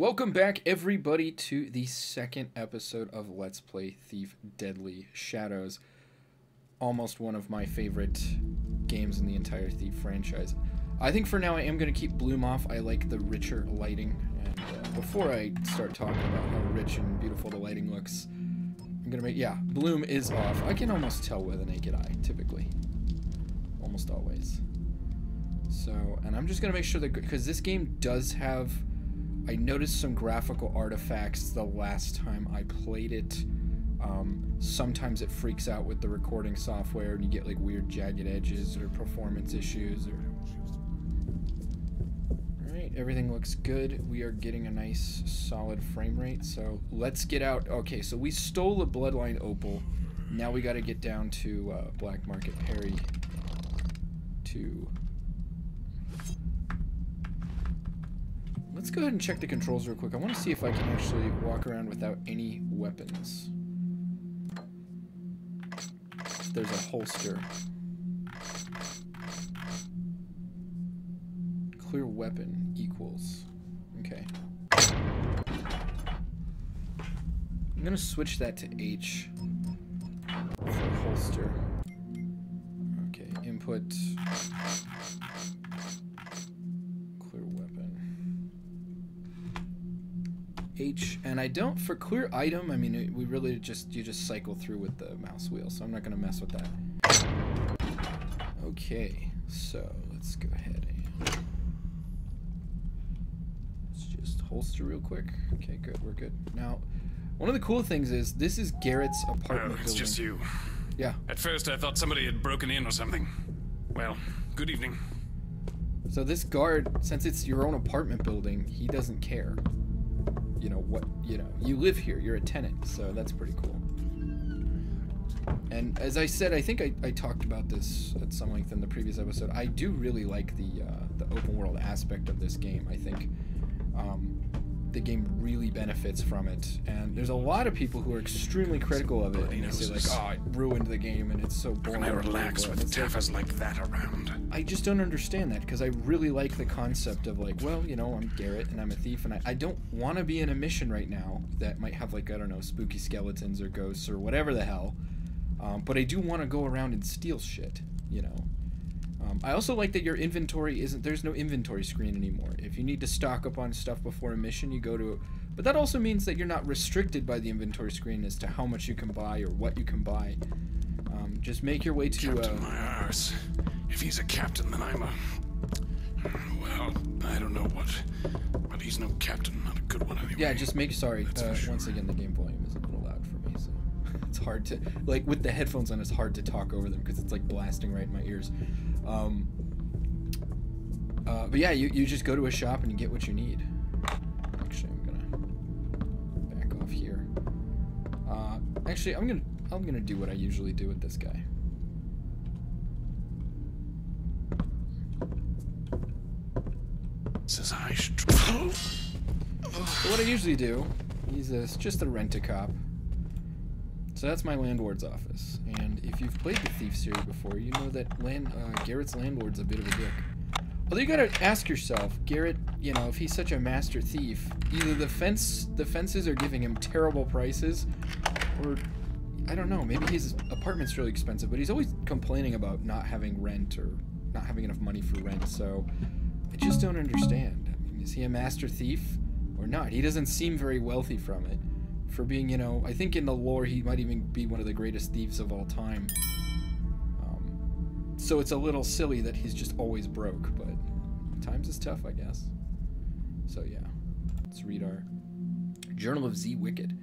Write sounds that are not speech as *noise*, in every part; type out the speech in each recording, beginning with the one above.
Welcome back, everybody, to the second episode of Let's Play Thief Deadly Shadows. Almost one of my favorite games in the entire Thief franchise. I think for now I am going to keep Bloom off. I like the richer lighting. And uh, before I start talking about how rich and beautiful the lighting looks, I'm going to make... Yeah, Bloom is off. I can almost tell with a naked eye, typically. Almost always. So, and I'm just going to make sure that... Because this game does have I noticed some graphical artifacts the last time I played it. Um, sometimes it freaks out with the recording software and you get like weird jagged edges or performance issues or Alright, everything looks good. We are getting a nice solid frame rate, so let's get out. Okay, so we stole the Bloodline Opal. Now we gotta get down to uh, Black Market Perry to Let's go ahead and check the controls real quick. I want to see if I can actually walk around without any weapons. There's a holster. Clear weapon equals. Okay. I'm gonna switch that to H for holster. Okay, input H, and I don't, for clear item, I mean, we really just, you just cycle through with the mouse wheel, so I'm not going to mess with that. Okay, so let's go ahead and let's just holster real quick. Okay, good, we're good. Now, one of the cool things is this is Garrett's apartment oh, it's building. just you. Yeah. At first I thought somebody had broken in or something. Well, good evening. So this guard, since it's your own apartment building, he doesn't care you know what you know you live here you're a tenant so that's pretty cool. And as i said i think i, I talked about this at some length in the previous episode. I do really like the uh, the open world aspect of this game i think. Um, the game really benefits from it. And there's a lot of people who are extremely critical of it. And they say like, oh, it ruined the game and it's so boring. Can I relax with taffers like, like that around? I just don't understand that because I really like the concept of like, well, you know, I'm Garrett and I'm a thief and I, I don't want to be in a mission right now that might have like, I don't know, spooky skeletons or ghosts or whatever the hell. Um, but I do want to go around and steal shit, you know. Um, I also like that your inventory isn't, there's no inventory screen anymore. If you need to stock up on stuff before a mission, you go to, but that also means that you're not restricted by the inventory screen as to how much you can buy or what you can buy. Um, just make your way to, Captain uh, my arse. If he's a captain, then I'm a, well, I don't know what, but he's no captain, not a good one anyway. Yeah, just make, sorry, uh, sure. once again, the game volume is a little loud for me, so *laughs* it's hard to, like, with the headphones on, it's hard to talk over them because it's, like, blasting right in my ears. Um, uh, but yeah, you, you just go to a shop and you get what you need. Actually, I'm gonna back off here. Uh, actually, I'm gonna I'm gonna do what I usually do with this guy. Says I should. so what I usually do, he's a, just a rent-a-cop. So that's my landlord's office. And if you've played the Thief series before, you know that land, uh, Garrett's landlord's a bit of a dick. Although you gotta ask yourself, Garrett, you know, if he's such a master thief, either the fence, the fences are giving him terrible prices, or I don't know, maybe his apartment's really expensive, but he's always complaining about not having rent or not having enough money for rent. So I just don't understand. I mean, is he a master thief or not? He doesn't seem very wealthy from it for being, you know, I think in the lore he might even be one of the greatest thieves of all time. Um, so it's a little silly that he's just always broke, but times is tough, I guess. So yeah, let's read our Journal of Z Wicked.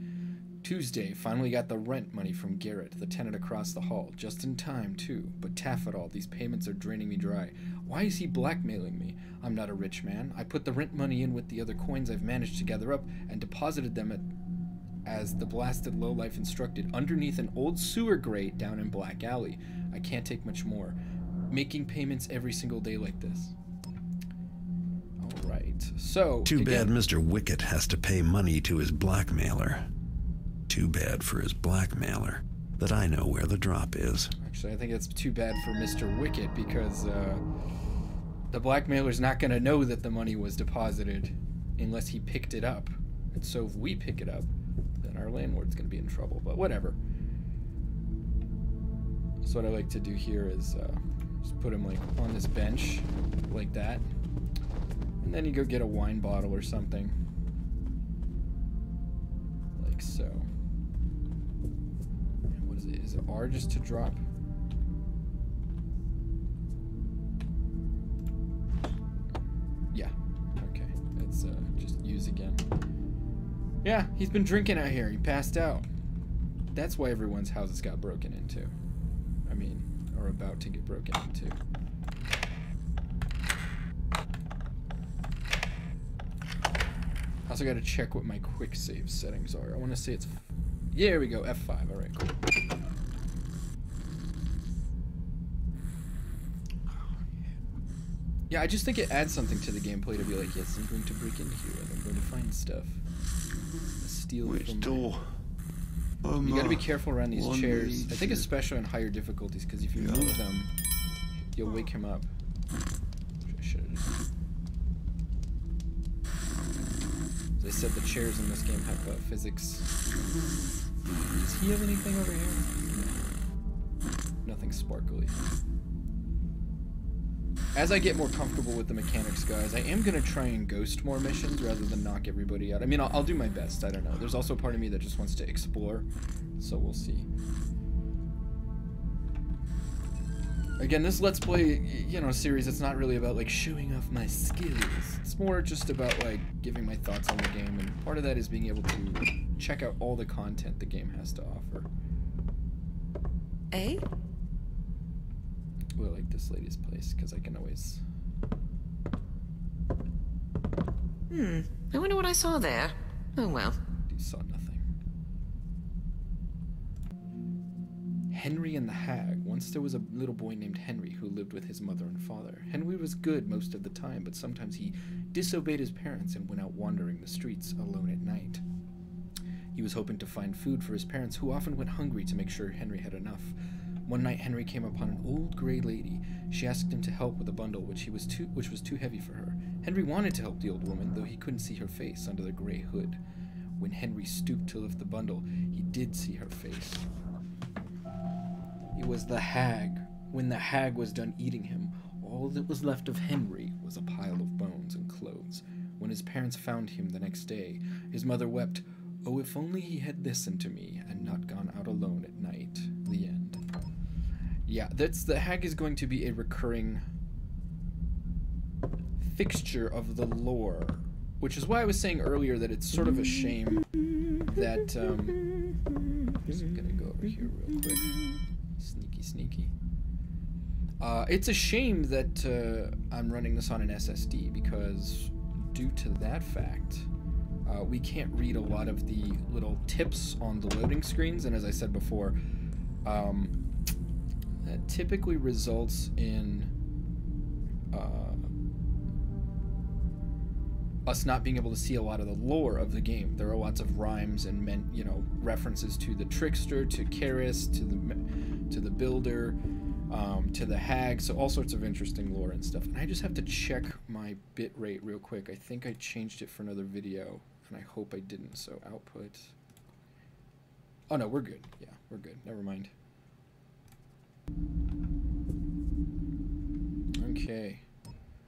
Tuesday, finally got the rent money from Garrett, the tenant across the hall. Just in time, too. But taff it all, these payments are draining me dry. Why is he blackmailing me? I'm not a rich man. I put the rent money in with the other coins I've managed to gather up and deposited them at as the blasted lowlife instructed, underneath an old sewer grate down in Black Alley. I can't take much more. Making payments every single day like this. Alright, so. Too again, bad Mr. Wicket has to pay money to his blackmailer. Too bad for his blackmailer that I know where the drop is. Actually, I think it's too bad for Mr. Wicket because uh, the blackmailer's not going to know that the money was deposited unless he picked it up. And so if we pick it up, then our landlord's going to be in trouble. But whatever. So what I like to do here is uh, just put him like on this bench, like that, and then you go get a wine bottle or something, like so. And what is it? Is it R just to drop? Yeah. Okay. It's uh, just use again. Yeah, he's been drinking out here. He passed out. That's why everyone's houses got broken into. I mean, are about to get broken into. I also got to check what my quick save settings are. I want to say it's. Yeah, there we go. F5. All right, cool. Yeah, I just think it adds something to the gameplay to be like, yes, I'm going to break in here and I'm going to find stuff. Steal Which from door? Oh, You gotta be careful around these chairs. I think to- especially in higher difficulties, because if you Yeah. move them, you'll wake him up. I should've just- As I said, the chairs in this game have uh, physics. Does he have anything over here? No. Nothing sparkly. As I get more comfortable with the mechanics, guys, I am gonna try and ghost more missions rather than knock everybody out. I mean, I'll, I'll do my best. I don't know. There's also a part of me that just wants to explore, so we'll see. Again, this Let's Play, you know, series, it's not really about like showing off my skills. It's more just about like giving my thoughts on the game, and part of that is being able to check out all the content the game has to offer. Eh? Well, like this lady's place, because I can always. Hmm. I wonder what I saw there. Oh well. You saw nothing. Henry and the Hag. Once there was a little boy named Henry who lived with his mother and father. Henry was good most of the time, but sometimes he disobeyed his parents and went out wandering the streets alone at night. He was hoping to find food for his parents, who often went hungry to make sure Henry had enough. One night Henry came upon an old gray lady. She asked him to help with a bundle which he was too which was too heavy for her. Henry wanted to help the old woman, though he couldn't see her face under the gray hood. When Henry stooped to lift the bundle, he did see her face. It was the hag. When the hag was done eating him, all that was left of Henry was a pile of bones and clothes. When his parents found him the next day, his mother wept, Oh, if only he had listened to me and not gone out alone at night. Yeah, that's the hag is going to be a recurring fixture of the lore, which is why I was saying earlier that it's sort of a shame that um just gonna go over here real quick. Sneaky, sneaky. Uh, it's a shame that uh, I'm running this on an SSD because, due to that fact, uh, we can't read a lot of the little tips on the loading screens. And as I said before, um, that typically results in uh, us not being able to see a lot of the lore of the game. There are lots of rhymes and men, you know, references to the trickster, to Karras, to the to the builder, um, to the hag. So all sorts of interesting lore and stuff. And I just have to check my bit rate real quick. I think I changed it for another video, and I hope I didn't. So output. Oh no, we're good. Yeah, we're good. Never mind. Okay.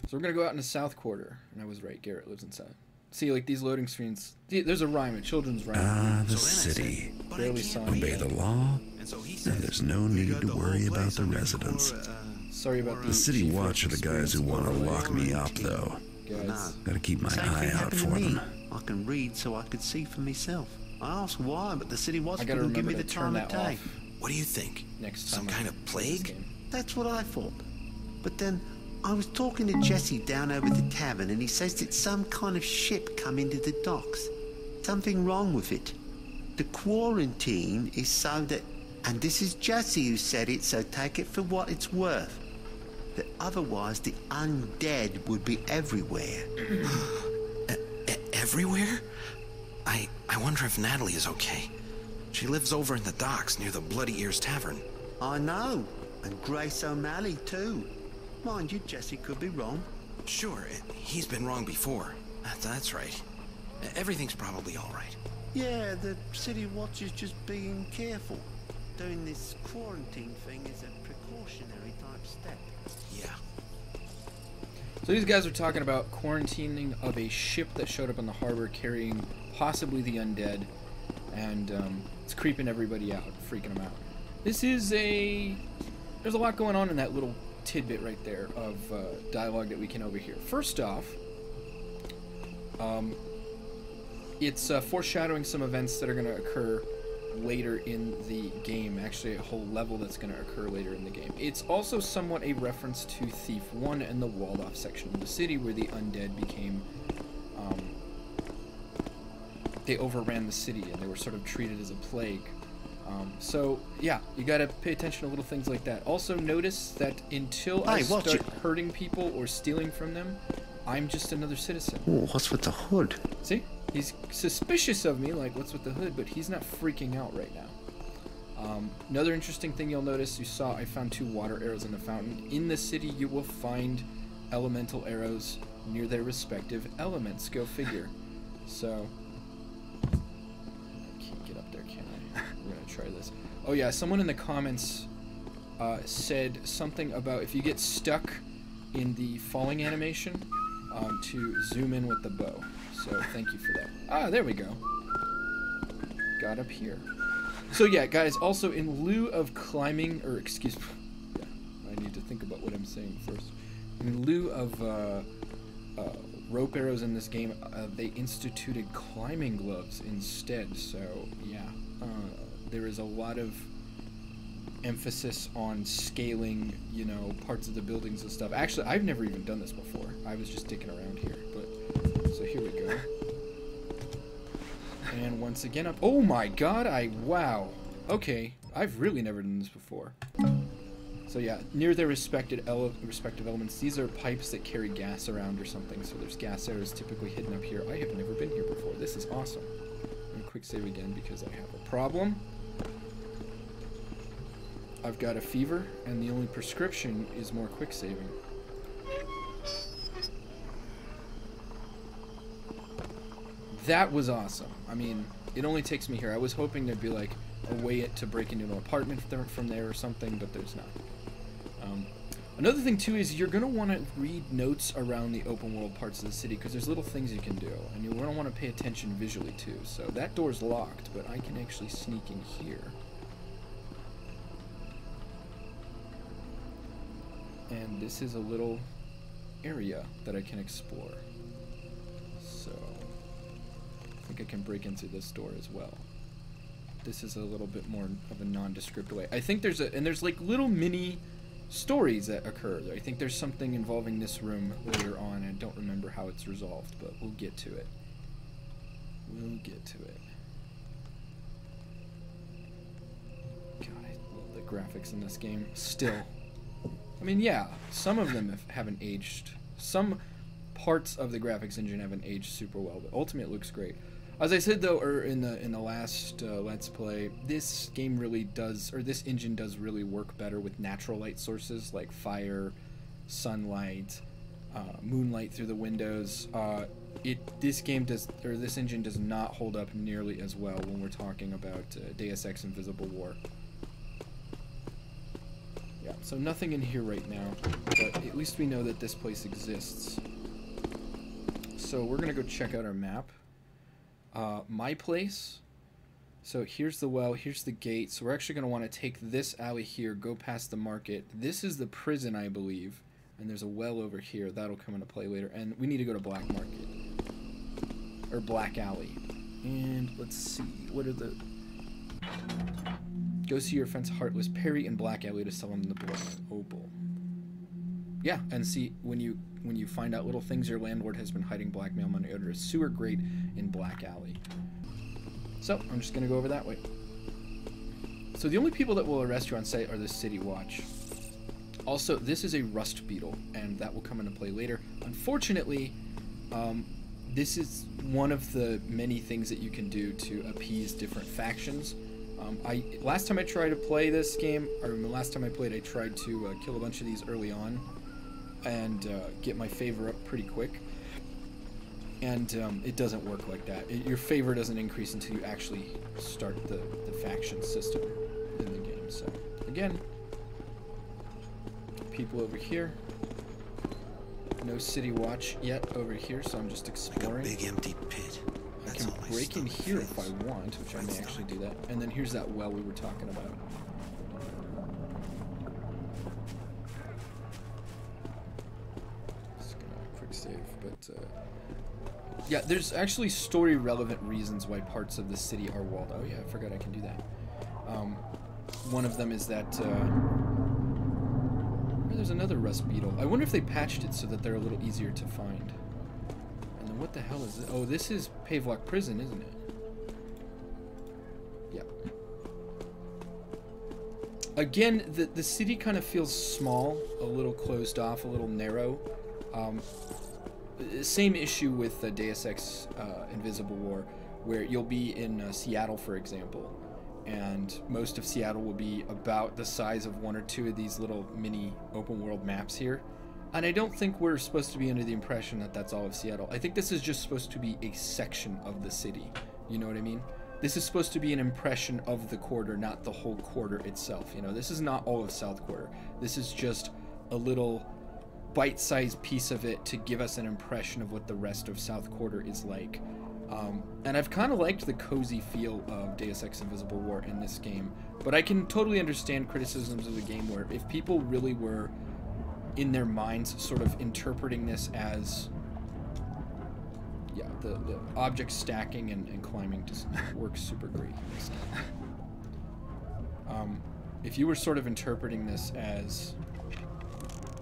So we're gonna go out in the south quarter, and I was right. Garrett lives inside. See, like these loading screens. see, There's a rhyme, a children's rhyme. Ah, the So then I said, city. "But I Barely saw Obey it." the law. And so he And there's no need to worry about the residents. control, uh, Sorry about The the city watch are the guys who want to lock me up, though. Guys, Gotta keep my Same eye out for them. I can read so I could see for myself. I asked why, but the city watch I gotta wouldn't give me the time of that day. off What do you think? Next time. Some kind of plague? That's what I thought. But then I was talking to Jesse down over the tavern, and he says that some kind of ship come into the docks. Something wrong with it. The quarantine is so that, and this is Jesse who said it, so take it for what it's worth. That otherwise the undead would be everywhere. *clears throat* E- everywhere? I I wonder if Natalie is okay. She lives over in the docks near the Bloody Ears Tavern. I know, and Grace O'Malley too. Mind you, Jesse could be wrong. Sure, he's been wrong before. That's right. Everything's probably all right. Yeah, the city watch is just being careful. Doing this quarantine thing is a precautionary type step. Yeah. So these guys are talking about quarantining of a ship that showed up in the harbor carrying possibly the undead, and um, it's creeping everybody out, freaking them out. This is a there's a lot going on in that little tidbit right there of uh, dialogue that we can overhear. First off, um, it's uh, foreshadowing some events that are going to occur later in the game. Actually, a whole level that's going to occur later in the game. It's also somewhat a reference to Thief 1 and the walled off section of the city where the undead became. Um, they overran the city and they were sort of treated as a plague. Um, so, yeah, you gotta pay attention to little things like that. Also, notice that until I watch start it. hurting people or stealing from them, I'm just another citizen. Oh, what's with the hood? See? He's suspicious of me, like, what's with the hood, but he's not freaking out right now. Um, another interesting thing you'll notice, you saw I found two water arrows in the fountain. In the city, you will find elemental arrows near their respective elements. Go figure. *laughs* So, try this. Oh yeah, someone in the comments uh, said something about if you get stuck in the falling animation, um, to zoom in with the bow. So thank you for that. Ah, there we go. Got up here. So yeah, guys. Also, in lieu of climbing, or excuse me, *laughs* I need to think about what I'm saying first. In lieu of uh, uh, rope arrows in this game, uh, they instituted climbing gloves instead. So yeah, uh, there is a lot of emphasis on scaling, you know, parts of the buildings and stuff. Actually, I've never even done this before. I was just dicking around here, but so here we go. And once again up. Oh my god, I wow. Okay, I've really never done this before. So yeah, near their respected ele- respective elements, these are pipes that carry gas around or something. So there's gas arrows typically hidden up here. I have never been here before. This is awesome. I'm quick save again because I have a problem. I've got a fever, and the only prescription is more quick saving. That was awesome. I mean, it only takes me here. I was hoping there'd be like a way to break into an apartment from there or something, but there's not. Um, another thing too is you're gonna want to read notes around the open world parts of the city because there's little things you can do, and you're gonna want to pay attention visually too. So that door's locked, but I can actually sneak in here. And this is a little area that I can explore. So I think I can break into this door as well. This is a little bit more of a nondescript way. I think there's a and there's like little mini stories that occur. I think there's something involving this room later on. I don't remember how it's resolved, but we'll get to it. We'll get to it. God, I love the graphics in this game. Still. I mean, yeah, some of them have, haven't aged. Some parts of the graphics engine haven't aged super well, but ultimately it looks great. As I said though, or in the in the last uh, let's play, this game really does, or this engine does really work better with natural light sources like fire, sunlight, uh, moonlight through the windows. Uh, it this game does, or this engine does not hold up nearly as well when we're talking about uh, Deus Ex: Invisible War. Yeah, so nothing in here right now, but at least we know that this place exists. So we're gonna go check out our map. Uh, my place. So here's the well, here's the gate. So we're actually gonna want to take this alley here, go past the market. This is the prison, I believe, and there's a well over here. That'll come into play later. And we need to go to Black Market or Black Alley. And let's see, what are the Go see your friends Heartless Perry and Black Alley to sell them the blood opal. Yeah, and see when you when you find out little things, your landlord has been hiding blackmail money under a sewer grate in Black Alley. So I'm just gonna go over that way. So the only people that will arrest you on site are the City Watch. Also, this is a rust beetle, and that will come into play later. Unfortunately, um, this is one of the many things that you can do to appease different factions. Um, I last time I tried to play this game, or the last time I played, I tried to uh, kill a bunch of these early on, and uh, get my favor up pretty quick. and um, it doesn't work like that. It, your favor doesn't increase until you actually start the, the faction system in the game. So, again, people over here. No city watch yet over here, so I'm just Like a exploring. big empty pit. I That's can break in stomach here if I want, which I may Right actually do that. And then here's that well we were talking about. Just gonna quick save, but uh, yeah, there's actually story relevant reasons why parts of the city are walled. Oh yeah, I forgot I can do that. Um, one of them is that uh, oh, there's another rust beetle. I wonder if they patched it so that they're a little easier to find. What the hell is this? Oh, this is Pavelock Prison, isn't it? Yeah. Again, the the city kind of feels small, a little closed off, a little narrow. Um, same issue with uh, Deus Ex uh, Invisible War, where you'll be in uh, Seattle, for example, and most of Seattle will be about the size of one or two of these little mini open world maps here. And I don't think we're supposed to be under the impression that that's all of Seattle. I think this is just supposed to be a section of the city. You know what I mean? This is supposed to be an impression of the quarter, not the whole quarter itself. You know, this is not all of South Quarter. This is just a little bite-sized piece of it to give us an impression of what the rest of South Quarter is like. Um, and I've kind of liked the cozy feel of Deus Ex Invisible War in this game, but I can totally understand criticisms of the game where if people really were in their minds sort of interpreting this as yeah the, the object stacking and, and climbing just *laughs* works super great. *laughs* Um, if you were sort of interpreting this as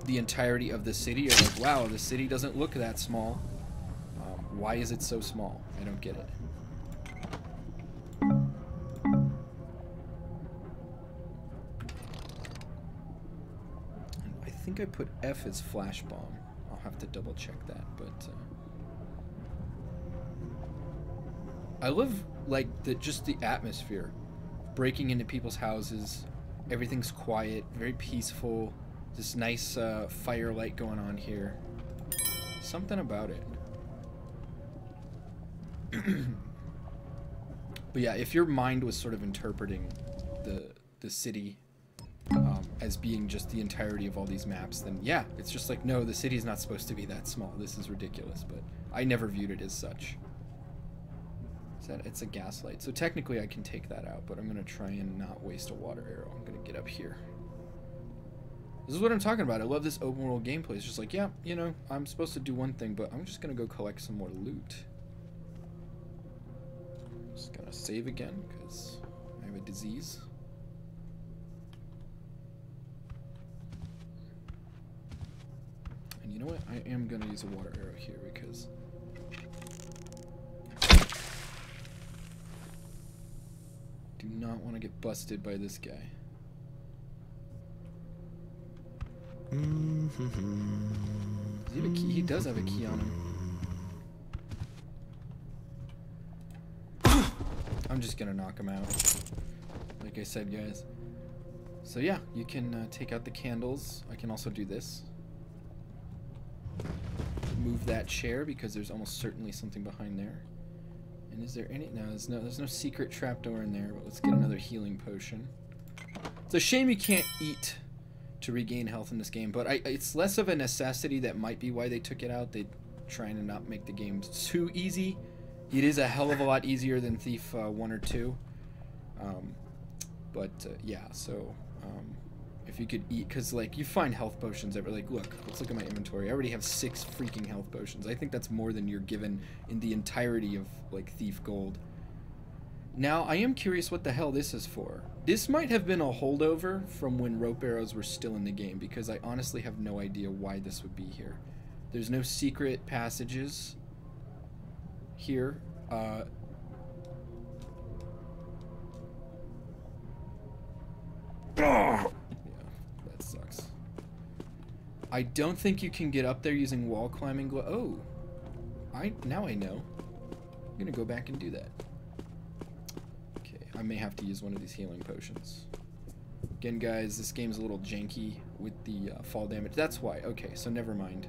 the entirety of the city you're like wow the city doesn't look that small. Um, why is it so small? I don't get it think I put F as flash bomb. I'll have to double check that, but uh, I love like the just the atmosphere, breaking into people's houses. Everything's quiet, very peaceful. This nice uh, firelight going on here. Something about it. *clears throat* but yeah, if your mind was sort of interpreting the the city um, as being just the entirety of all these maps, then yeah, it's just like, no, the city's not supposed to be that small. This is ridiculous, but I never viewed it as such. Is that it's a gaslight. So technically I can take that out, but I'm going to try and not waste a water arrow. I'm going to get up here. This is what I'm talking about. I love this open world gameplay. It's just like, yeah, you know, I'm supposed to do one thing, but I'm just going to go collect some more loot. Just going to save again, because I have a disease. And you know what? I am going to use a water arrow here because... Do not want to get busted by this guy. Does he have a key? He does have a key on him. *coughs* I'm just gonna knock him out. Like I said, guys. So yeah, you can uh, take out the candles. I can also do this. Move that chair because there's almost certainly something behind there. And is there any? No, there's no. There's no secret trapdoor in there. But let's get another healing potion. It's a shame you can't eat to regain health in this game, but I, it's less of a necessity. That might be why they took it out. They're trying to not make the game too easy. It is a hell of a lot easier than Thief uh, one or two. Um, but uh, yeah, so um, if you could eat, because like you find health potions that are like, look, let's look at my inventory. I already have six freaking health potions. I think that's more than you're given in the entirety of like Thief Gold. Now, I am curious what the hell this is for. This might have been a holdover from when rope arrows were still in the game, because I honestly have no idea why this would be here. There's no secret passages here. Uh. I don't think you can get up there using wall climbing Oh, I now I know. I'm gonna go back and do that. Okay, I may have to use one of these healing potions. Again, guys, this game's a little janky with the uh, fall damage. That's why. Okay, so never mind.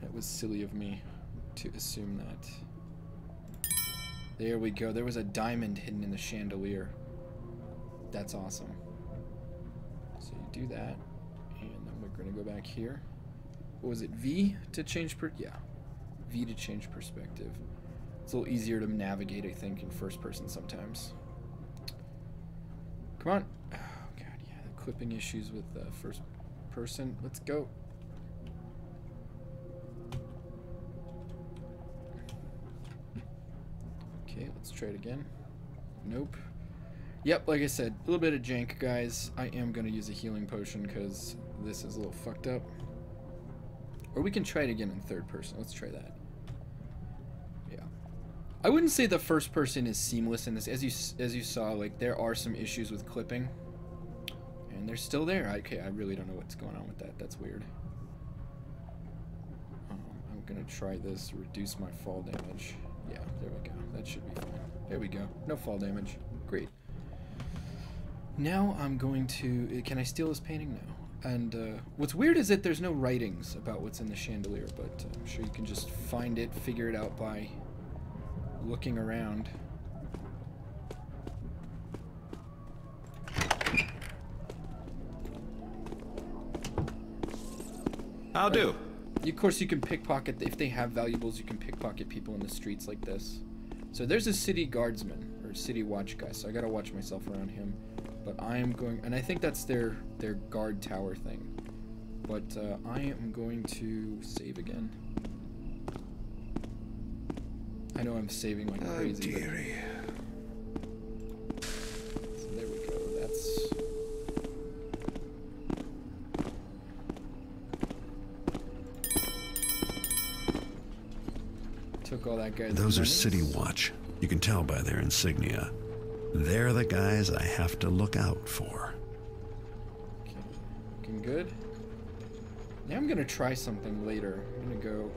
That was silly of me to assume that. There we go. There was a diamond hidden in the chandelier. That's awesome. So you do that, we're gonna go back here. What was it? V to change per? Yeah, V to change perspective. It's a little easier to navigate, I think, in first person sometimes. Come on. *sighs* Oh god, yeah, the clipping issues with uh, first person. Let's go. Okay, let's try it again. Nope. Yep, like I said, a little bit of jank, guys. I am going to use a healing potion because this is a little fucked up. Or we can try it again in third person. Let's try that. Yeah. I wouldn't say the first person is seamless in this. As you as you saw, like there are some issues with clipping. And they're still there. Okay, I really don't know what's going on with that. That's weird. Um, I'm going to try this, reduce my fall damage. Yeah, there we go. That should be fine. There we go. No fall damage. Great. Now I'm going to... Can I steal this painting? No. And uh, what's weird is that there's no writings about what's in the chandelier, but uh, I'm sure you can just find it, figure it out by looking around. How do? Of course, you can pickpocket, if they have valuables, you can pickpocket people in the streets like this. So there's a city guardsman, or city watch guy, so I gotta watch myself around him. But I am going, and I think that's their, their guard tower thing. But uh, I am going to save again. I know I'm saving like Oh, crazy. but- dearie. So there we go, that's... Took all that guy's Those are. City Watch. You can tell by their insignia. They're the guys I have to look out for. Good. Now I'm gonna try something later. I'm gonna go.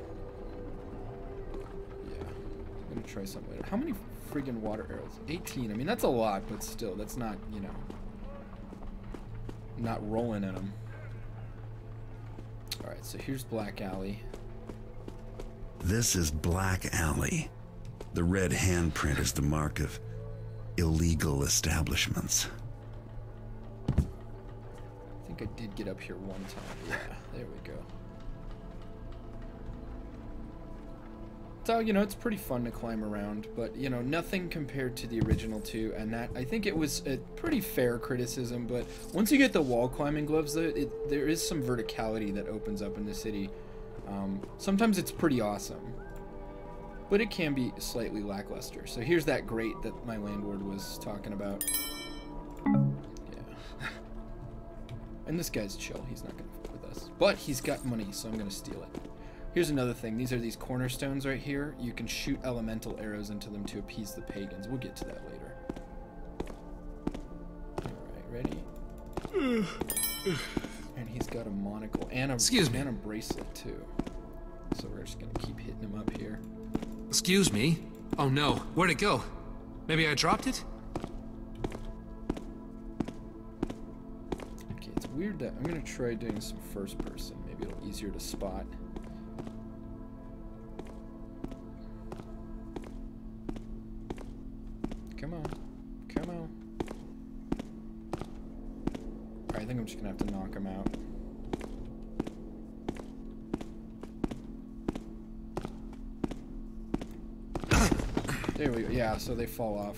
Yeah, I'm gonna try something later. How many friggin' water arrows? 18. I mean, that's a lot, but still, that's not, you know, not rolling in them. All right, so here's Black Alley. This is Black Alley. The red handprint is the mark of illegal establishments. I think I did get up here one time. Yeah, there we go. So, you know, it's pretty fun to climb around, but, you know, nothing compared to the original two, and that, I think it was a pretty fair criticism, but once you get the wall climbing gloves, it, there is some verticality that opens up in the city. Um, sometimes it's pretty awesome, but it can be slightly lackluster. So here's that grate that my landlord was talking about. And this guy's chill. He's not going to fuck with us. But he's got money, so I'm going to steal it. Here's another thing. These are these cornerstones right here. You can shoot elemental arrows into them to appease the pagans. We'll get to that later. Alright, ready? And he's got a monocle and a, Excuse me. and a bracelet, too. So we're just going to keep hitting him up here. Excuse me? Oh no, where'd it go? Maybe I dropped it? Weird that I'm going to try doing some first person. Maybe it'll easier to spot. Come on. Come on. Alright, I think I'm just gonna have to knock him out. There we go. Yeah, so they fall off.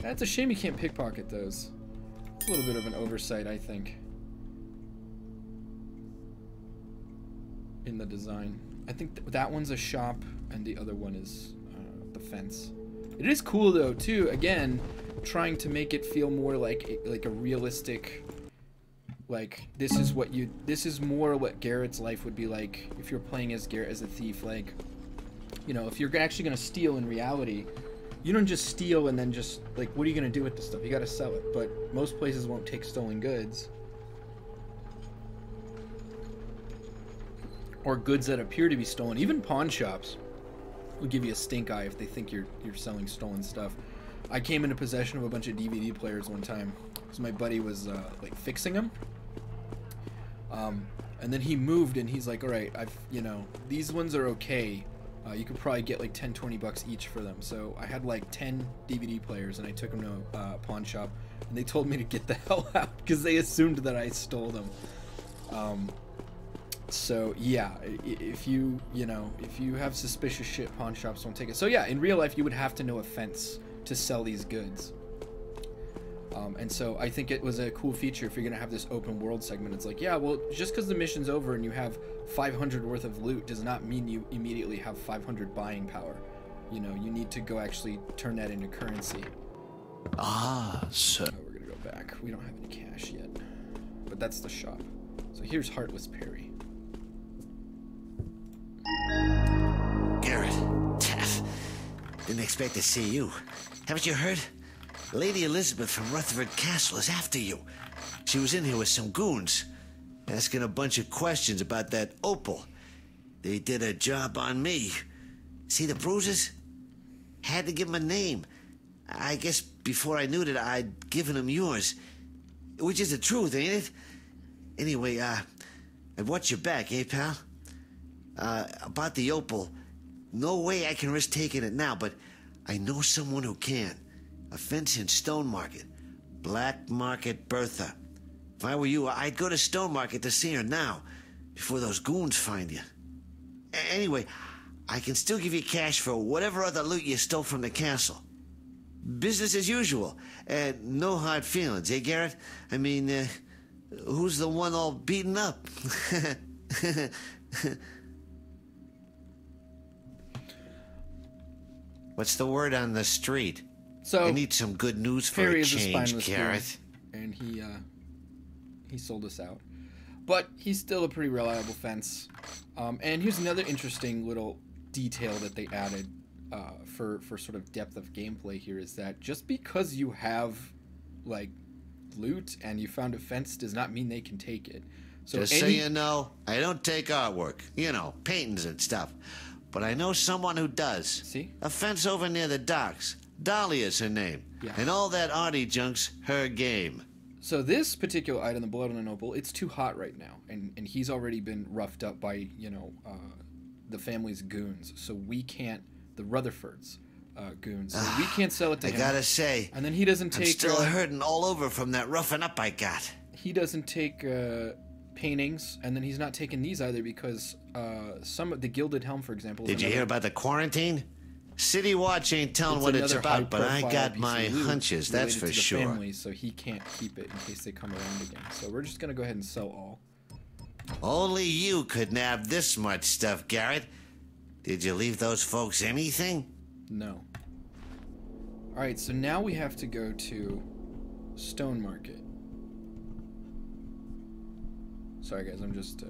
That's a shame you can't pickpocket those. It's a little bit of an oversight, I think. In the design. I think th that one's a shop, and the other one is uh, the fence. It is cool though too. Again, trying to make it feel more like like a realistic. Like this is what you. This is more what Garrett's life would be like if you're playing as Garrett as a thief. Like, you know, if you're actually gonna steal in reality, you don't just steal and then just like what are you gonna do with the stuff? You gotta sell it. But most places won't take stolen goods. Or goods that appear to be stolen. Even pawn shops will give you a stink eye if they think you're you're selling stolen stuff. I came into possession of a bunch of DVD players one time because my buddy was uh, like fixing them. Um, and then he moved and he's like, all right, I've you know these ones are okay. Uh, you could probably get like 10, 20 bucks each for them. So I had like 10 DVD players and I took them to a uh, pawn shop and they told me to get the *laughs* hell out because they assumed that I stole them. Um, so yeah, if you you know if you have suspicious shit, pawn shops won't take it. So yeah, in real life you would have to know a fence to sell these goods. Um, and so I think it was a cool feature if you're gonna have this open world segment. It's like, yeah, well, just because the mission's over and you have 500 worth of loot does not mean you immediately have 500 buying power. You know, you need to go actually turn that into currency. Ah, so. Oh, we're gonna go back. We don't have any cash yet, but that's the shop. So here's Heartless Perry. Garrett, Taff. Didn't expect to see you. Haven't you heard? Lady Elizabeth from Rutherford Castle is after you. She was in here with some goons, asking a bunch of questions about that opal. They did a job on me. See the bruises? Had to give give 'em a name. I guess before I knew that I'd given given 'em yours. Which is the truth, ain't it? Anyway, uh, I'd watch your back, eh, pal? Uh, about the opal. No way I can risk taking it now, but I know someone who can. A fence in Stone Market. Black Market Bertha. If I were you, I'd go to Stone Market to see her now, before those goons find you. A- anyway, I can still give you cash for whatever other loot you stole from the castle. Business as usual. and no hard feelings, eh, Garrett? I mean, uh, who's the one all beaten up? *laughs* What's the word on the street? So I need some good news for a is a change, spineless and he uh, he sold us out. But he's still a pretty reliable fence. Um, and here's another interesting little detail that they added uh, for for sort of depth of gameplay here is that just because you have like loot and you found a fence does not mean they can take it. So Just so any- you know, I don't take artwork, you know, paintings and stuff. But I know someone who does. See? A fence over near the docks. Dolly is her name. Yeah. And all that arty junk's her game. So this particular item, the blood on an opal, it's too hot right now, and and he's already been roughed up by you know uh, the family's goons. So we can't the Rutherfords uh, goons. So we can't sell it to I him. gotta say, and then he doesn't take. I'm still uh, hurting all over from that roughing up I got. he doesn't take uh, paintings, and then he's not taking these either because uh, some of the gilded helm, for example. Did you hear about the quarantine? City Watch ain't telling it's what it's about, but I got my hunches, that's for sure. Family, so he can't keep it in case they come around again. So we're just gonna go ahead and sell all. Only you could nab this much stuff, Garrett. Did you leave those folks anything? No. Alright, so now we have to go to Stone Market. Sorry guys, I'm just uh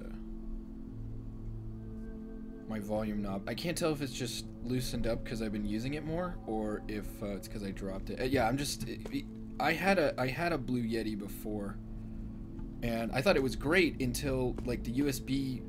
my volume knob. I can't tell if it's just loosened up because I've been using it more or if uh, it's because I dropped it. Uh, yeah, I'm just I had a I had a Blue Yeti before and I thought it was great until like the USB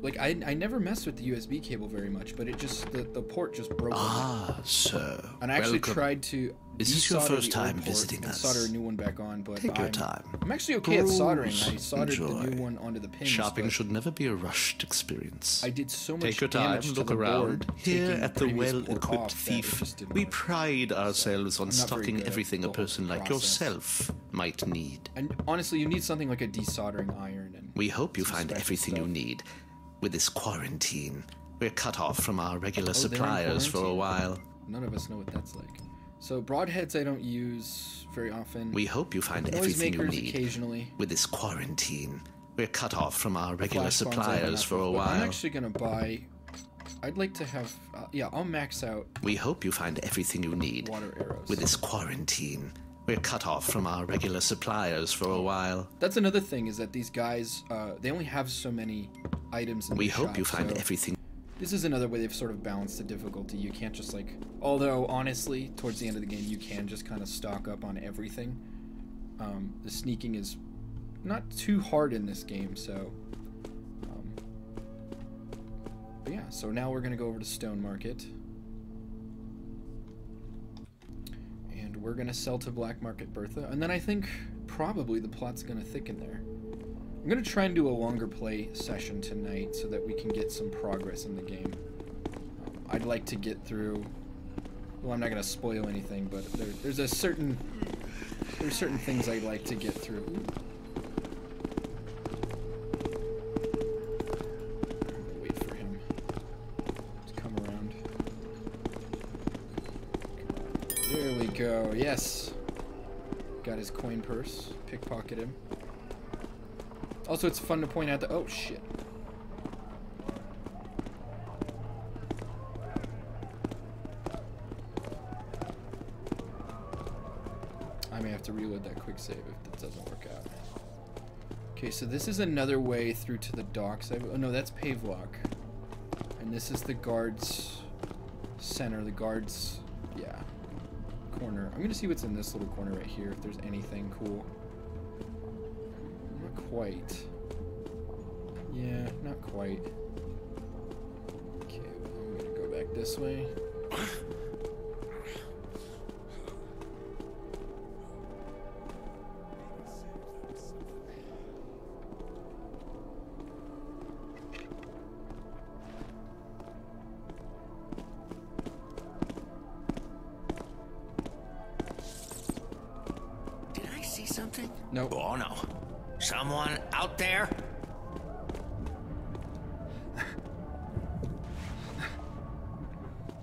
like I, I never messed with the USB cable very much, but it just the, the port just broke. Ah, so. And I actually welcome. tried to. Is this your first time visiting us? Solder a new one back on, but Take your I'm, time. I'm actually okay at soldering. I soldered the enjoy. new one onto the pins. Shopping should never be a rushed experience. I did so much Take your time, look the around. Here at the well-equipped off that it thief, we pride ourselves on I'm not very stocking everything a person like process. yourself might need. And honestly, you need something like a desoldering iron and. We hope you find everything you need. With this quarantine, we're cut off from our regular Oh, suppliers for a while. None of us know what that's like. So broadheads I don't use very often. We hope you find Noise everything you need. occasionally. With this quarantine, we're cut off from our regular Flash bombs I have suppliers for a while. I'm actually gonna buy. I'd like to have. Uh, yeah, I'll max out We hope you find everything you need. water arrows. With this quarantine, we're cut off from our regular suppliers for a while. That's another thing is that these guys, uh, they only have so many items in We hope shop, you find so everything. This is another way they've sort of balanced the difficulty. You can't just like, although honestly, towards the end of the game, you can just kind of stock up on everything. Um, the sneaking is not too hard in this game, so. Um, but yeah, so now we're gonna go over to Stone Market. And we're gonna sell to Black Market Bertha, and then I think probably the plot's gonna thicken there. I'm gonna try and do a longer play session tonight so that we can get some progress in the game. Um, I'd like to get through. Well, I'm not gonna spoil anything, but there, there's a certain there's certain things I'd like to get through. Wait for him to come around. There we go. Yes. Got his coin purse. Pickpocket him. Also, it's fun to point out that. Oh, shit. I may have to reload that quick save if that doesn't work out. Okay, so this is another way through to the docks. I, oh, no, that's Pavelock. And this is the guards center, the guards, yeah, corner. I'm gonna see what's in this little corner right here, if there's anything cool. Quite. Yeah, not quite. Okay, I'm gonna go back this way. Did I see something? Nope. Oh no. Someone out there?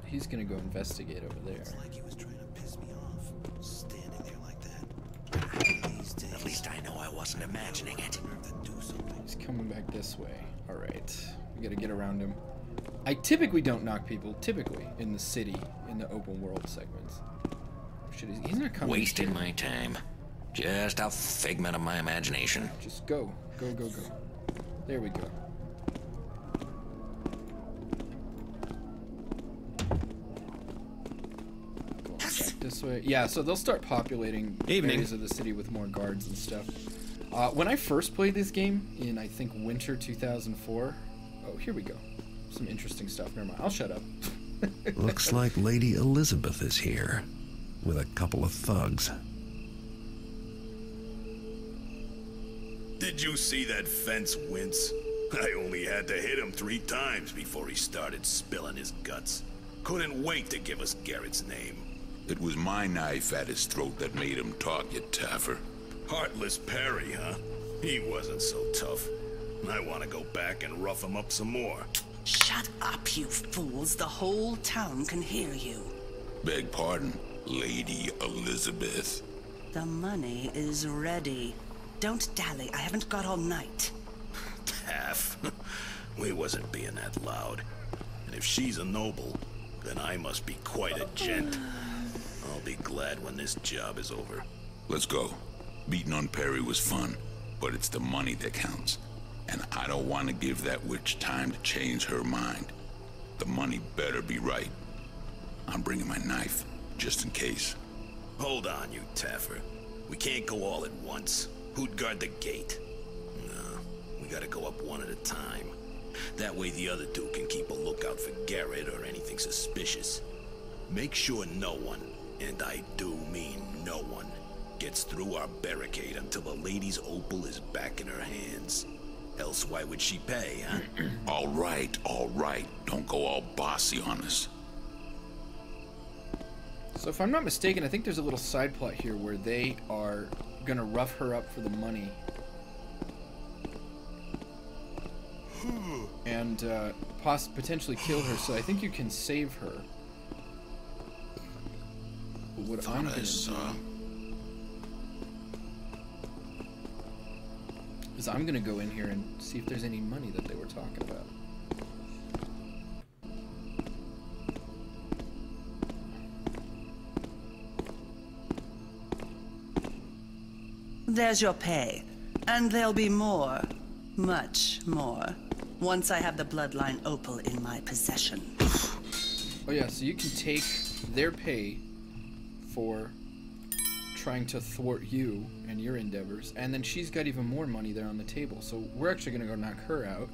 He's gonna go investigate over there. Like he was trying to piss me off, standing there like that. These days, At least I know I wasn't imagining it. to do something. He's coming back this way. Alright. We gotta get around him. I typically don't knock people, typically, in the city, in the open world segments. Shit, he's, he's not coming. Wasting my time. Just a figment of my imagination. Just go. Go, go, go. There we go. This way. Yeah, so they'll start populating Evening. areas of the city with more guards and stuff. Uh, when I first played this game in, I think, winter 2004. Oh, here we go. Some interesting stuff. Never mind. I'll shut up. *laughs* Looks like Lady Elizabeth is here with a couple of thugs. Did you see that fence wince? *laughs* I only had to hit him three times before he started spilling his guts. Couldn't wait to give us Garrett's name. It was my knife at his throat that made him talk, you taffer. Heartless Perry, huh? He wasn't so tough. I want to go back and rough him up some more. Shut up, you fools. The whole town can hear you. Beg pardon, Lady Elizabeth. The money is ready. Don't dally. I haven't got all night. Taff. *laughs* we wasn't being that loud. And if she's a noble, then I must be quite a gent. I'll be glad when this job is over. Let's go. Beating on Perry was fun, but it's the money that counts. And I don't want to give that witch time to change her mind. The money better be right. I'm bringing my knife, just in case. Hold on, you Taffer. We can't go all at once. Who'd guard the gate? No, we gotta go up one at a time. That way the other two can keep a lookout for Garrett or anything suspicious. Make sure no one, and I do mean no one, gets through our barricade until the lady's opal is back in her hands. Else why would she pay, huh? *clears throat* all right, all right. Don't go all bossy on us. So if I'm not mistaken, I think there's a little side plot here where they are gonna rough her up for the money. And uh, poss- potentially kill her, so I think you can save her. But what I'm gonna saw. do is I'm gonna go in here and see if there's any money that they were talking about. There's your pay. And there'll be more. Much more. Once I have the bloodline opal in my possession. *sighs* Oh yeah, so you can take their pay for trying to thwart you and your endeavors, and then she's got even more money there on the table. So we're actually gonna go knock her out.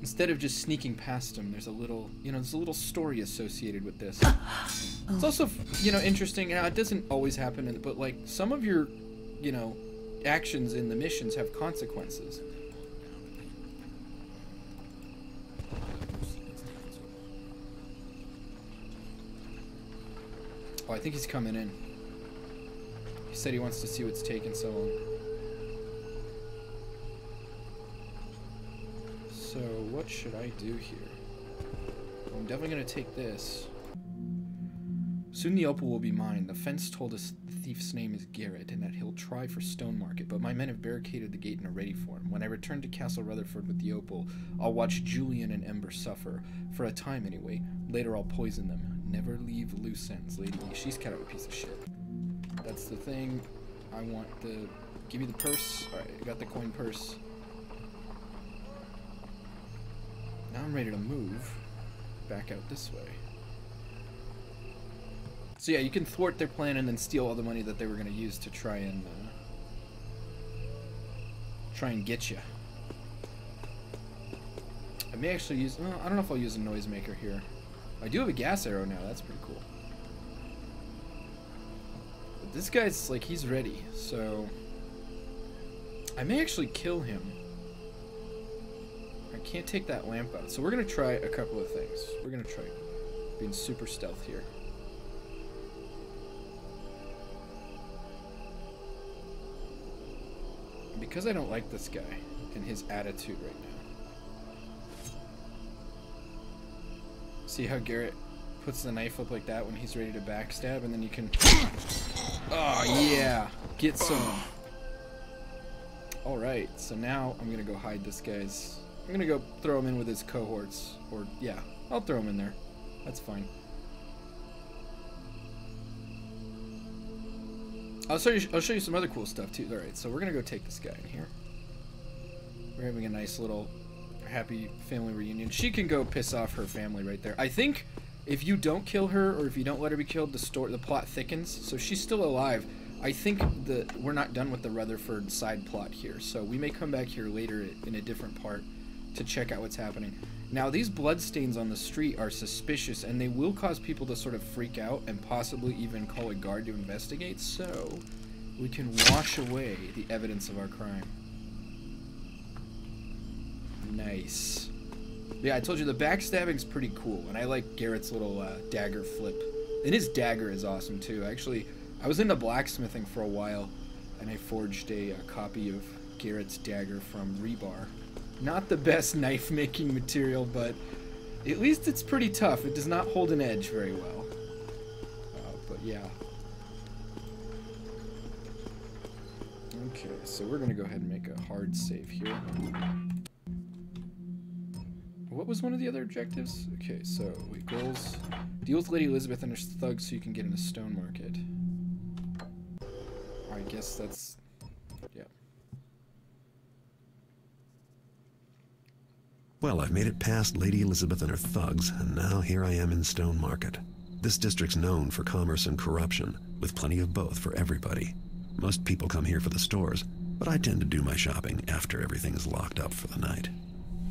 Instead of just sneaking past him, there's a little, you know, there's a little story associated with this. *gasps* Oh. It's also, you know, interesting. Now, it doesn't always happen, but like some of your, you know, actions in the missions have consequences. Oh, I think he's coming in. He said he wants to see what's taken so long. So, what should I do here? I'm definitely going to take this. Soon the opal will be mine. The fence told us the thief's name is Garrett and that he'll try for Stone Market, but my men have barricaded the gate and are ready for him. When I return to Castle Rutherford with the opal, I'll watch Julian and Ember suffer. For a time, anyway. Later, I'll poison them. Never leave loose ends, Lady She's kind of a piece of shit. That's the thing. I want the... Give me the purse. Alright, I got the coin purse. Now I'm ready to move back out this way. So yeah, you can thwart their plan and then steal all the money that they were going to use to try and uh, try and get you. I may actually use. Well, I don't know if I'll use a noisemaker here. I do have a gas arrow now. That's pretty cool. But this guy's like he's ready, so I may actually kill him. I can't take that lamp out, so we're gonna try a couple of things. We're gonna try being super stealth here. because I don't like this guy and his attitude right now. See how Garrett puts the knife up like that when he's ready to backstab, and then you can. Oh, *coughs* yeah! Get some. Alright, so now I'm gonna go hide this guy's. I'm gonna go throw him in with his cohorts. Or, yeah, I'll throw him in there. That's fine. I'll show you. I'll show you some other cool stuff too. All right, so we're gonna go take this guy in here. We're having a nice little happy family reunion. She can go piss off her family right there. I think if you don't kill her or if you don't let her be killed, the story, the plot thickens. So she's still alive. I think that we're not done with the Rutherford side plot here. So we may come back here later in a different part to check out what's happening. Now, these bloodstains on the street are suspicious, and they will cause people to sort of freak out and possibly even call a guard to investigate, so we can wash away the evidence of our crime. Nice. Yeah, I told you the backstabbing's pretty cool, and I like Garrett's little uh, dagger flip. And his dagger is awesome, too. Actually, I was into blacksmithing for a while, and I forged a, a copy of Garrett's dagger from rebar. Not the best knife making material, but at least it's pretty tough. It does not hold an edge very well. Uh, but yeah. Okay, so we're gonna go ahead and make a hard save here. What was one of the other objectives? Okay, so wait, goals. Deal with Lady Elizabeth and her thugs so you can get in the Stone Market. I guess that's Well, I've made it past Lady Elizabeth and her thugs, and now here I am in Stone Market. This district's known for commerce and corruption, with plenty of both for everybody. Most people come here for the stores, but I tend to do my shopping after everything's locked up for the night.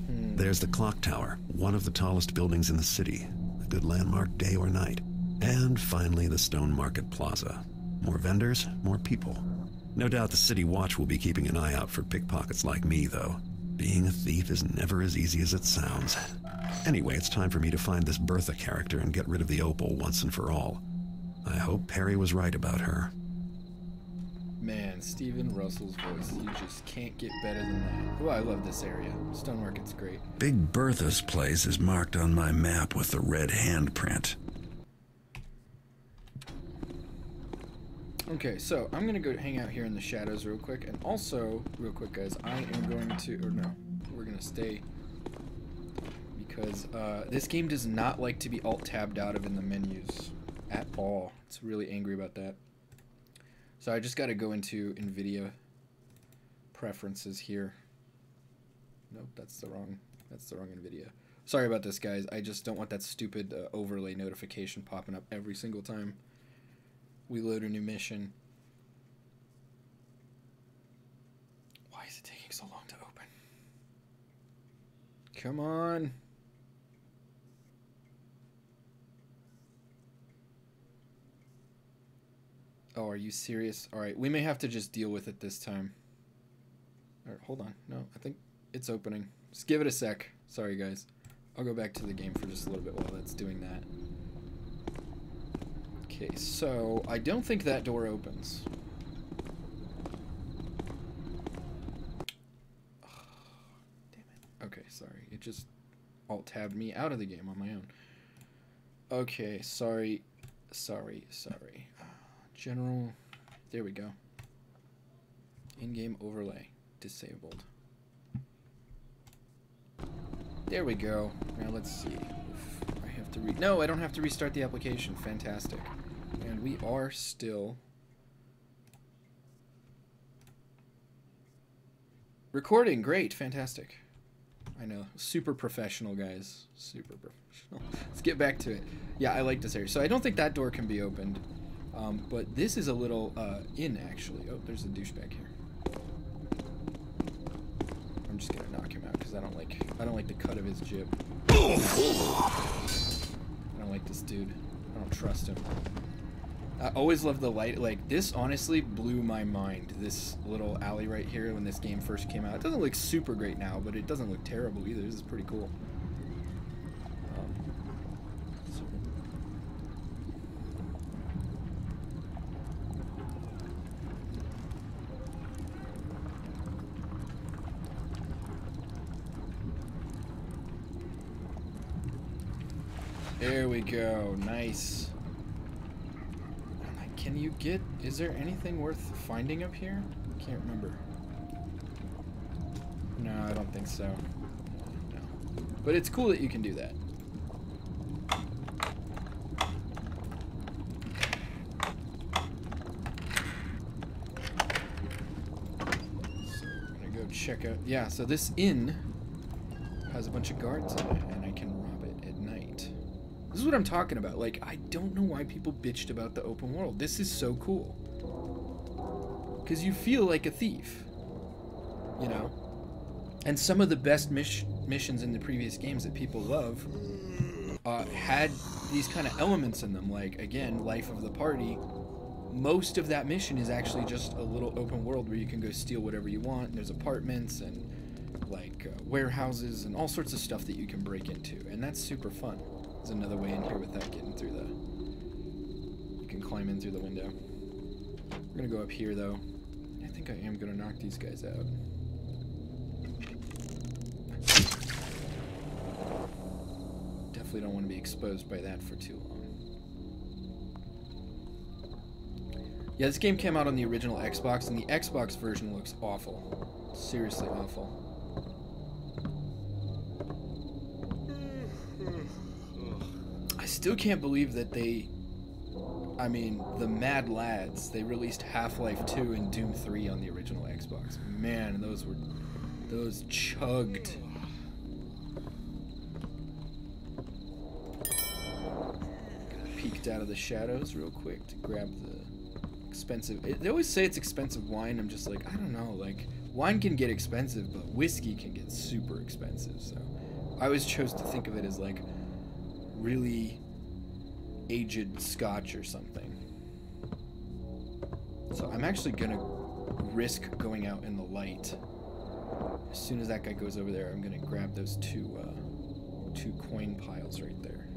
Hmm. There's the clock tower, one of the tallest buildings in the city, a good landmark day or night. And finally, the Stone Market Plaza. More vendors, more people. No doubt the City Watch will be keeping an eye out for pickpockets like me, though. Being a thief is never as easy as it sounds. Anyway, it's time for me to find this Bertha character and get rid of the opal once and for all. I hope Perry was right about her. Man, Stephen Russell's voice, you just can't get better than that. Oh, I love this area. Stone Market's great. Big Bertha's place is marked on my map with the red handprint. Okay, so I'm gonna go hang out here in the shadows real quick, and also, real quick, guys, I am going to, or no, we're gonna stay because uh, this game does not like to be alt-tabbed out of in the menus at all. It's really angry about that. So I just got to go into NVIDIA preferences here. Nope, that's the wrong. That's the wrong NVIDIA. Sorry about this, guys. I just don't want that stupid uh, overlay notification popping up every single time we load a new mission. Why is it taking so long to open? Come on. Oh, are you serious? All right, we may have to just deal with it this time. All right, hold on. No, I think it's opening. Just give it a sec. Sorry, guys. I'll go back to the game for just a little bit while that's doing that. Okay, so I don't think that door opens. *sighs* Okay, sorry. It just alt-tabbed me out of the game on my own. Okay, sorry. Sorry, sorry. General. There we go. In-game overlay. Disabled. There we go. Now let's see. I have to re- No, I don't have to restart the application. Fantastic. And we are still... Recording. Great. Fantastic. I know. Super professional, guys. Super professional. *laughs* Let's get back to it. Yeah, I like this area. So I don't think that door can be opened. Um, but this is a little uh, in, actually. Oh, there's a douchebag here. I'm just gonna knock him out because I don't like I don't like the cut of his jib. I don't like this dude. I don't trust him. I always love the light. Like this, honestly blew my mind. This little alley right here when this game first came out. It doesn't look super great now, but it doesn't look terrible either. This is pretty cool. Um, There we go. Nice. Can you get... Is there anything worth finding up here? Can't remember. No, I don't think so. No. But it's cool that you can do that. So I'm gonna go check out... Yeah, so this inn has a bunch of guards in it, and I can rob it at night. This is what I'm talking about. Like, I don't know why people bitched about the open world. This is so cool. Because you feel like a thief. You know? And some of the best miss missions in the previous games that people love uh, had these kind of elements in them. Like, again, Life of the Party. Most of that mission is actually just a little open world where you can go steal whatever you want. And there's apartments and, like, uh, warehouses and all sorts of stuff that you can break into. And that's super fun. There's another way in here without getting through the... You can climb in through the window. We're gonna go up here, though. I think I am gonna knock these guys out. Definitely don't want to be exposed by that for too long. Yeah, this game came out on the original Xbox, and the Xbox version looks awful. Seriously awful. I still can't believe that they. I mean, the Mad Lads, they released Half Life 2 and Doom 3 on the original Xbox. Man, those were. Those chugged. Peeked out of the shadows real quick to grab the expensive. It, they always say it's expensive wine. I'm just like, I don't know. Like, wine can get expensive, but whiskey can get super expensive. So I always chose to think of it as like really aged scotch or something. So I'm actually gonna risk going out in the light. As soon as that guy goes over there, I'm gonna grab those two uh, two coin piles right there.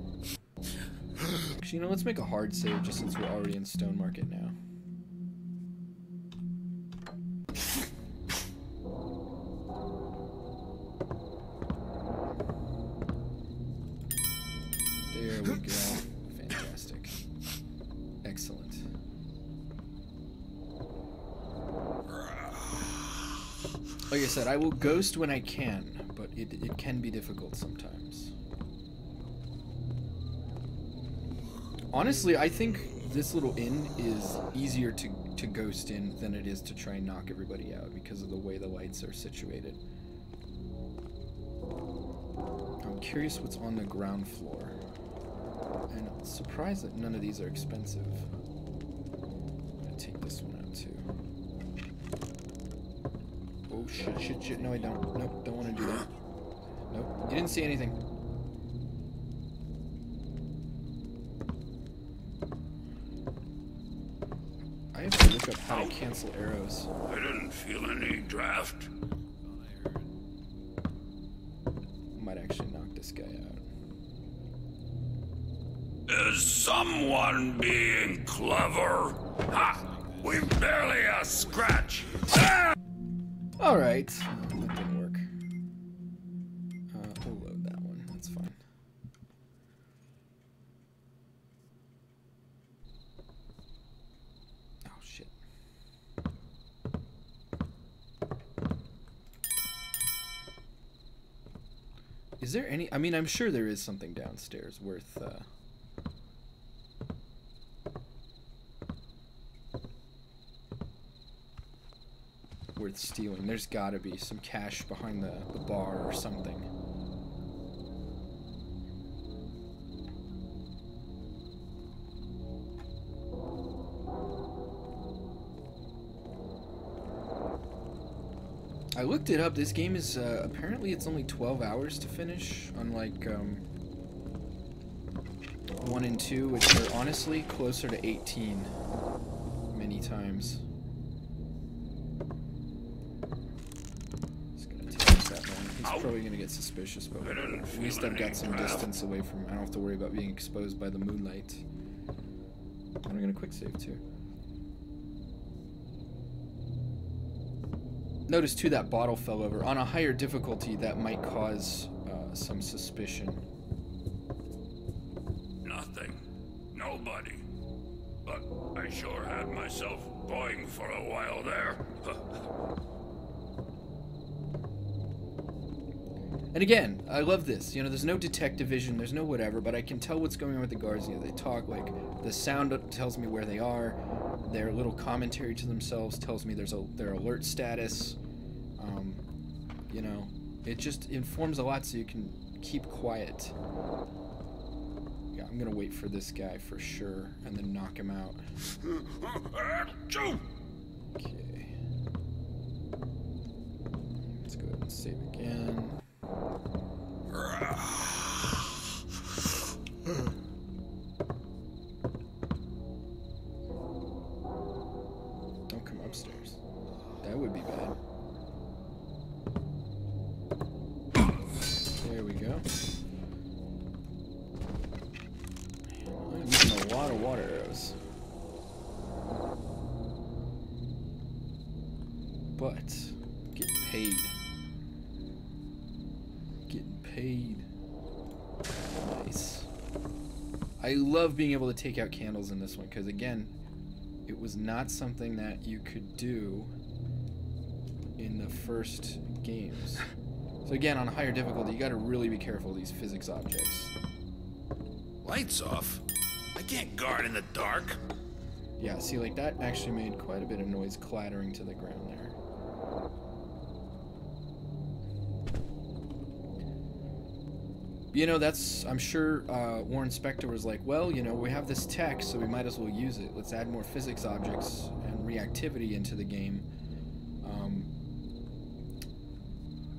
Actually, you know, let's make a hard save just since we're already in Stone Market now. I will ghost when I can, but it, it can be difficult sometimes. Honestly, I think this little inn is easier to, to ghost in than it is to try and knock everybody out because of the way the lights are situated. I'm curious what's on the ground floor. And surprised that none of these are expensive. Shit, shit, shit. No, I don't. Nope, don't want to do that. Nope, you didn't see anything. I have to look up how to cancel arrows. I didn't feel any draft. I mean, I'm sure there is something downstairs worth... Uh, worth stealing. There's gotta be some cash behind the, the bar or something. I looked it up. This game is uh, apparently it's only 12 hours to finish, unlike um, one and two, which are honestly closer to 18 many times. Just gonna take that one. He's probably gonna get suspicious, but at least I've got some distance away from. I don't have to worry about being exposed by the moonlight. I'm gonna quick save too. Notice too that bottle fell over. On a higher difficulty, that might cause uh, some suspicion. Nothing. Nobody. But I sure had myself going for a while there. *laughs* And again, I love this. You know, there's no detective vision, there's no whatever, but I can tell what's going on with the guards. You know, they talk like the sound tells me where they are. Their little commentary to themselves tells me there's a their alert status. You know, it just informs a lot so you can keep quiet. Yeah, I'm gonna wait for this guy for sure, and then knock him out. Okay. Let's go ahead and save again. Love being able to take out candles in this one because, again, it was not something that you could do in the first games. *laughs* So again, on a higher difficulty, you got to really be careful of these physics objects. Lights off? I can't guard in the dark. Yeah, see, like that actually made quite a bit of noise clattering to the ground You know, that's, I'm sure uh, Warren Spector was like, well, you know, we have this tech, so we might as well use it. Let's add more physics objects and reactivity into the game um,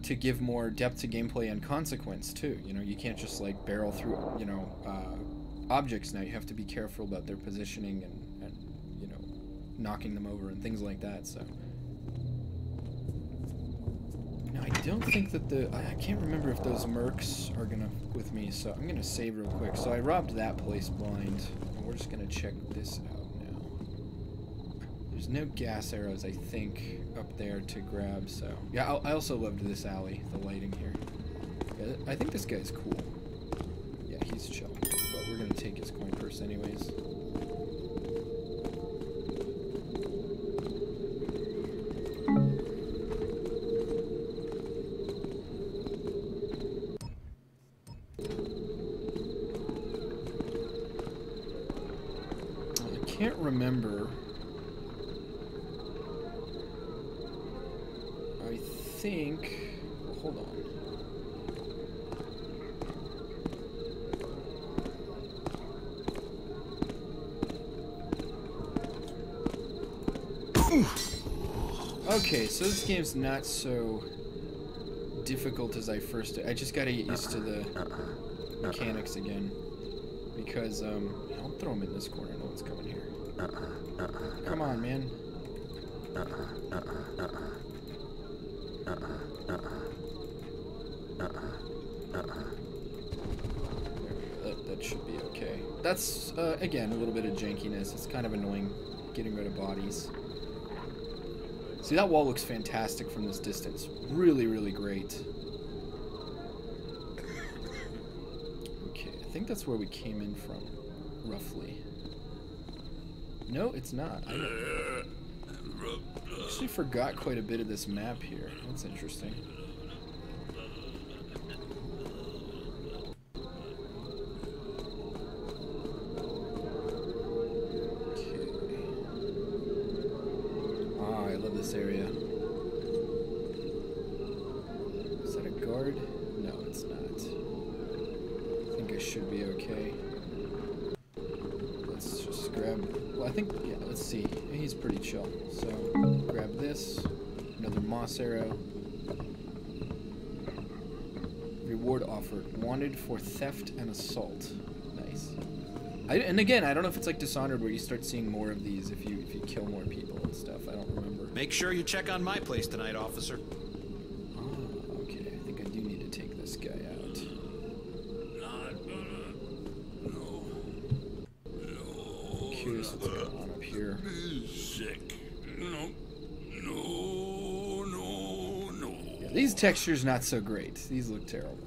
to give more depth to gameplay and consequence, too. You know, you can't just, like, barrel through, you know, uh, objects now. You have to be careful about their positioning and, and, you know, knocking them over and things like that, so... don't think that the... I, can't remember if those mercs are gonna with me, so I'm gonna save real quick. So I robbed that place blind. We're just gonna check this out now. There's no gas arrows, I think, up there to grab, so... Yeah, I, I also loved this alley, the lighting here. Yeah, I think this guy's cool. Yeah, he's chill. But we're gonna take his coin purse anyways. Remember. I think. hold on. Okay, so this game's not so difficult as I first. I just gotta get used to the mechanics again, because um, I'll throw him in this corner. No one's coming here. Come on, man. Uh-uh, uh-uh. Uh-uh, uh-uh. Uh-uh, uh-uh. That, that should be okay. That's, uh, again, a little bit of jankiness. It's kind of annoying getting rid of bodies. See, that wall looks fantastic from this distance. Really, really great. Okay, I think that's where we came in from, roughly. No, it's not. I actually forgot quite a bit of this map here. That's interesting. Another arrow. Reward offered. Wanted for theft and assault. Nice. I, and again, I don't know if it's like Dishonored where you start seeing more of these if you if you kill more people and stuff. I don't remember. Make sure you check on my place tonight, officer. Ah, okay. I think I do need to take this guy out. No. No. Curious what's going on up here. Sick. Textures not so great. These look terrible.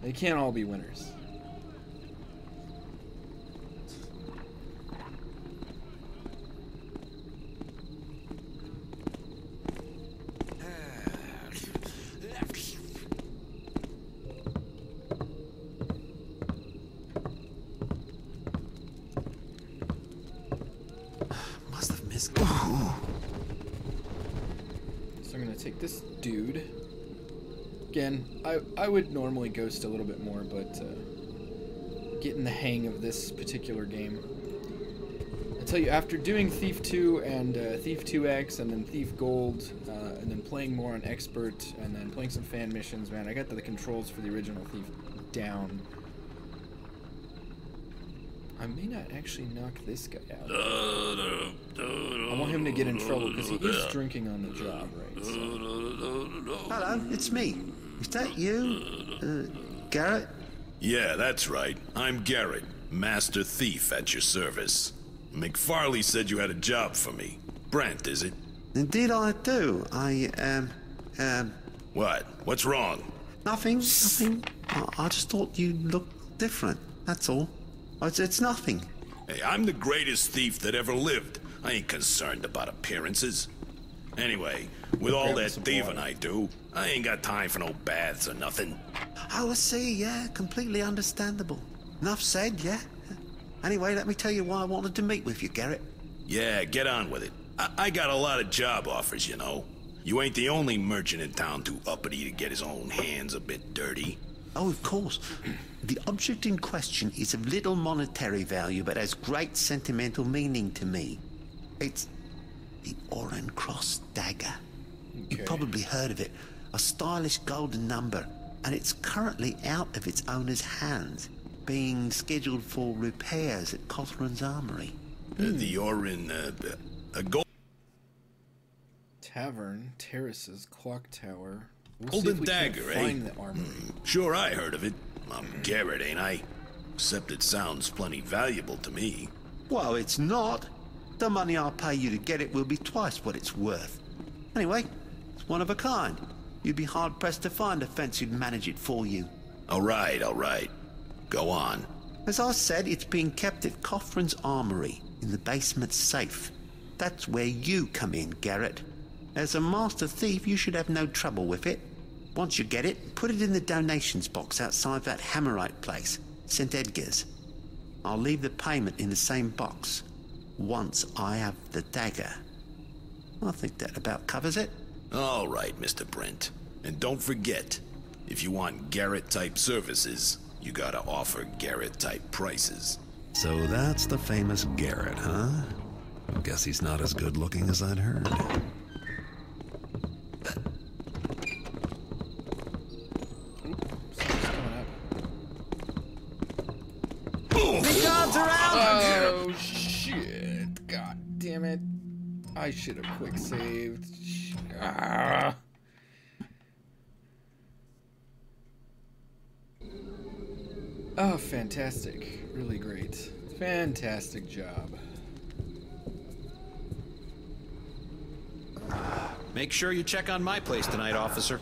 They can't all be winners. Must have missed. So I'm gonna take this dude. Again, I would normally ghost a little bit more, but uh, getting the hang of this particular game. I tell you, after doing Thief 2 and uh, Thief 2X and then Thief Gold, uh, and then playing more on Expert, and then playing some fan missions, man, I got the controls for the original Thief down. I may not actually knock this guy out. I want him to get in trouble because he is drinking on the job, right? So. Hello, it's me. Is that you, uh, Garrett? Yeah, that's right. I'm Garrett, Master Thief at your service. McFarley said you had a job for me. Brent, is it? Indeed, I do. I um um. What? What's wrong? Nothing. Nothing. I, I just thought you looked different. That's all. It's, it's nothing. Hey, I'm the greatest thief that ever lived. I ain't concerned about appearances. Anyway, with all that thieving I do, I ain't got time for no baths or nothing. Oh, I see. Yeah, completely understandable. Enough said. Yeah. Anyway, let me tell you why I wanted to meet with you, Garrett. Yeah, get on with it. I, I got a lot of job offers, you know. You ain't the only merchant in town too uppity to get his own hands a bit dirty. Oh, of course. The object in question is of little monetary value, but has great sentimental meaning to me. It's the Oran Cross dagger. You've probably heard of it. A stylish golden number, and it's currently out of its owner's hands, being scheduled for repairs at Cothran's Armory. Uh, the Orin, uh, a gold. Tavern, terraces, clock tower. We'll see if Golden we can't dagger, eh? find the armory. Sure, I heard of it. I'm Garrett, ain't I? Except it sounds plenty valuable to me. Well, it's not. The money I'll pay you to get it will be twice what it's worth. Anyway, it's one of a kind. You'd be hard pressed to find a fence who'd manage it for you. All right, all right. Go on. As I said, it's being kept at Cothran's Armory in the basement safe. That's where you come in, Garrett. As a master thief, you should have no trouble with it. Once you get it, put it in the donations box outside that Hammerite place, St. Edgar's. I'll leave the payment in the same box once I have the dagger. I think that about covers it. All right, Mr. Brent. And don't forget, if you want Garrett type services, you gotta offer Garrett type prices. So that's the famous Garrett, huh? I guess he's not as good looking as I'd heard. The guards are out! Oh, oh shit! God damn it! I should have quick saved. Ah. Oh, fantastic. Really great. Fantastic job. Make sure you check on my place tonight, officer.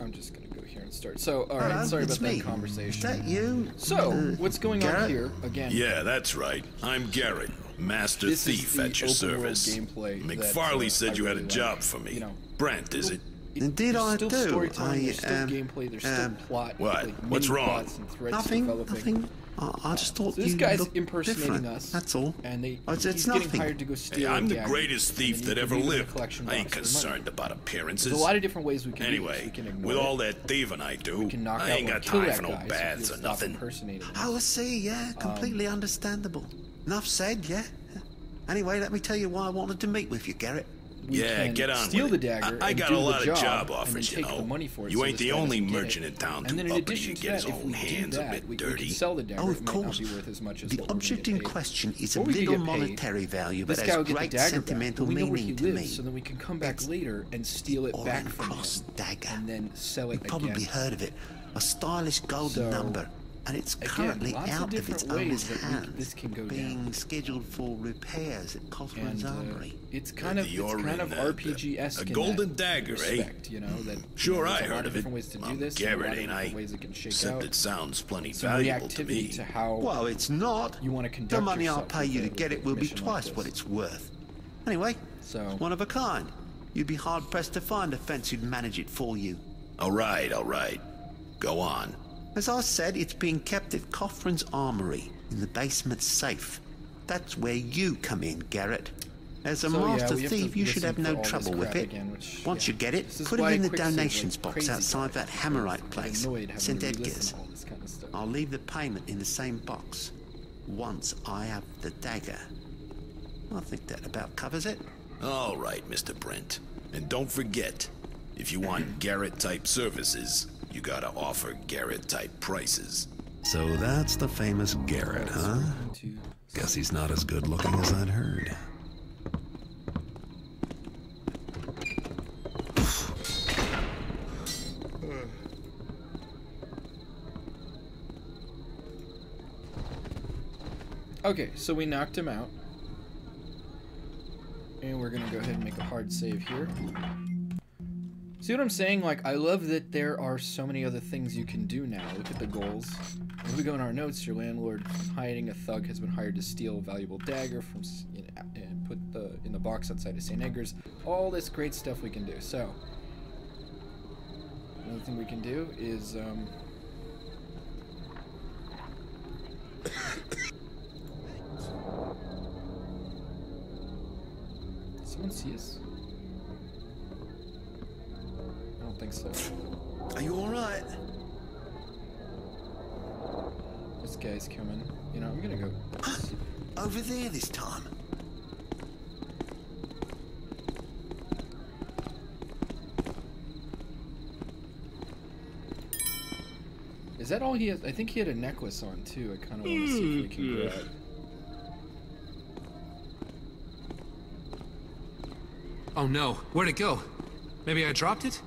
I'm just gonna go here and start. So, all right, Hello, sorry about me. that conversation. Is that you? So, Uh, what's going on here again? Yeah, that's right. I'm Garrett, Master This Thief at your service. gameplay that, McFarley uh, said I you had a really job like. for me. You know, Brent, is it? Indeed, I still do. I, am. still um, gameplay, there's still um, plot. What? Like, What's wrong? plots and threads Nothing. developing. Nothing. I, I just thought So this you guy's looked impersonating different. us. That's all. And they, it's, he's it's getting nothing. hired to go steal Hey, a I'm the greatest thief that ever can leave it in a lived. I ain't box for money. concerned about appearances. There's a lot of different ways we can do Anyway, this. We can ignore with it. all that thieving I do, we can knock I ain't got time for no guy, so baths or nothing. impersonating us. Oh, I see. Yeah, completely understandable. Enough said. Yeah. Anyway, let me tell you why I wanted to meet with you, Garrett. We Yeah, can get on steal with the it. dagger. I, I and got do a lot of job, job and then offers, you know. The money for it you so ain't the only merchant it. in town And then too in uppity addition to to get that, his own we do hands a that, bit we, we dirty. can sell the dagger. Oh, of course. be worth as much as The what we're gonna object in question is Or of we could little get paid. monetary value, This but guy will has get the great dagger sentimental back, but we know where he meaning to lives, me. so then we can come back later and steal it back from Cross him, dagger. and then sell it You've probably heard of it. A stylish golden So, number, and it's again, currently lots of out of its different ways owner's that hands, this can go being down. scheduled for repairs at Cothran's and uh, Armory. it's kind of The it's kind of uh, the- RPG esque. a golden dagger, eh? respect, You know that. Sure, there's I a lot heard of it. different ways to do this. and a lot Garrett, ain't different I? Ways it can shake Except out. it sounds plenty Some valuable to me. to how Well, it's not. you want to The conduct money I'll yourself pay you to get it will be mission like twice what it's worth. Anyway, So one of a kind. You'd be hard pressed to find a fence who'd manage it for you. All right, all right. Go on. As I said, it's being kept at Cothran's Armory in the basement safe. That's where you come in, Garrett. As a So, master we have to thief, you should have no for all this trouble with it. again, which, Once yeah. you get it, put it in the donations like box outside that Hammerite place. St Edgar's. re-listen to all this kind of. I'll leave the payment in the same box. Once I have the dagger. I think that about covers it. All right, Mr. Brent. And don't forget, if you want *clears throat* Garrett type services, you gotta offer Garrett type prices. So that's the famous Garrett, huh? Guess he's not as good looking as I'd heard. Okay, so we knocked him out. And we're gonna go ahead and make a hard save here. See what I'm saying? Like, I love that there are so many other things you can do now. Look at the goals. If we go in our notes, your landlord hiding a thug has been hired to steal a valuable dagger from you know, and put the in the box outside of St. Edgar's. All this great stuff we can do. So, another thing we can do is um, *coughs* someone see us? Don't think so. Are you alright? This guy's coming. You know, I'm gonna go. Over there this time. Is that all he has? I think he had a necklace on too. I kind of want to see if we can hmm, grab. Oh no, where'd it go? Maybe I dropped it?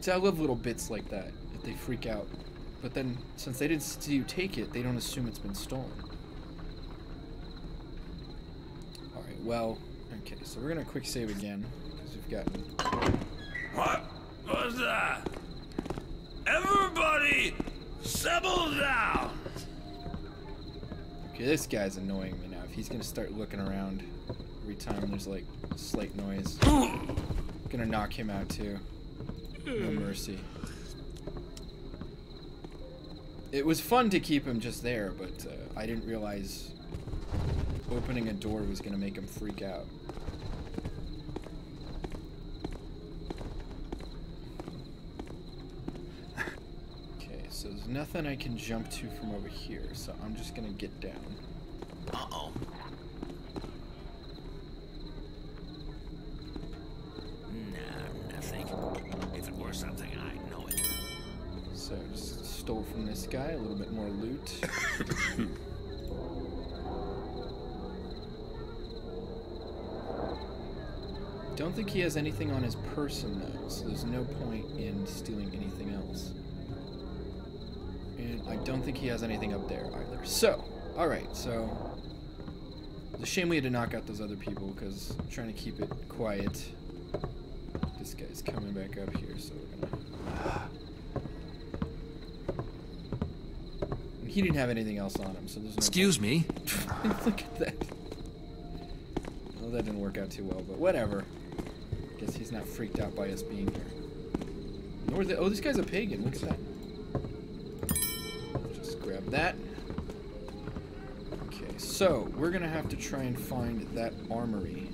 See, I love little bits like that. That they freak out. But then, since they didn't see you take it, they don't assume it's been stolen. Alright, well, okay, so we're gonna quick save again. Because we've gotten. What was that? Everybody, settle down! Okay, this guy's annoying me now. If he's gonna start looking around every time there's like a slight noise, hmm. gonna knock him out too. No mercy. It was fun to keep him just there, but uh, I didn't realize opening a door was gonna make him freak out. *laughs* Okay, so there's nothing I can jump to from over here, so I'm just gonna get down. Uh-oh. No, nothing or something. I know it. So, just stole from this guy a little bit more loot. *laughs* Don't think he has anything on his person, though, so there's no point in stealing anything else. And I don't think he has anything up there either. So, alright, so... It's a shame we had to knock out those other people, because trying to keep it quiet this guy's coming back up here, so we're gonna... *sighs* He didn't have anything else on him, so there's no Excuse point. me. *laughs* Look at that. Well, that didn't work out too well, but whatever. Guess he's not freaked out by us being here. Nor the oh, this guy's a pagan. Look at that. Just grab that. Okay, so we're gonna have to try and find that armory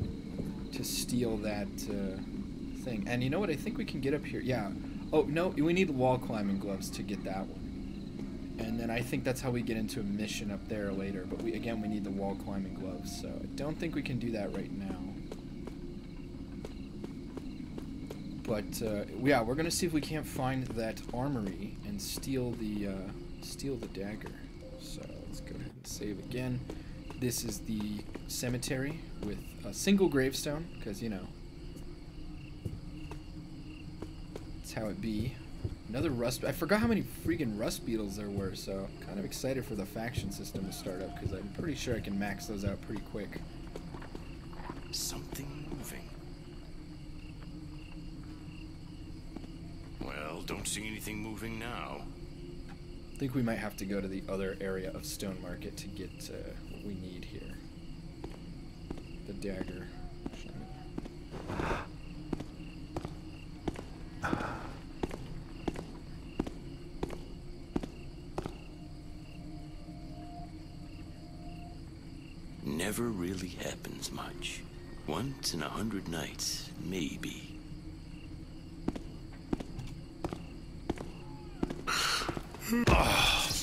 to steal that uh, thing. And you know what? I think we can get up here. Yeah. Oh no, we need wall climbing gloves to get that one. And then I think that's how we get into a mission up there later. But we again, we need the wall climbing gloves. So I don't think we can do that right now. But uh, yeah, we're gonna see if we can't find that armory and steal the uh, steal the dagger. So let's go ahead and save again. This is the cemetery with a single gravestone, because you know that's how it be. Another rust. I forgot how many freaking rust beetles there were, so kind of excited for the faction system to start up because I'm pretty sure I can max those out pretty quick. Something moving. Well, don't see anything moving now. I think we might have to go to the other area of Stone Market to get uh, what we need here. The dagger. *sighs* Never really happens much. Once in a hundred nights, maybe. *sighs*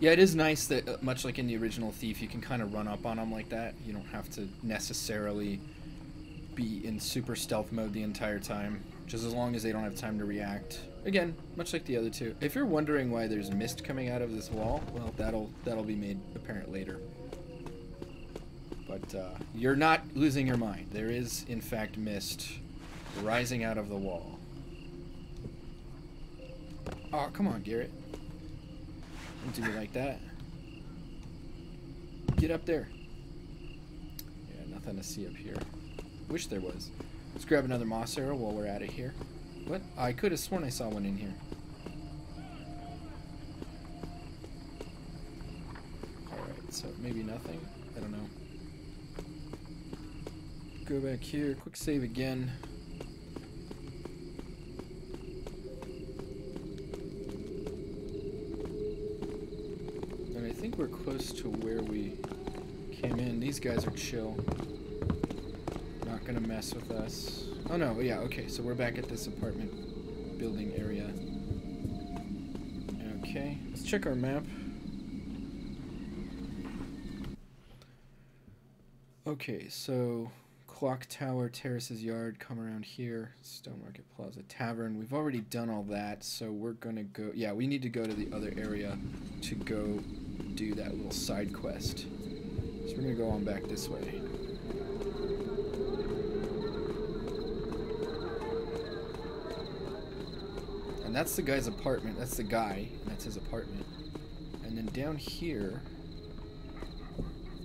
Yeah, it is nice that, uh, much like in the original Thief, you can kind of run up on them like that. You don't have to necessarily be in super stealth mode the entire time, just as long as they don't have time to react. Again, much like the other two. If you're wondering why there's mist coming out of this wall, well, that'll that'll be made apparent later. But uh, you're not losing your mind. There is, in fact, mist rising out of the wall. Oh, come on, Garrett. Don't do me like that. Get up there. Yeah, nothing to see up here. Wish there was. Let's grab another moss arrow while we're at it here. What? Oh, I could have sworn I saw one in here. Alright, so maybe nothing? I don't know. Go back here, quick save again. And I think we're close to where we came in. These guys are chill. Gonna mess with us. Oh no, yeah, okay, so we're back at this apartment building area. Okay, let's check our map. Okay, so Clock Tower, Terraces Yard, come around here, Stone Market Plaza Tavern. We've already done all that, so we're gonna go. Yeah, we need to go to the other area to go do that little side quest. So we're gonna go on back this way. That's the guy's apartment. That's the guy. And that's his apartment. And then down here,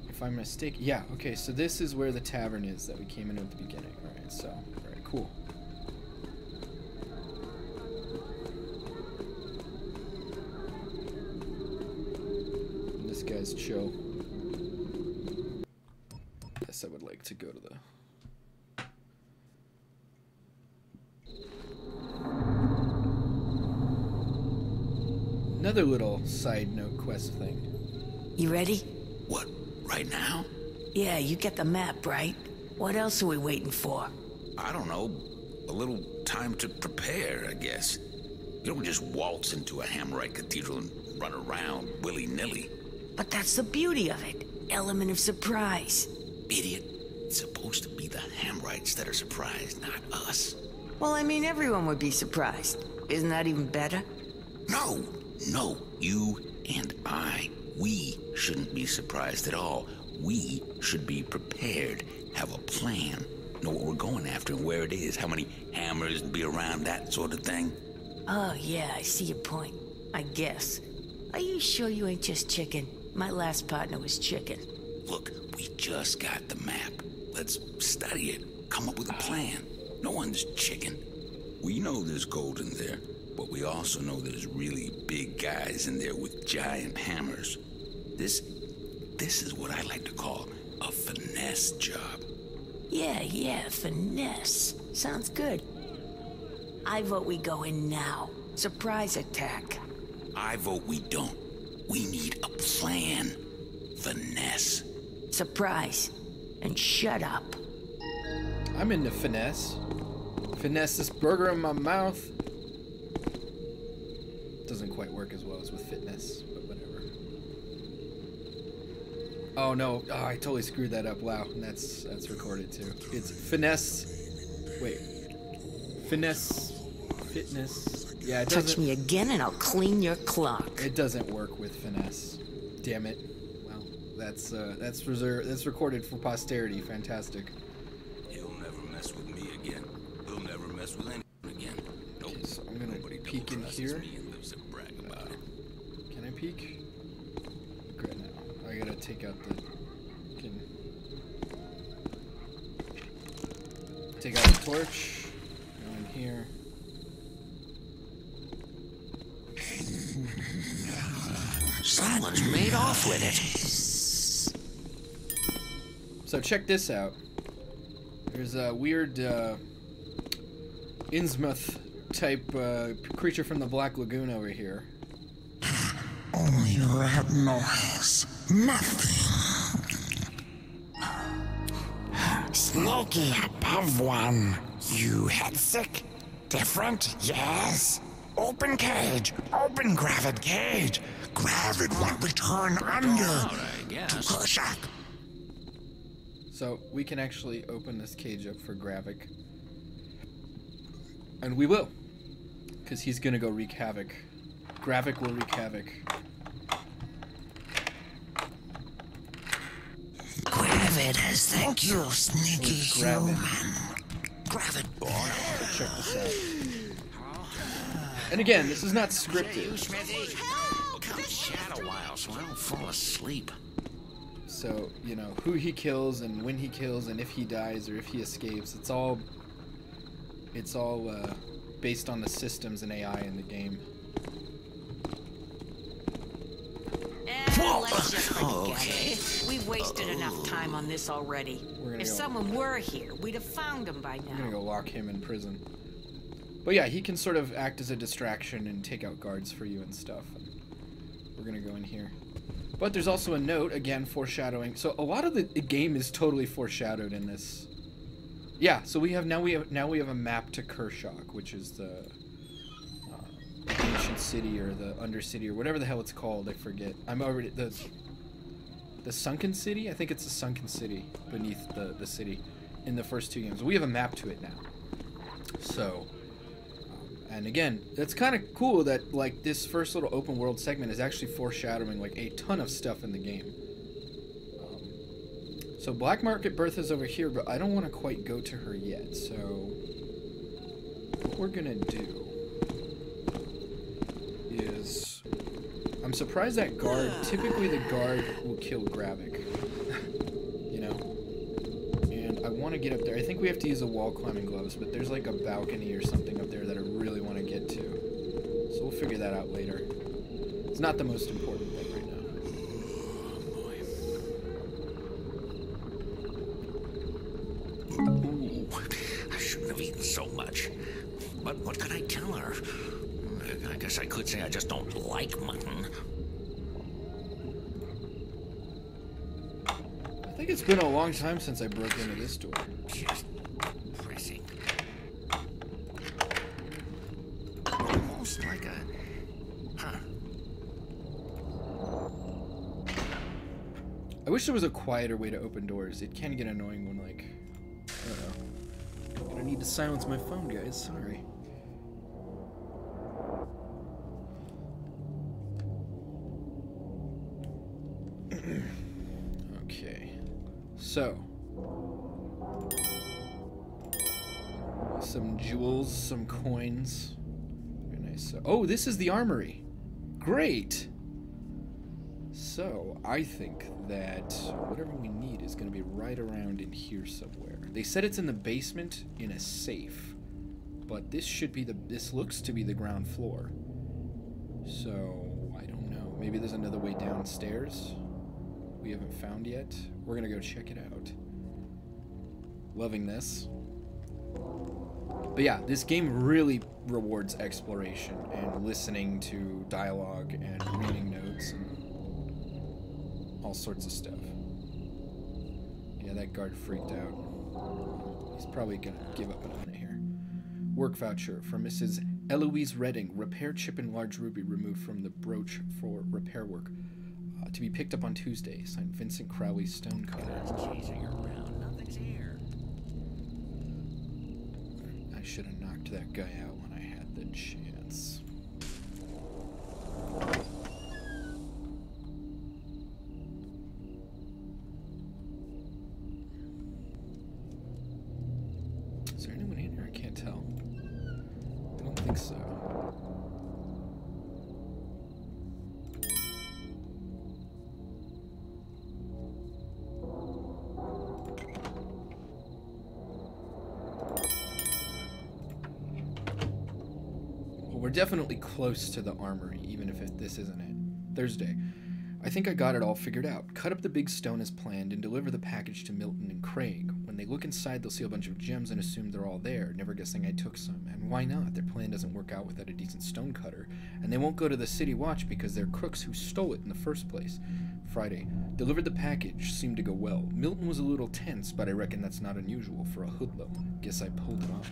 if I'm mistaken, yeah. Okay, so this is where the tavern is that we came in at the beginning. All right. So, all right, cool. And this guy's chill. Guess I would like to go to the Another little side note quest thing. You ready? What, right now? Yeah, you get the map, right? What else are we waiting for? I don't know. A little time to prepare, I guess. You don't just waltz into a Hammerite cathedral and run around willy nilly. But that's the beauty of it. Element of surprise. Idiot. It's supposed to be the Hammerites that are surprised, not us. Well, I mean, everyone would be surprised. Isn't that even better? No, no, you and I. We shouldn't be surprised at all. We should be prepared, have a plan, know what we're going after and where it is, how many hammers be around, that sort of thing. Oh, yeah, I see your point. I guess. Are you sure you ain't just chicken? My last partner was chicken. Look, we just got the map. Let's study it, come up with a plan. No one's chicken. We know there's gold in there, but we also know there's really big guys in there with giant hammers. This this is what I like to call a finesse job. Yeah, yeah, finesse. Sounds good. I vote we go in now. Surprise attack. I vote we don't. We need a plan. Finesse. Surprise. And shut up. I'm into finesse. Finesse this burger in my mouth. Doesn't quite work as well as with fitness, but whatever. Oh no, oh, I totally screwed that up. Wow, and that's that's recorded too. It's finesse. Wait, finesse, fitness. Yeah, it Touch me again and I'll clean your clock. It doesn't work with finesse. Damn it. Well, that's uh, that's reserved. That's recorded for posterity. Fantastic. He'll never mess with me again. He'll never mess with anyone again. Nope. So I'm gonna Nobody peek in double-crosses here. me and lives to brag about it. Can I peek? Good now. I gotta take out the. Can take out the torch. Go in here. Someone's made off with it. So check this out. There's a weird uh, Innsmouth type uh, creature from the Black Lagoon over here. Only red noise. Nothing. Sneaky above one. You head sick? Different? Yes. Open cage. Open gravid cage. Gravid won't return under. To push up. So we can actually open this cage up for Gravik. And we will. Because he's gonna go wreak havoc. Gravik will wreak havoc. Gravid has thank you, sneaky Gravid. human. Gravid Check this out. And again, this is not scripted. Come chat a while so I don't fall asleep. So, you know, who he kills and when he kills and if he dies or if he escapes, it's all it's all uh, based on the systems and AI in the game. Let's just forget Okay. We've wasted enough time on this already. If go- someone were here, we'd have found him by now. I'm gonna go lock him in prison. But yeah, he can sort of act as a distraction and take out guards for you and stuff. We're gonna go in here. But there's also a note, again, foreshadowing. So a lot of the, the game is totally foreshadowed in this. Yeah, so we have now we have now we have a map to Kurshok, which is the ancient city or the undercity or whatever the hell it's called. I forget. I'm already the the sunken city. I think it's the sunken city beneath the the city in the first two games. We have a map to it now. So, um, and again, it's kind of cool that like this first little open world segment is actually foreshadowing like a ton of stuff in the game. Um, so Black Market Bertha's over here, but I don't want to quite go to her yet. So what we're gonna do is I'm surprised that guard. Typically, the guard will kill Gravik. *laughs* you know. And I want to get up there. I think we have to use the wall climbing gloves, but there's like a balcony or something up there that I really want to get to. So we'll figure that out later. It's not the most important it's been a long time since I broke into this door. Just pressing. Almost like a. Huh. I wish there was a quieter way to open doors. It can get annoying when like I don't know. I need to silence my phone, guys. Sorry. So, some jewels, some coins. Very nice. So, oh, this is the armory. Great. So, I think that whatever we need is going to be right around in here somewhere. They said it's in the basement in a safe, but this should be the this looks to be the ground floor. So, I don't know. Maybe there's another way downstairs we haven't found yet. We're to go check it out. Loving this. But yeah, this game really rewards exploration and listening to dialogue and reading notes and all sorts of stuff. Yeah, that guard freaked out. He's probably gonna give up a minute here. Work voucher for Mrs. Eloise Redding. Repair chip and large ruby removed from the brooch for repair work. Uh, to be picked up on Tuesday. Signed Vincent Crowley Stonecutter. Chasing around, nothing's here. I should have knocked that guy out when I had the chance. Definitely close to the armory, even if it, this isn't it. Thursday. I think I got it all figured out. Cut up the big stone as planned and deliver the package to Milton and Craig. When they look inside, they'll see a bunch of gems and assume they're all there, never guessing I took some. And why not? Their plan doesn't work out without a decent stone cutter. And they won't go to the city watch because they're crooks who stole it in the first place. Friday. Delivered the package. Seemed to go well. Milton was a little tense, but I reckon that's not unusual for a hoodlum. Guess I pulled it off.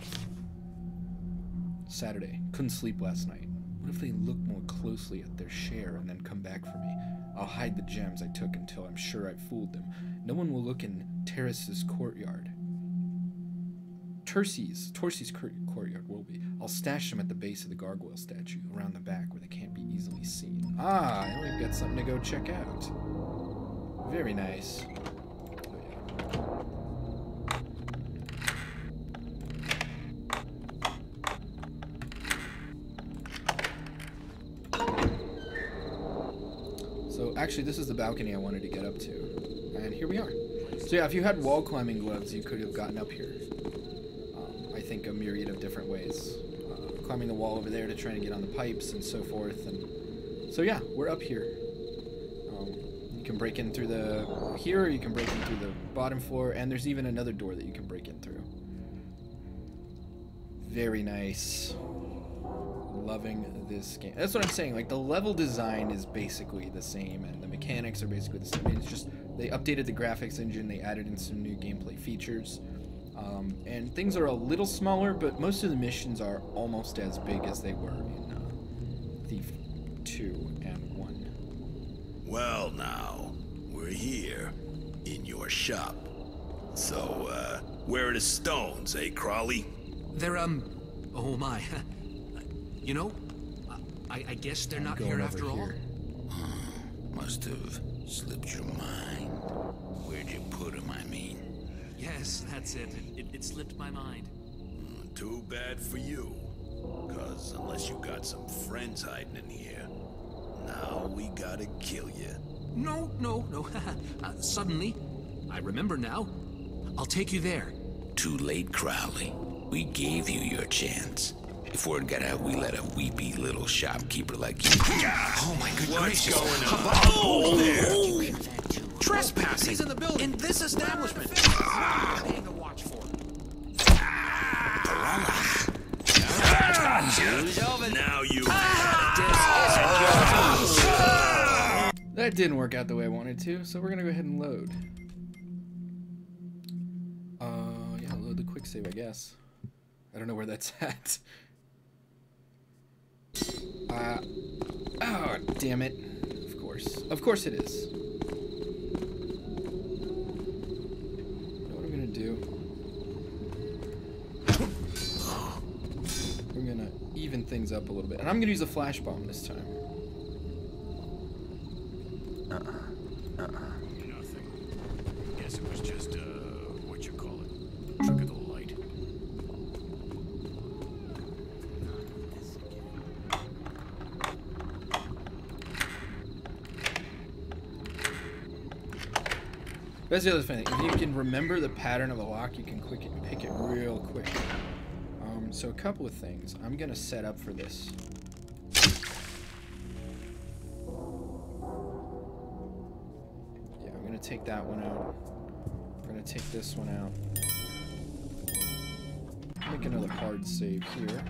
Saturday. Couldn't sleep last night. What if they look more closely at their share and then come back for me? I'll hide the gems I took until I'm sure I've fooled them. No one will look in Terrace's courtyard. Terces, courtyard will be. I'll stash them at the base of the gargoyle statue, around the back where they can't be easily seen. Ah, now we've got something to go check out. Very nice. So actually, this is the balcony I wanted to get up to, and here we are. So yeah, if you had wall climbing gloves, you could have gotten up here. Um, I think a myriad of different ways, uh, climbing the wall over there to try and get on the pipes and so forth. And so yeah, we're up here. Um, you can break in through the here, you can break in through the bottom floor, and there's even another door that you can break in through. Very nice loving this game. That's what I'm saying. Like the level design is basically the same, and the mechanics are basically the same. It's just they updated the graphics engine, they added in some new gameplay features, um, and things are a little smaller. But most of the missions are almost as big as they were in uh, Thief Two and One. Well, now, we're here in your shop. So, uh, where are the stones, eh, Crowley? They're, um, oh my. *laughs* You know, I, I guess they're I'm not here over after all. here. Must have slipped your mind. Where'd you put them, I mean? Yes, that's it. It, it, it slipped my mind. Too bad for you. Cause unless you got some friends hiding in here, now we gotta kill you. No, no, no. *laughs* uh, suddenly, I remember now. I'll take you there. Too late, Crowley. We gave you your chance. If word got out, we let a weepy little shopkeeper like you. Oh my good What's gracious. going on? Oh, there. Trespassing! He's in the building. In this establishment! Ah. Paying a watch for. Ah. Now you. Ah. That didn't work out the way I wanted to, so we're gonna go ahead and load. Uh, yeah, load the quick save, I guess. I don't know where that's *laughs* at. Uh, oh, damn it. Of course. Of course it is. What I'm gonna do? I'm gonna even things up a little bit. And I'm gonna use a flash bomb this time. That's the other thing. If you can remember the pattern of a lock, you can quick it, pick it real quick. Um, so a couple of things. I'm gonna set up for this. Yeah, I'm gonna take that one out. I'm gonna take this one out. Make another hard save here.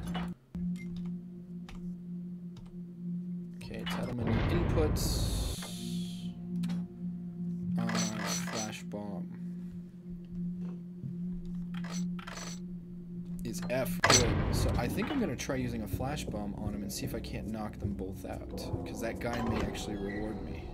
I'm gonna try using a flash bomb on him and see if I can't knock them both out. Because that guy may actually reward me.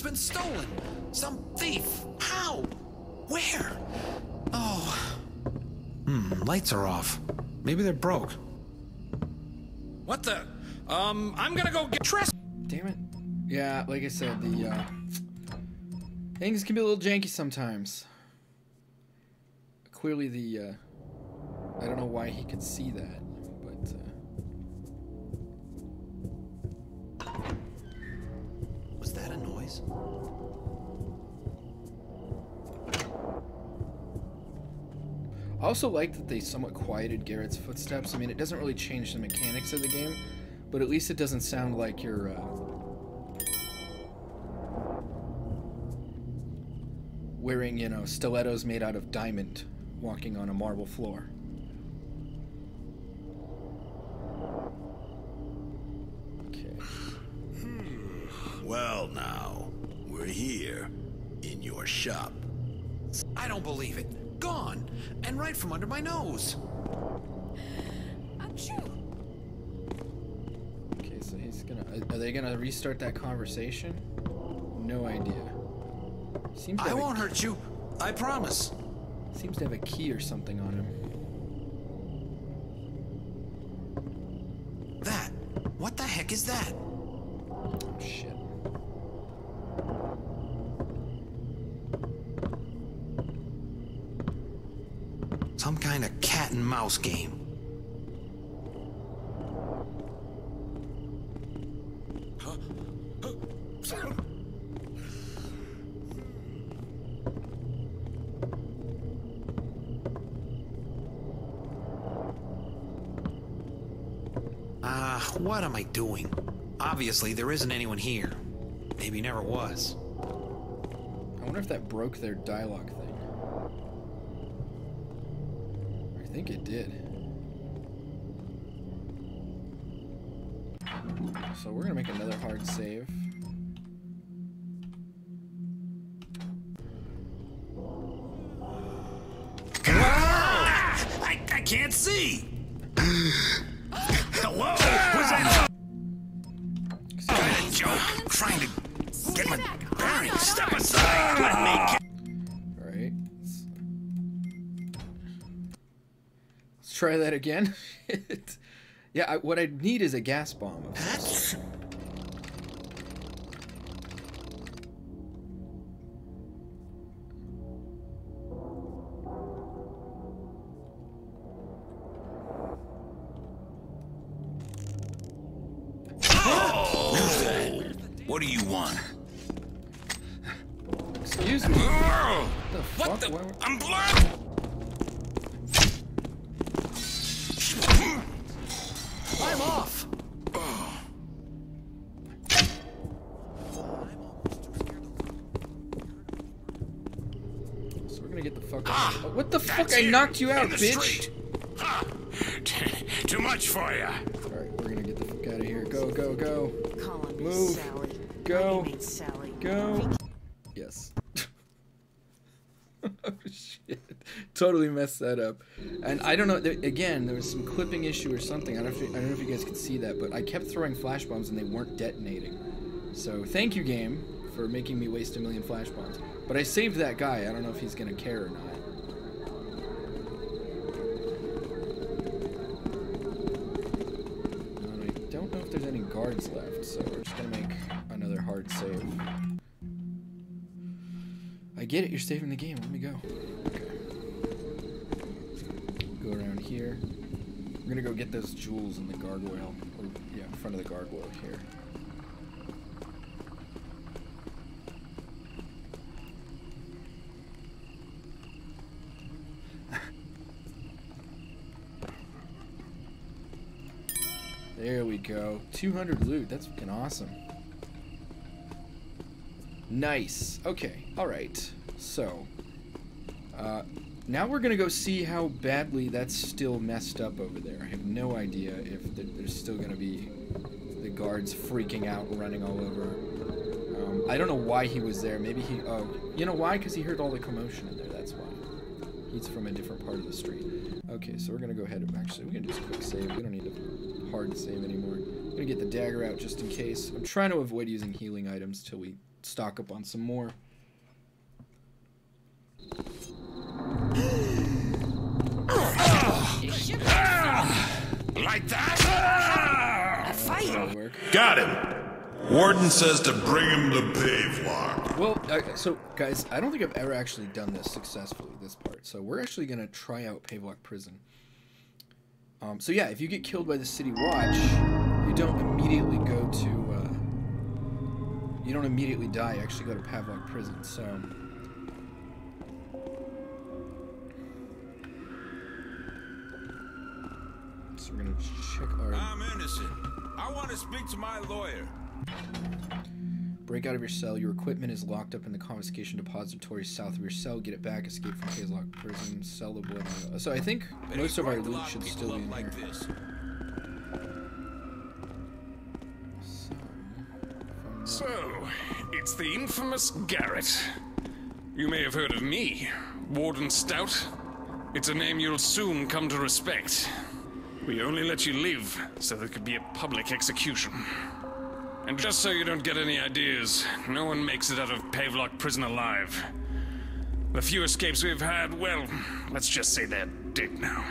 It's been stolen. Some thief. How? Where? Oh. Hmm, lights are off. Maybe they're broke. What the? Um, I'm gonna go get Tress. Damn it. Yeah, like I said, the uh, things can be a little janky sometimes. Clearly, the uh, I don't know why he could see that, also like that they somewhat quieted Garrett's footsteps. I mean, it doesn't really change the mechanics of the game, but at least it doesn't sound like you're. Uh, wearing, you know, stilettos made out of diamond, walking on a marble floor. Okay. Well, now, we're here in your shop. I don't believe it. Gone. And right from under my nose. I'm shooting. Okay, so he's gonna. Are they gonna restart that conversation? No idea. Seems. I won't hurt you. I promise. Seems to have a key or something on him. That. What the heck is that? Oh shit. Some kind of cat and mouse game. Ah, what am I doing? Obviously, there isn't anyone here. Maybe never was. I wonder if that broke their dialogue thing. I think it did. So we're gonna make another hard save. I, I can't see! Again. *laughs* yeah, I, what I need is a gas bomb. Knocked you out, bitch. Too much for you. All right, we're gonna get the fuck out of here. Go, go, go. Move. Sally. Go. Sally. Go. Yes. *laughs* oh shit! Totally messed that up. And I don't know. There, again, there was some clipping issue or something. I don't. Know if, I don't know if you guys could see that, but I kept throwing flash bombs and they weren't detonating. So thank you, game, for making me waste a million flash bombs. But I saved that guy. I don't know if he's gonna care or not. And I don't know if there's any guards left, so we're just gonna make another hard save. I get it, you're saving the game. Let me go. Go around here. We're gonna go get those jewels in the gargoyle. Or, yeah, in front of the gargoyle here. *laughs* There we go. 200 loot. That's fucking awesome. Nice. Okay. All right. So, uh, now we're gonna go see how badly that's still messed up over there. I have no idea if th there's still gonna be the guards freaking out, running all over. Um, I don't know why he was there. Maybe he. Oh, you know why? Because he heard all the commotion in there. That's why. He's from a different part of the street. Okay, so we're gonna go ahead and actually we can just quick save. We don't need to hard save anymore. I'm gonna get the dagger out just in case. I'm trying to avoid using healing items till we stock up on some more. Like that? Fight. Got him. Warden says to bring him to Pavelock. Well, uh, so guys, I don't think I've ever actually done this successfully. This part, so we're actually gonna try out Pavelock Prison. Um, so yeah, if you get killed by the City Watch, you don't immediately go to. Uh, you don't immediately die. You actually go to Pavelock Prison. So. So we're gonna check our. I'm innocent. I want to speak to my lawyer. Break out of your cell. Your equipment is locked up in the confiscation depository south of your cell. Get it back. Escape from Pavelock Prison. Sell the uh, blood. So I think most of our loot should still be in like here. this. So, it's the infamous Garrett. You may have heard of me, Warden Stout. It's a name you'll soon come to respect. We only let you live so there could be a public execution. And just so you don't get any ideas, no one makes it out of Pavelock prison alive. The few escapes we've had, well, let's just say they're dead now.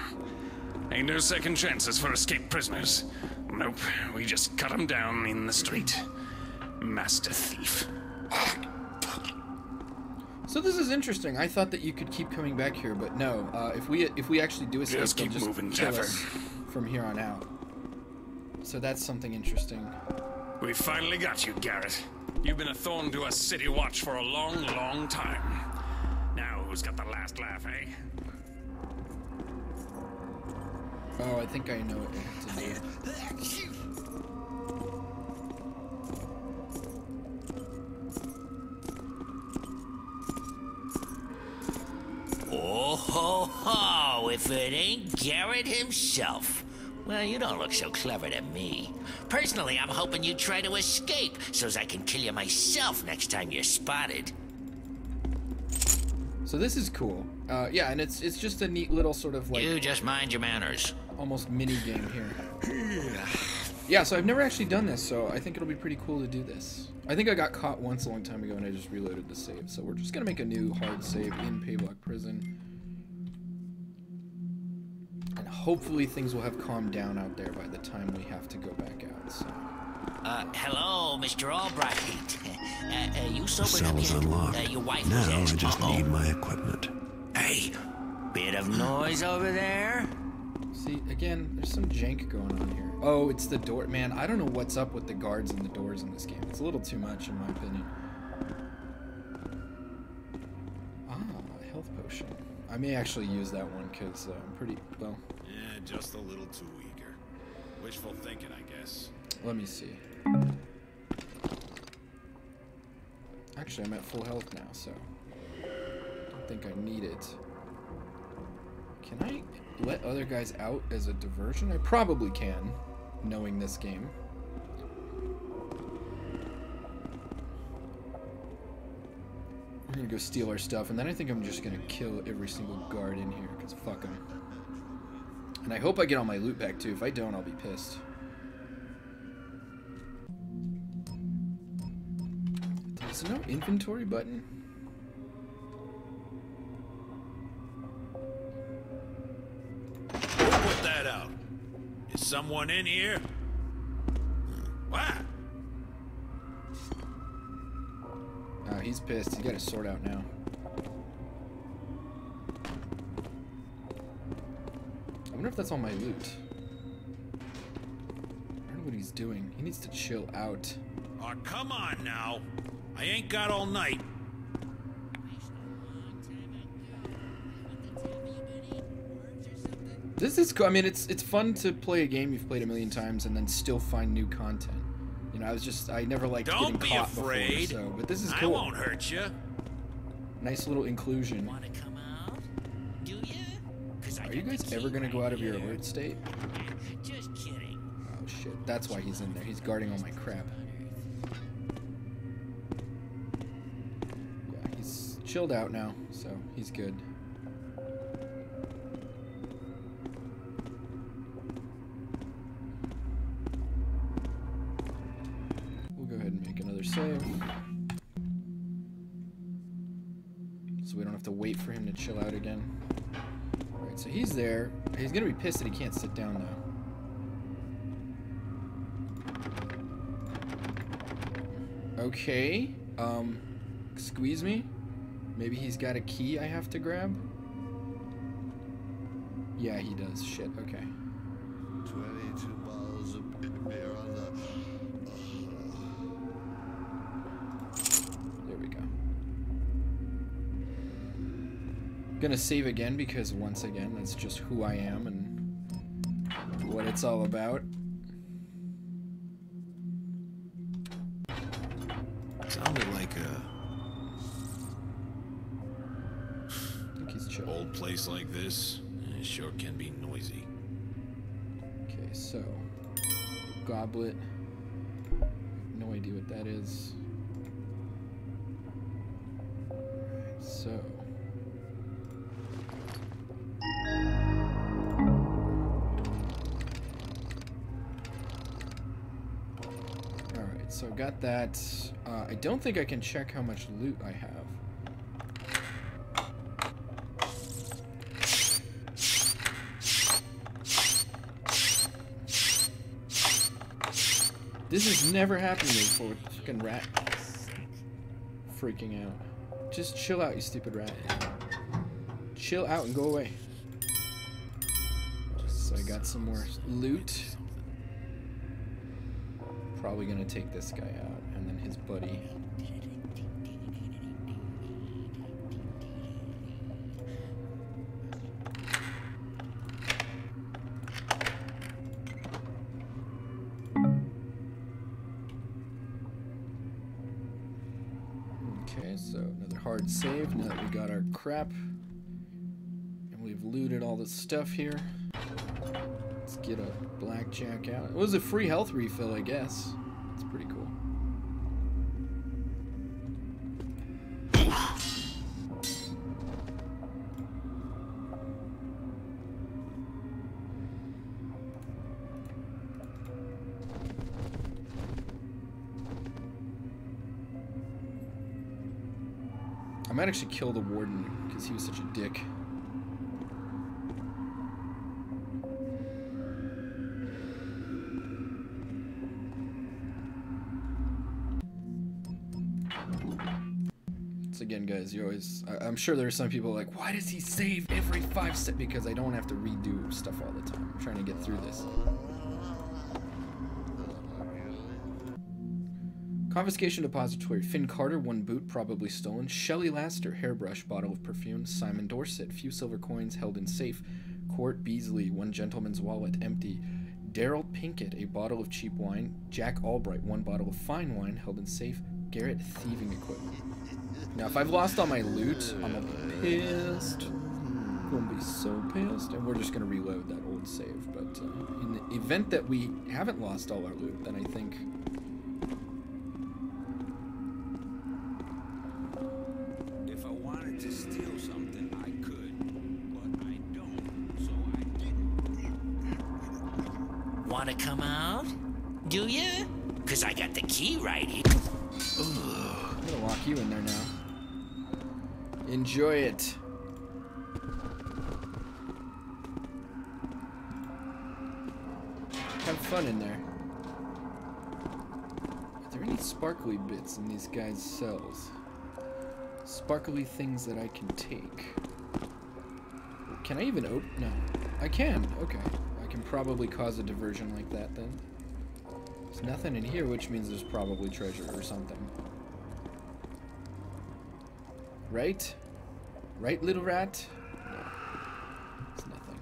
Ain't no second chances for escaped prisoners. Nope, we just cut 'em down in the street. Master thief. So this is interesting. I thought that you could keep coming back here, but no. Uh, if we if we actually do escape, Just keep just moving, kill Jaffer. us from here on out. So that's something interesting. We finally got you, Garrett. You've been a thorn to us City Watch for a long, long time. Now, who's got the last laugh, eh? Oh, I think I know what we have to do. Oh ho ho! If it ain't Garrett himself. Well, you don't look so clever to me. Personally, I'm hoping you try to escape, so's I can kill you myself next time you're spotted. So this is cool. Uh, yeah, and it's it's just a neat little sort of like You just mind your manners. almost mini game here. *sighs* *sighs* *sighs* Yeah, so I've never actually done this, so I think it'll be pretty cool to do this. I think I got caught once a long time ago and I just reloaded the save. So we're just gonna make a new hard save in Pavelock Prison. And hopefully things will have calmed down out there by the time we have to go back out. So. Uh, hello, Mr. Albright. *laughs* uh, uh, you The sobered cell is unlocked. Uh, your wife now was I just Uh-oh. need my equipment. Hey, bit of noise over there? See, again, there's some jank going on here. Oh, it's the door. Man, I don't know what's up with the guards and the doors in this game. It's a little too much, in my opinion. Ah, health potion. I may actually use that one because uh, I'm pretty, well, Yeah, just a little too eager. Wishful thinking, I guess. let me see. Actually, I'm at full health now, so. I don't think I need it. Can I let other guys out as a diversion? I probably can, knowing this game. We're gonna go steal our stuff, and then I think I'm just gonna kill every single guard in here, because fuck them. And I hope I get all my loot back, too. If I don't, I'll be pissed. There's no inventory button? Put that out? Is someone in here? What? Oh, he's pissed. He's got his sword out now. I wonder if that's all my loot. I wonder what he's doing. He needs to chill out. Oh, come on now. I ain't got all night. This is cool. I mean, it's it's fun to play a game you've played a million times and then still find new content. You know, I was just I never liked Don't getting be caught afraid. before, so but this is cool. I cool. won't hurt you. Nice little inclusion. Are you guys ever gonna go out of your alert state? Just kidding. Oh shit, that's why he's in there. He's guarding all my crap. Yeah, he's chilled out now, so he's good. Another save. So we don't have to wait for him to chill out again. Alright, so he's there. He's gonna be pissed that he can't sit down though. Okay. Um, squeeze me? Maybe he's got a key I have to grab? Yeah, he does. Shit, okay. Gonna save again because once again, that's just who I am and what it's all about. Sounded like a I think he's old place like this. It sure can be noisy. Okay, so goblet. No idea what that is. So got that. Uh, I don't think I can check how much loot I have. This has never happened to me before fucking rat freaking out. Just chill out, you stupid rat. Chill out and go away. So I got some more loot. Probably gonna take this guy out and then his buddy. Okay, so another hard save now that we got our crap. And we've looted all the stuff here. Let's get a blackjack out. It was a free health refill, I guess. Actually kill the warden because he was such a dick. So again, guys, you always. I, I'm sure there are some people like, why does he save every five steps? Because I don't have to redo stuff all the time. I'm trying to get through this. Confiscation Depository. Finn Carter, one boot, probably stolen. Shelley Laster, hairbrush, bottle of perfume. Simon Dorset, few silver coins held in safe. Court Beasley, one gentleman's wallet, empty. Daryl Pinkett, a bottle of cheap wine. Jack Albright, one bottle of fine wine held in safe. Garrett thieving equipment. Now, if I've lost all my loot, I'm gonna be pissed. Gonna be so pissed. And we're just gonna reload that old save. But uh, in the event that we haven't lost all our loot, then I think in these guys' cells? Sparkly things that I can take. Can I even open? No. I can. Okay. I can probably cause a diversion like that then. There's nothing in here, which means there's probably treasure or something. Right? Right, little rat? It's nothing.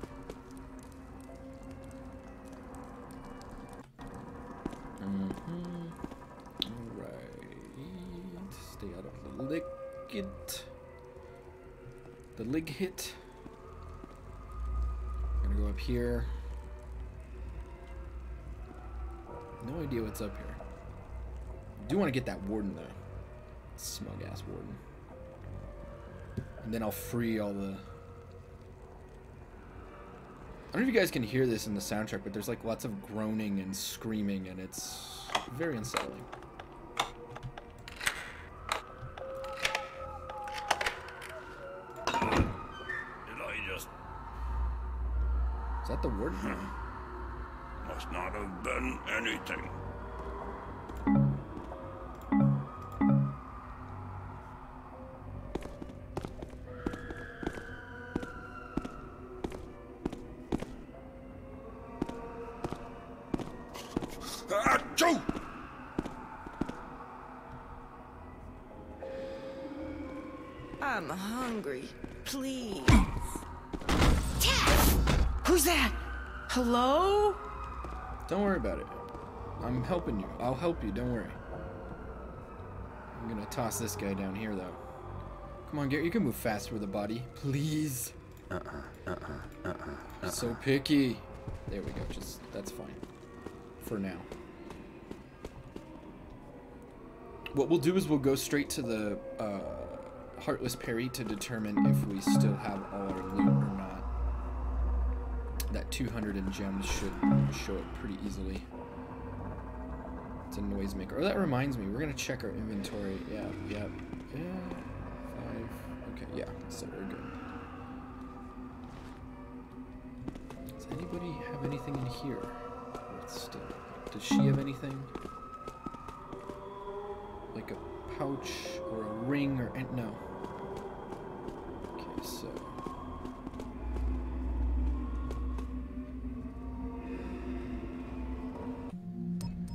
Mm-hmm. Alright. Out the lig hit. Gonna go up here. No idea what's up here. do want to get that warden though. Smug ass warden. And then I'll free all the. I don't know if you guys can hear this in the soundtrack, but there's like lots of groaning and screaming, and it's very unsettling. Is that the warden? Hmm. Must not have been anything. Don't worry about it. I'm helping you. I'll help you. Don't worry. I'm gonna toss this guy down here, though. Come on, Garrett. You can move faster with a body, please. Uh-uh, uh-uh, uh-uh. So picky. There we go. Just that's fine. For now. What we'll do is we'll go straight to the uh, Heartless Parry to determine if we still have all our loot. That 200 in gems should show it pretty easily. It's a noisemaker. Oh, that reminds me. We're gonna check our inventory. Yeah, yeah, yeah. Five. Okay, yeah. So we're good. Does anybody have anything in here? Still. Does she have anything? Like a pouch or a ring or no. Okay, so.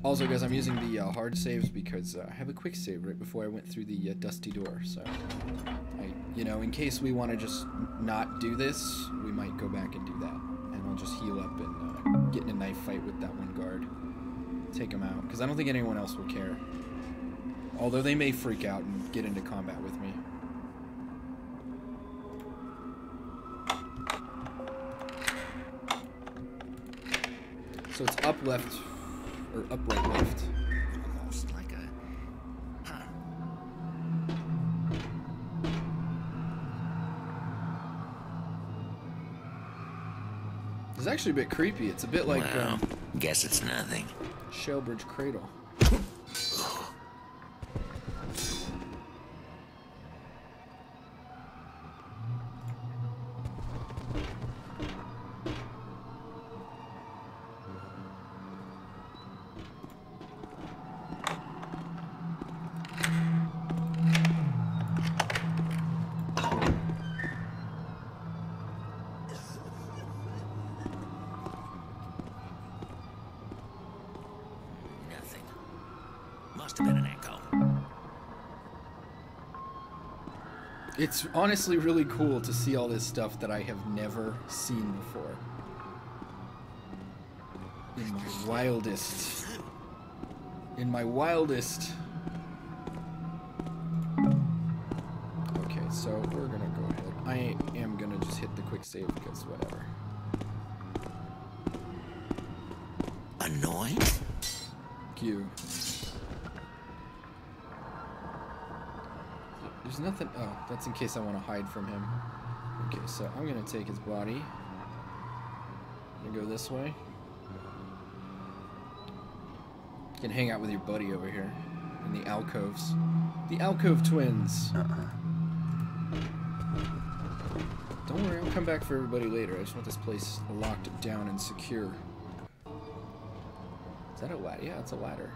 Also, guys, I'm using the uh, hard saves because uh, I have a quick save right before I went through the uh, dusty door. So, I, you know, in case we want to just not do this, we might go back and do that, and I'll just heal up and uh, get in a knife fight with that one guard, take him out, because I don't think anyone else will care. Although they may freak out and get into combat with me. So it's up left or up right left. Almost like a. Huh. It's actually a bit creepy. It's a bit like Well, um, guess it's nothing. Shalebridge Cradle. honestly really cool to see all this stuff that I have never seen before. In my wildest... In my wildest... Okay, so we're gonna go ahead. I am gonna just hit the quick save because whatever. Nothing. Oh, that's in case I want to hide from him. Okay, so I'm gonna take his body. I'm gonna go this way. You can hang out with your buddy over here in the alcoves. The alcove twins. Uh -uh. Don't worry, I'll come back for everybody later. I just want this place locked down and secure. Is that a ladder? Yeah, it's a ladder.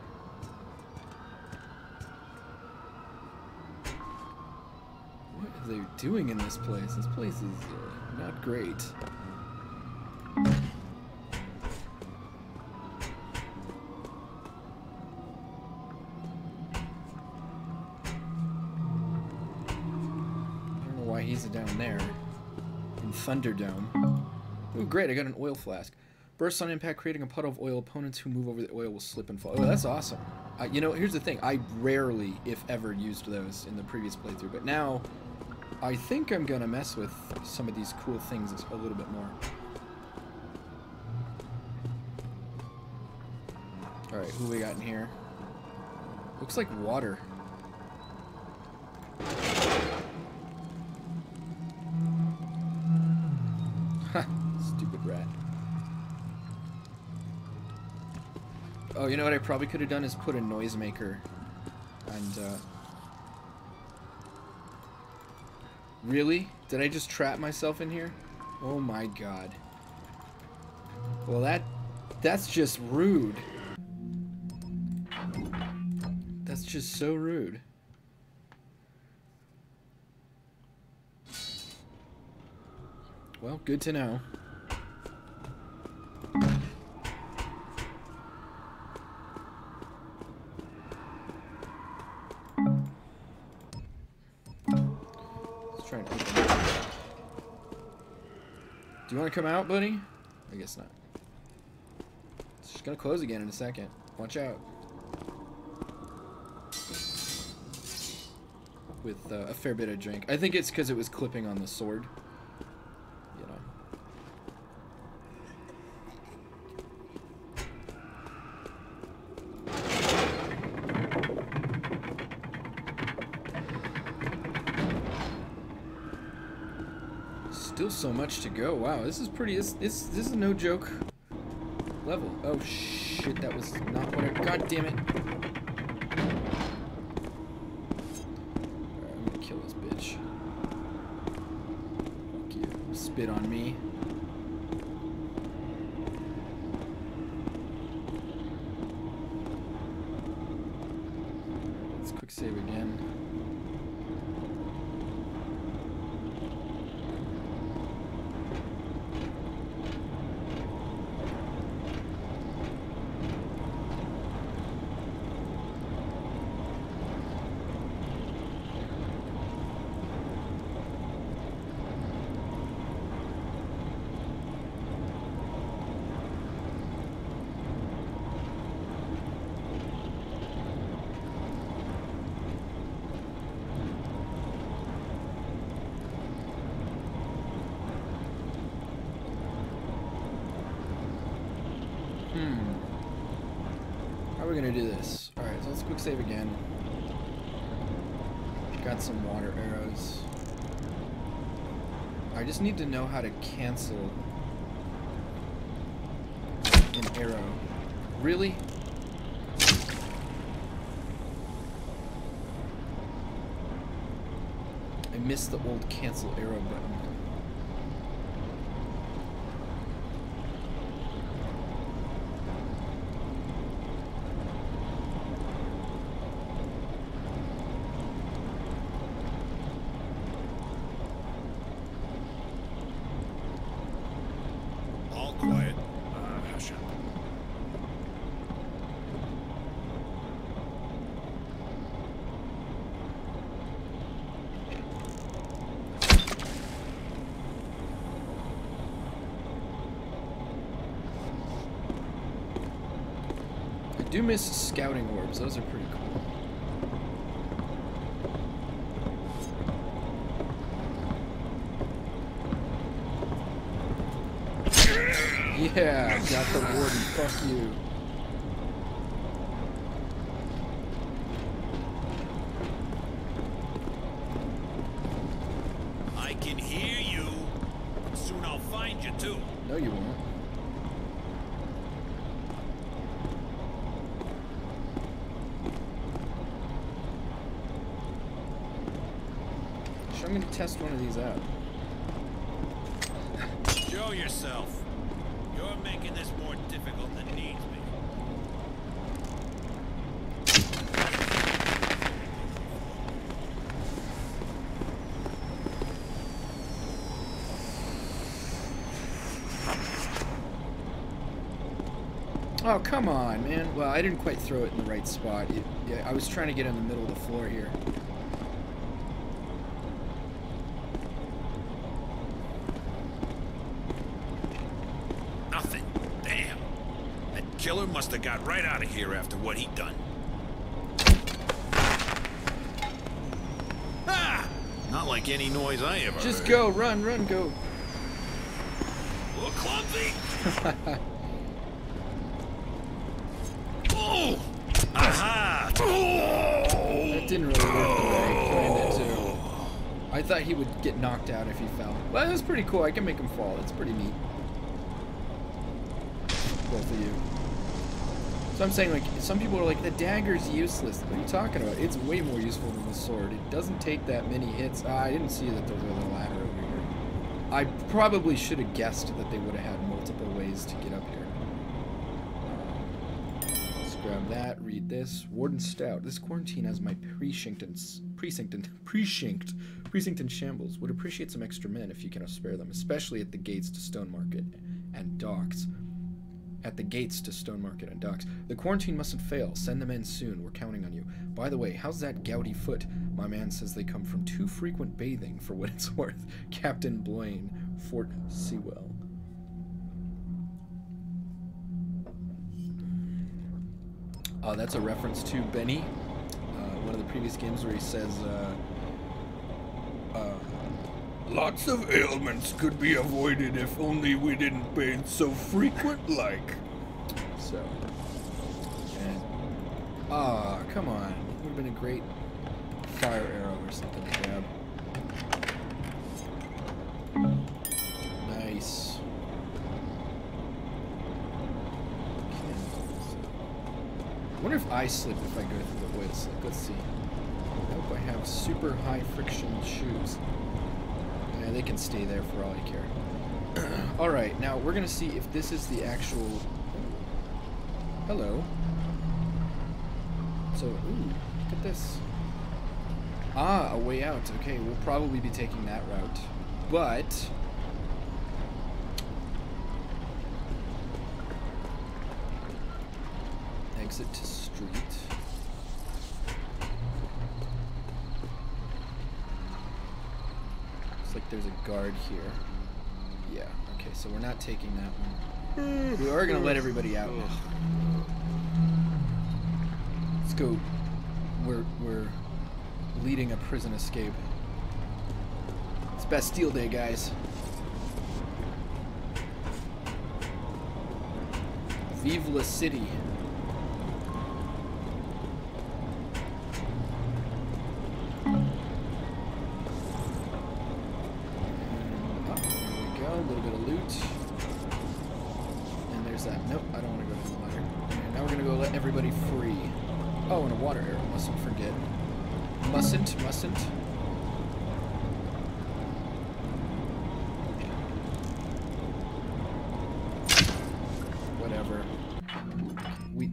Are doing in this place? This place is uh, not great. I don't know why he's down there. In Thunderdome. Ooh, great, I got an oil flask. Bursts on impact, creating a puddle of oil. Opponents who move over the oil will slip and fall. Oh, that's awesome. Uh, you know, here's the thing. I rarely, if ever, used those in the previous playthrough. But now, I think I'm to mess with some of these cool things a little bit more. Alright, who we got in here? Looks like water. Stupid rat. Oh, you know what I probably could have done is put a noisemaker. And, uh... Really? Did I just trap myself in here? Oh my god. Well, that... That's just rude. That's just so rude. Well, good to know. Come out, buddy? I guess not. It's just gonna close again in a second. Watch out. With uh, a fair bit of drink. I think it's because it was clipping on the sword. You know. Still so much to go. Wow, this is pretty. This this this is no joke. Level. Oh shit, that was not what I. God damn it. Alright, I'm gonna kill this bitch. Fuck you. Spit on me. Let's quick save again. Hmm. How are we gonna do this? Alright, so let's quick save again. Got some water arrows. I just need to know how to cancel an arrow. Really? I missed the old cancel arrow button. do miss scouting orbs. Those are pretty cool. Yeah, got the warden. Fuck you. Oh, come on, man. Well, I didn't quite throw it in the right spot. It, yeah, I was trying to get in the middle of the floor here. Nothing. Damn. That killer must have got right out of here after what he done. Ah! Not like any noise I ever Just heard. go, run, run, go. A little clumsy. *laughs* oh! Aha! That didn't really work the way I planned it to. I thought he would get knocked out if he fell. Well, that was pretty cool. I can make him fall. It's pretty neat. Both of you. So I'm saying, like, some people are like, the dagger's useless. What are you talking about? It's way more useful than the sword. It doesn't take that many hits. Ah, I didn't see that there was a ladder over here. I probably should have guessed that they would have had multiple ways to get up here. Let's grab that, read this. Warden Stout. This quarantine has my and precinct and *laughs* precinct precinct in shambles. Would appreciate some extra men if you can spare them, especially at the gates to Stone Market and docks. At the gates to Stone Market and docks. The quarantine mustn't fail. Send the men soon. We're counting on you. By the way, how's that gouty foot? My man says they come from too frequent bathing for what it's *laughs* worth. Captain Blaine, Fort Sewell. Uh, that's a reference to Benny, one of the previous games where he says, uh, uh, Lots of ailments could be avoided if only we didn't bathe so frequent like. So. And, ah, come on. Would have been a great fire arrow or something to grab. Nice. I wonder if I slip if I go through Like, let's see. I hope I have super high friction shoes. Yeah, they can stay there for all I care. *clears throat* Alright, now we're gonna see if this is the actual... Hello. So, ooh, look at this. Ah, a way out. Okay, we'll probably be taking that route. But... Exit to street. Looks like there's a guard here. Yeah, okay, so we're not taking that one. Mm. We are gonna let everybody out now. Let's go. We're we're leading a prison escape. It's Bastille Day, guys. Vive la city.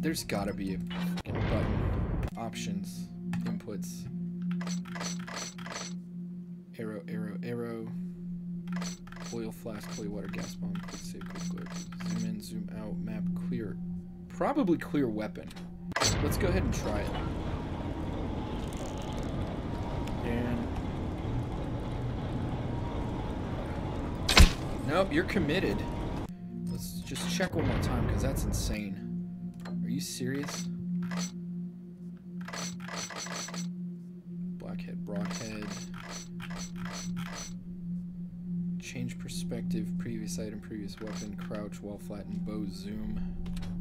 There's gotta be a button. Options. Inputs. Arrow, arrow, arrow. Oil flask, holy water, gas bomb, quick save, quick glare. Zoom in, zoom out, map, clear. Probably clear weapon. Let's go ahead and try it. And Nope, you're committed. Let's just check one more time because that's insane. Are you serious? Blackhead, Brockhead. Change perspective, previous item, previous weapon, crouch, wall flatten, bow zoom.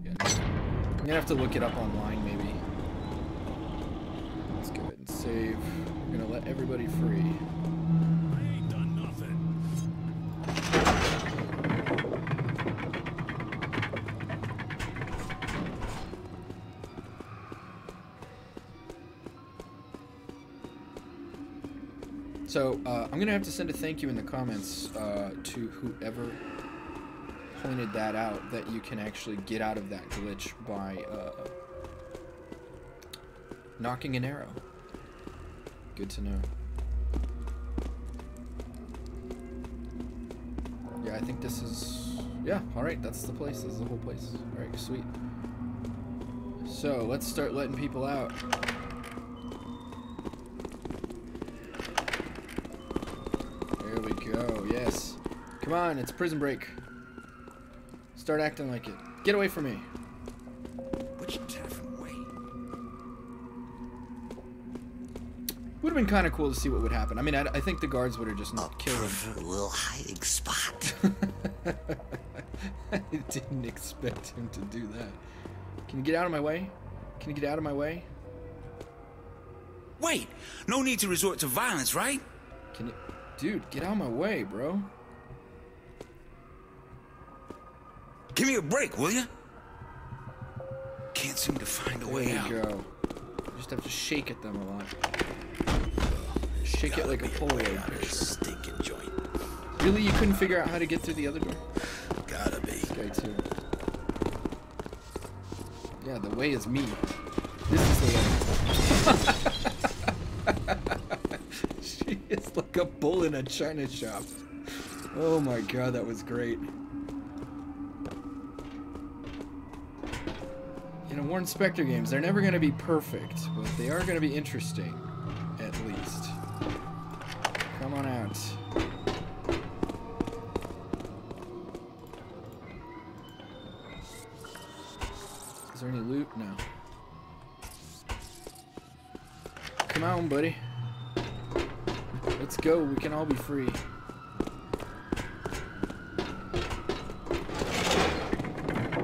Yeah, I'm gonna have to look it up online maybe. Let's go ahead and save. We're gonna let everybody free. So uh, I'm gonna have to send a thank you in the comments uh, to whoever pointed that out. That you can actually get out of that glitch by uh, knocking an arrow. Good to know. Yeah, I think this is. Yeah, all right. That's the place. This is the whole place. All right, sweet. So let's start letting people out. There we go, yes. Come on, it's prison break. Start acting like it. Get away from me. Which different way? Would have been kind of cool to see what would happen. I mean, I, I think the guards would have just not killed him. Little hiding spot. *laughs* I didn't expect him to do that. Can you get out of my way? Can you get out of my way? Wait, no need to resort to violence, right? Can you... Dude, get out of my way, bro. Give me a break, will you? Can't seem to find a way there out. you go. You just have to shake at them a lot. Shake it like a Polaroid Stinking joint. Really, you couldn't figure out how to get through the other door? Gotta be. This guy too. Yeah, the way is me. This is the way. *laughs* *laughs* like a bull in a china shop. Oh my god, that was great. You know, Warren Spector games, they're never going to be perfect, but they are going to be interesting, at least. Come on out. Is there any loot? No. Come on, buddy. Go. We can all be free.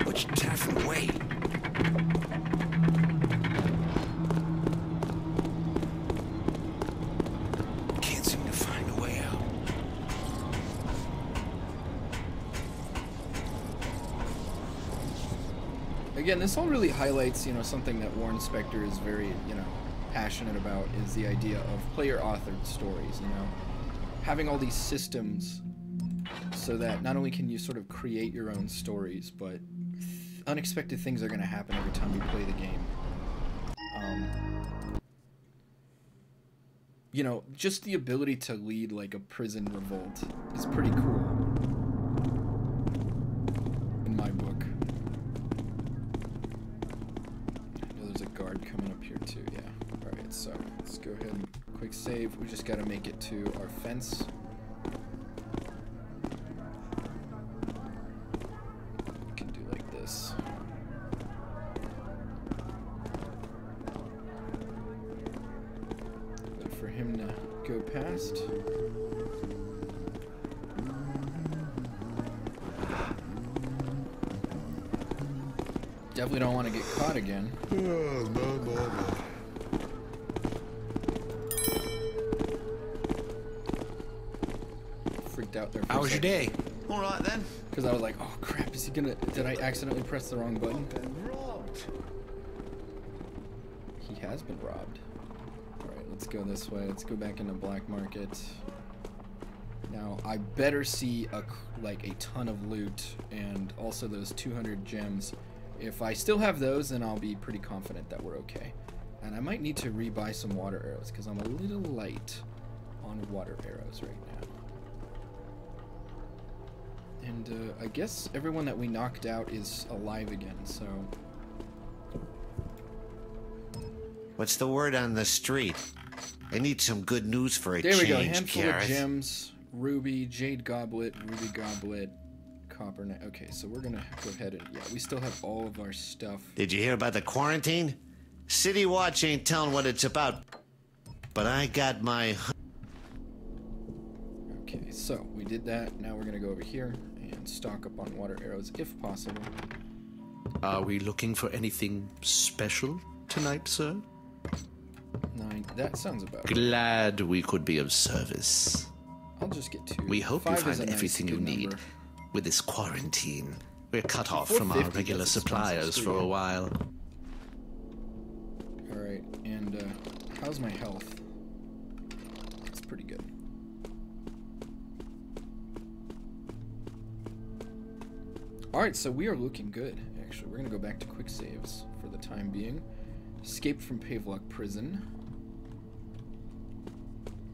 Which different way? Can't seem to find a way out. Again, this all really highlights, you know, something that Warren Spector is very, you know, passionate about is the idea of player-authored stories, you know. Having all these systems so that not only can you sort of create your own stories, but unexpected things are going to happen every time you play the game. Um, you know, just the ability to lead like a prison revolt is pretty cool. So let's go ahead and quick save. We just gotta make it to our fence. Right then. Because I was like, oh crap, is he gonna? Did I accidentally press the wrong button? He has been robbed. Alright, let's go this way. Let's go back into Black Market. Now, I better see a, like a ton of loot and also those 200 gems. If I still have those, then I'll be pretty confident that we're okay. And I might need to rebuy some water arrows because I'm a little light on water arrows right now. And uh, I guess everyone that we knocked out is alive again, so What's the word on the street? I need some good news for a There we go. Handful Garrett. of gems, ruby, jade goblet, ruby goblet, copper net. Okay, so we're gonna go ahead and yeah, we still have all of our stuff. Did you hear about the quarantine? City Watch ain't telling what it's about, but I got my. Okay, so we did that. Now we're gonna go over here and stock up on water arrows if possible. Are we looking for anything special tonight, sir? Nine. That sounds about. right. Glad we could be of service. I'll just get two. We hope Five you find nice, everything you need. number. With this quarantine, we're cut off from our regular suppliers for a while. All right, and uh, how's my health? All right, so we are looking good. Actually, we're gonna go back to quick saves for the time being. Escaped from Pavelock prison.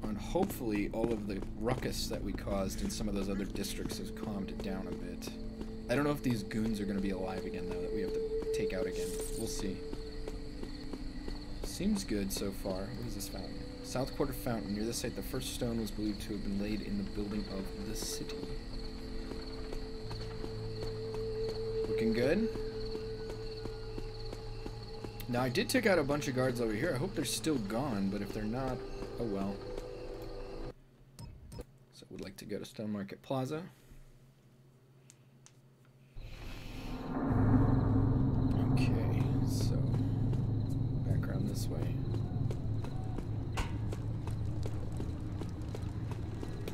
And hopefully, all of the ruckus that we caused in some of those other districts has calmed down a bit. I don't know if these goons are gonna be alive again, though, that we have to take out again. We'll see. Seems good so far. What is this fountain? South Quarter Fountain. Near this site, the first stone was believed to have been laid in the building of the city. Looking good. Now, I did take out a bunch of guards over here. I hope they're still gone, but if they're not, oh well. So, I would like to go to Stone Market Plaza. Okay, so back around this way.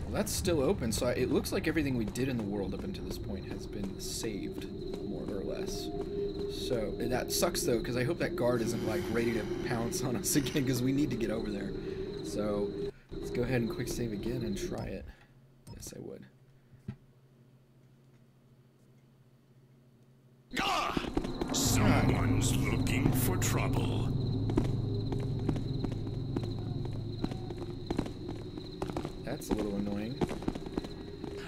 Well, that's still open, so I, it looks like everything we did in the world up until this point has been saved, less. So that sucks though, because I hope that guard isn't like ready to pounce on us *laughs* again, because we need to get over there. So let's go ahead and quick save again and try it. Yes, I would. Someone's looking for trouble. That's a little annoying.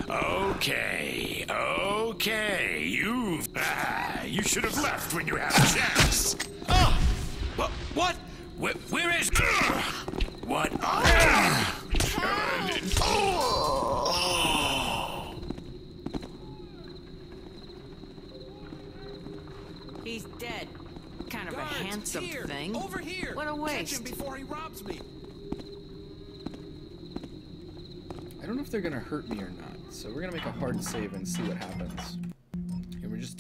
Okay, okay, you've. You should have left when you had a chance. Ah! What? What? Where, where is. What? Oh! He's dead. Kind of Guards, a handsome here, thing. Over here. What a Catch waste. him before he robs me. I don't know if they're gonna hurt me or not, so we're gonna make a hard save and see what happens.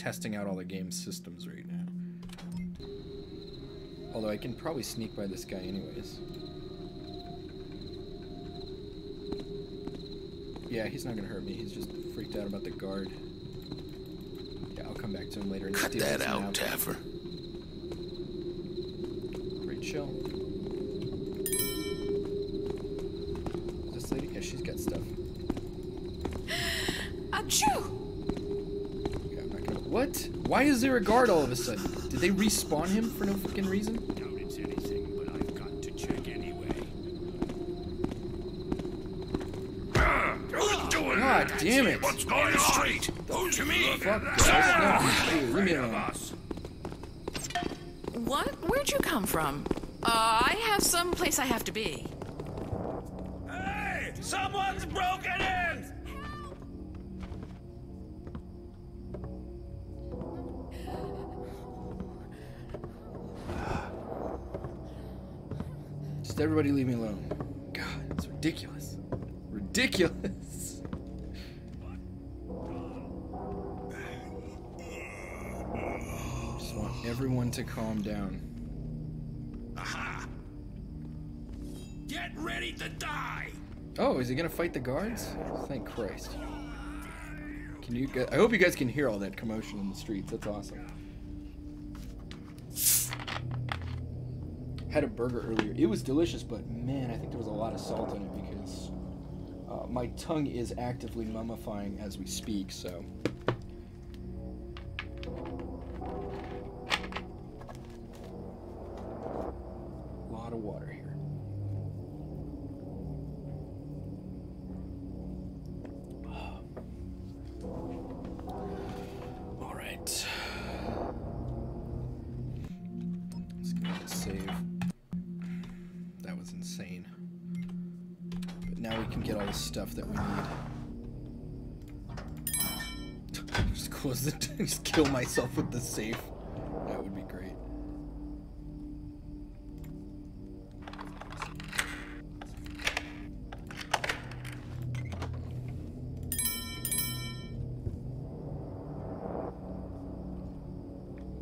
And we're just testing out all the game systems right now. Although I can probably sneak by this guy anyways. Yeah, he's not gonna hurt me. He's just freaked out about the guard. Yeah, I'll come back to him later and Cut steal that out. Taffer. Great chill. This lady? Yeah, she's got stuff. Achoo! Yeah, I'm not gonna. What? Why is there a guard all of a sudden? Did they respawn him for no fucking reason? Doubt it's anything, but I've got to check anyway. Ah, Who's doing God that? damn it! What's going on? Street. Who's me? Fuck guys, no, hey, leave me alone. What? Where'd you come from? Uh, I have some place I have to be. Everybody leave me alone. God, it's ridiculous. Ridiculous. Just want everyone to calm down. Aha! Get ready to die! Oh, is he gonna fight the guards? Thank Christ. Can you? gu- I hope you guys can hear all that commotion in the streets. That's awesome. Had a burger earlier. It was delicious, but man, I think there was a lot of salt in it because uh, my tongue is actively mummifying as we speak. So. A lot of water here. All right. Let's go save. now we can get all the stuff that we need. *laughs* just close it. *laughs* just kill myself with the safe. That would be great.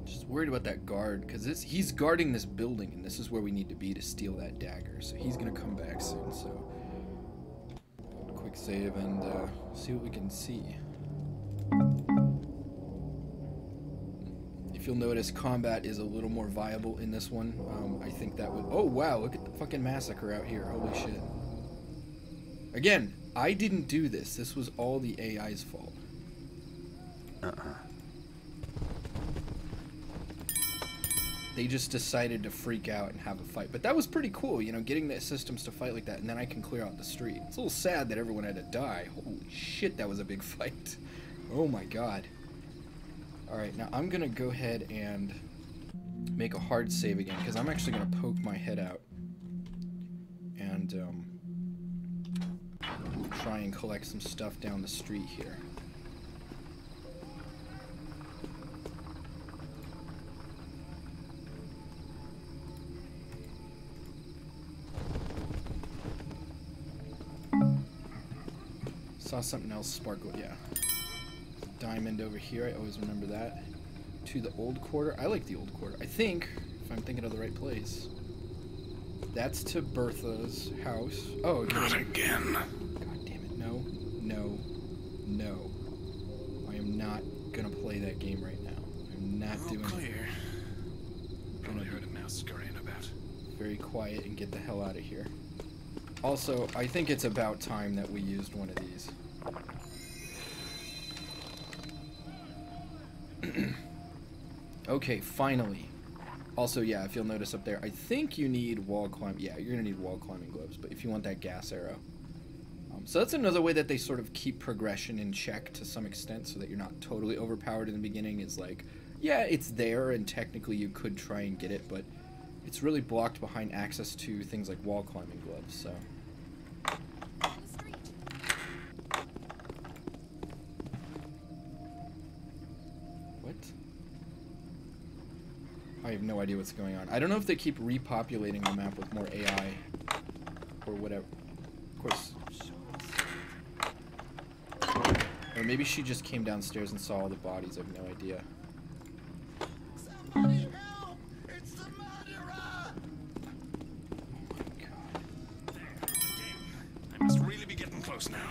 Just worried about that guard because he's guarding this building and this is where we need to be to steal that dagger so he's gonna come back soon so quick save and uh, see what we can see. If you'll notice, combat is a little more viable in this one. Um, I think that would. Oh wow! Look at the fucking massacre out here. Holy shit! Again, I didn't do this. This was all the AI's fault. Uh-uh. They just decided to freak out and have a fight. But that was pretty cool, you know, getting the systems to fight like that, and then I can clear out the street. It's a little sad that everyone had to die. Holy shit, that was a big *laughs* fight. Oh my god. Alright, now I'm gonna go ahead and make a hard save again, because I'm actually gonna poke my head out. And, um, try and collect some stuff down the street here. Saw something else sparkle, yeah. Diamond over here, I always remember that. To the old quarter. I like the old quarter. I think, if I'm thinking of the right place. That's to Bertha's house. Oh, okay. Not again. God damn it. No, no, no. I am not gonna play that game right now. I'm not Oh, doing clear. it. Probably heard a mouse scurrying about. Very quiet and get the hell out of here. Also, I think it's about time that we used one of these. *clears throat* okay, finally. Also, yeah, if you'll notice up there, I think you need wall climb. Yeah, you're gonna need wall climbing gloves, but if you want that gas arrow. Um, so that's another way that they sort of keep progression in check to some extent, so that you're not totally overpowered in the beginning. Is like, yeah, it's there, and technically you could try and get it, but it's really blocked behind access to things like wall climbing gloves. So. What? I have no idea what's going on. I don't know if they keep repopulating the map with more AI or whatever. Of course. Or maybe she just came downstairs and saw all the bodies. I have no idea. Oh I must really be getting close now.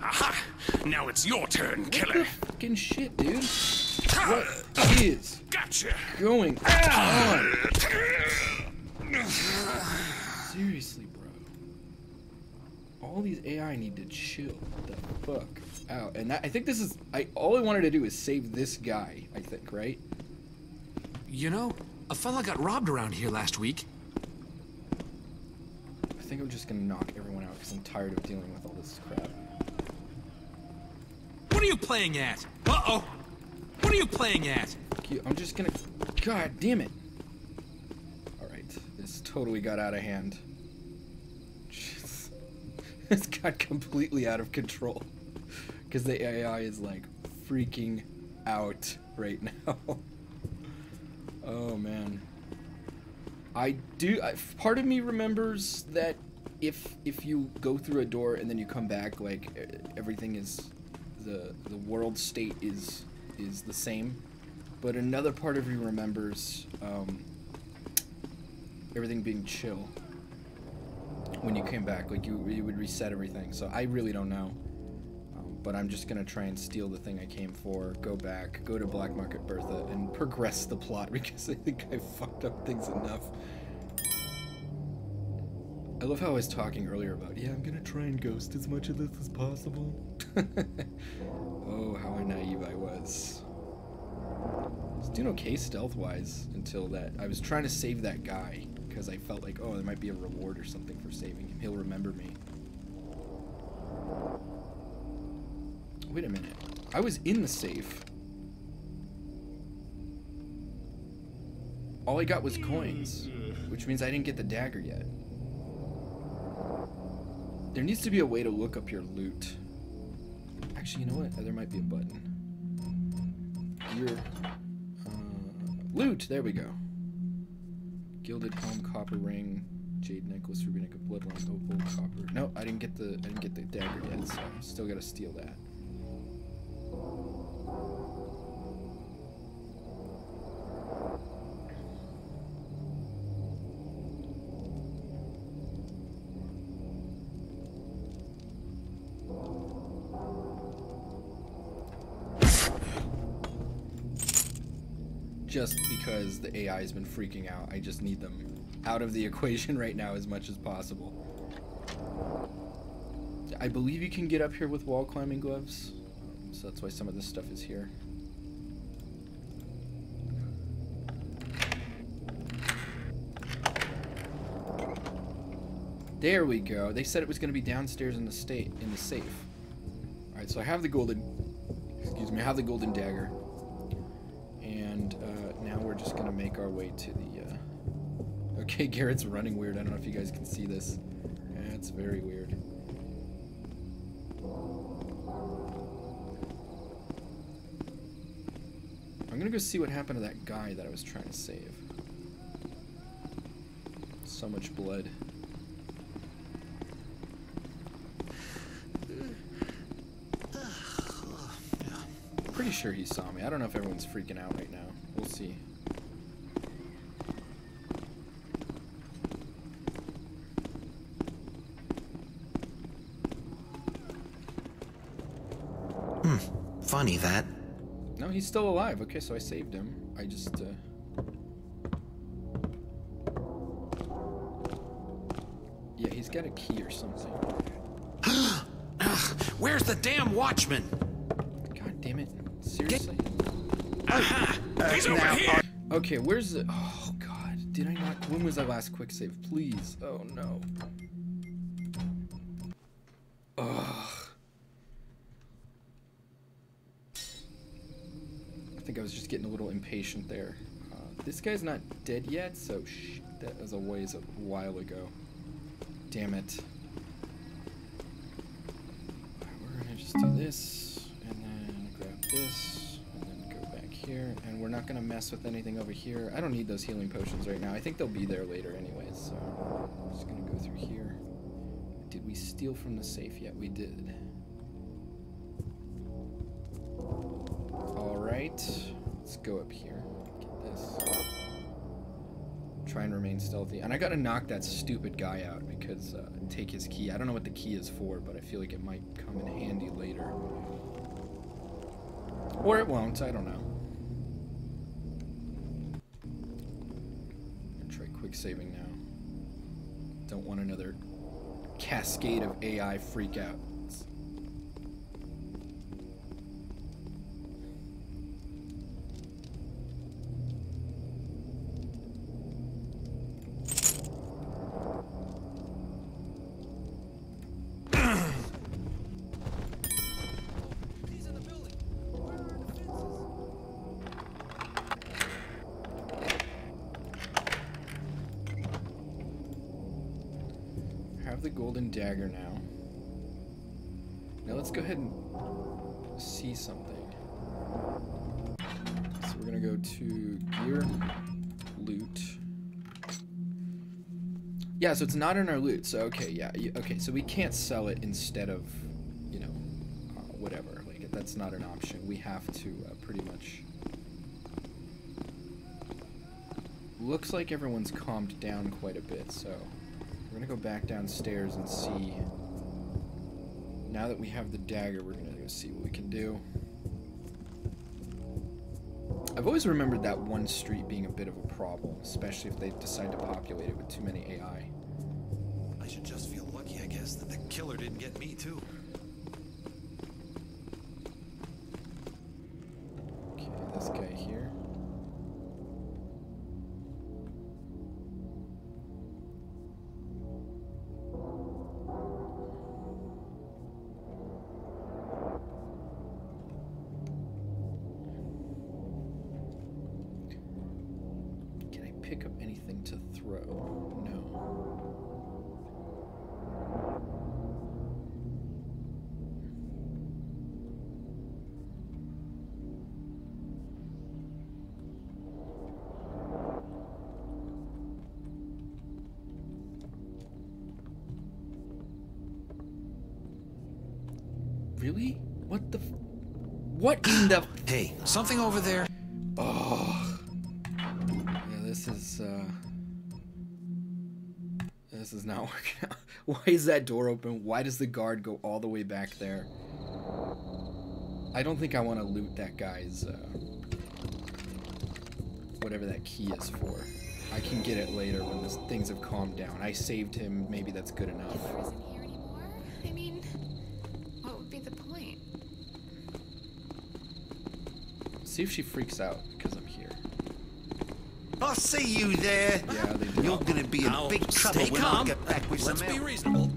Aha! Now it's your turn, killer. Fucking shit, dude. What is Gotcha. going on? Seriously, bro. All these AI need to chill the fuck out. And that, I think this is. I all I wanted to do is save this guy. I think, right? You know, a fella got robbed around here last week. I think I'm just gonna knock everyone out because I'm tired of dealing with all this crap. What are you playing at? Uh-oh. What are you playing at? I'm just gonna. God damn it. Alright. This totally got out of hand. Jeez. *laughs* This got completely out of control. Because the AI is like freaking out right *laughs* now. oh man. I do. I, part of me remembers that if if you go through a door and then you come back, like everything is the the world state is is the same. But another part of you remembers um, everything being chill when you came back. Like you you would reset everything. So I really don't know. Um, but I'm just gonna try and steal the thing I came for, go back, go to Black Market Bertha, and progress the plot *laughs* because I think I fucked up things enough. I love how I was talking earlier about, yeah, I'm gonna try and ghost as much of this as possible. *laughs* oh, how naive I was. I was doing okay stealth wise until that. I was trying to save that guy because I felt like, oh, there might be a reward or something for saving him. He'll remember me. Wait a minute. I was in the safe. All I got was coins, which means I didn't get the dagger yet. There needs to be a way to look up your loot. Actually, you know what? There might be a button. Your uh, loot. There we go. Gilded helm, copper ring, jade necklace, ruby necklace, bloodline, opal, copper. No, I didn't get the I didn't get the dagger yet, so still gotta steal that. The AI has been freaking out. I just need them out of the *laughs* equation right now as much as possible. I believe you can get up here with wall climbing gloves, so that's why some of this stuff is here. There we go. They said it was going to be downstairs in the state in the safe. All right, so I have the golden. Excuse me. I have the golden dagger, just to make our way to the. Uh... *laughs* Okay, Garrett's running weird. I don't know if you guys can see this. Yeah, it's very weird. I'm gonna go see what happened to that guy that I was trying to save. So much blood. *sighs* Pretty sure he saw me. I don't know if everyone's freaking out right now. We'll see. Hmm. Funny that. No, he's still alive. Okay, so I saved him. I just, uh... Yeah, he's got a key or something. *gasps* Where's the damn watchman? God damn it. Seriously? Aha! He's over here! Okay, where's the... Oh, God. Did I not... When was that last quick save? Please. Oh, no. Impatient there. Uh, this guy's not dead yet, so sh that was a ways a while ago. Damn it. We're gonna just do this, and then grab this, and then go back here, and we're not gonna mess with anything over here. I don't need those healing potions right now. I think they'll be there later anyways, so I'm just gonna go through here. Did we steal from the safe yet? We did. Alright, let's go up here. Get this. Try and remain stealthy. And I gotta knock that stupid guy out because, uh, take his key. I don't know what the key is for, but I feel like it might come in handy later. Or it won't, I don't know. Gonna try quick saving now. Don't want another cascade of AI freakouts. have golden dagger now. Now let's go ahead and see something. So we're gonna go to gear, loot. Yeah, so it's not in our loot. So okay, yeah, okay. So we can't sell it instead of, you know, uh, whatever. Like that's not an option. We have to uh, pretty much. Looks like everyone's calmed down quite a bit, so gonna go back downstairs and see. Now that we have the dagger, we're gonna go see what we can do. I've always remembered that one street being a bit of a problem, especially if they decide to populate it with too many AI. I should just feel lucky, I guess, that the killer didn't get me, too. Pick up anything to throw? No. Really? What the? What in the? Hey, something over there. Is that door open? Why does the guard go all the way back there? I don't think I want to loot that guy's uh whatever that key is for. I can get it later when this, things have calmed down. I saved him. Maybe that's good enough. I mean, what would be the point? See if she freaks out because. I see you there. Yeah. You're gonna be in Now, big trouble stay when calm. I get back with Let's some be reasonable.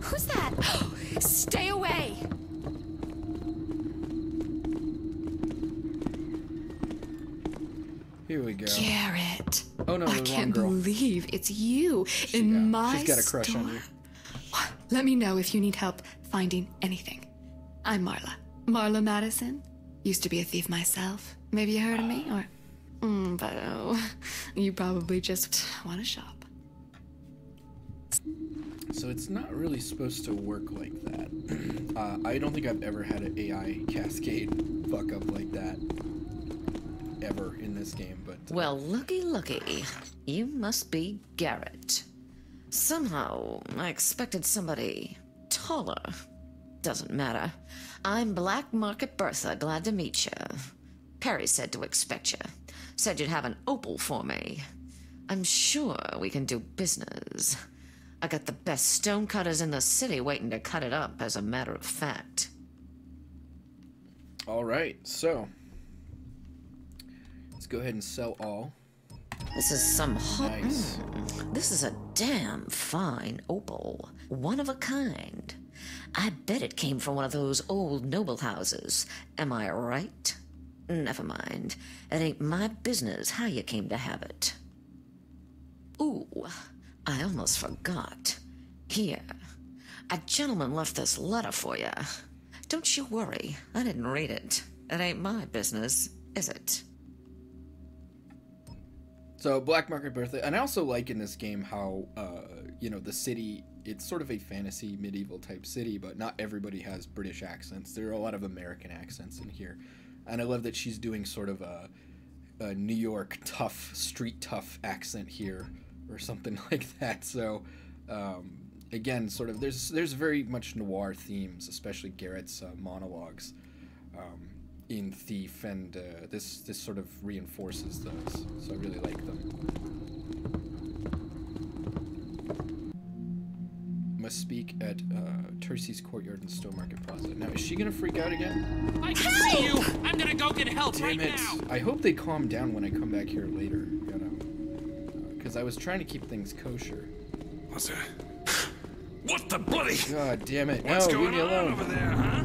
Who's that? *gasps* Stay away! Here we go. Garrett. Oh no, I can't girl. believe it's you in uh, my She's got a crush store. on you. *sighs* Let me know if you need help finding anything. I'm Marla. Marla Madison. Used to be a thief myself. Maybe you heard of me, or. Mm, but oh, *laughs* you probably just want to shop. So it's not really supposed to work like that. *clears throat* uh, I don't think I've ever had an AI cascade *laughs* fuck up like that ever in this game, but Well, looky, looky. You must be Garrett. Somehow, I expected somebody taller. Doesn't matter. I'm Black Market Bertha. Glad to meet you. Perry said to expect you. Said you'd have an opal for me. I'm sure we can do business. I got the best stonecutters in the city waiting to cut it up, as a matter of fact. all right. So let's go ahead and sell all. This is some hot. Nice. Mm, this is a damn fine opal. One of a kind. I bet it came from one of those old noble houses. Am I right? Never mind. It ain't my business how you came to have it. Ooh, I almost forgot. Here. A gentleman left this letter for you. Don't you worry. I didn't read it. It ain't my business, is it? So Black Market Bertha, and I also like in this game how uh, you know the city. It's sort of a fantasy medieval type city, but not everybody has British accents. There are a lot of American accents in here, and I love that she's doing sort of a, a New York tough, street tough accent here, or something *laughs* like that. So um, again, sort of there's there's very much noir themes, especially Garrett's uh, monologues. Um, in Thief, and uh, this this sort of reinforces those. So I really like them. Must speak at uh, Tercy's courtyard in Stonemarket Plaza. Now, is she gonna freak out again? I can see you! I'm gonna go get help Damn right it! now! I hope they calm down when I come back here later. You know, because I was trying to keep things kosher. What's that? *sighs* What the bloody? God damn it! What's no, going leave me on alone. over there, huh?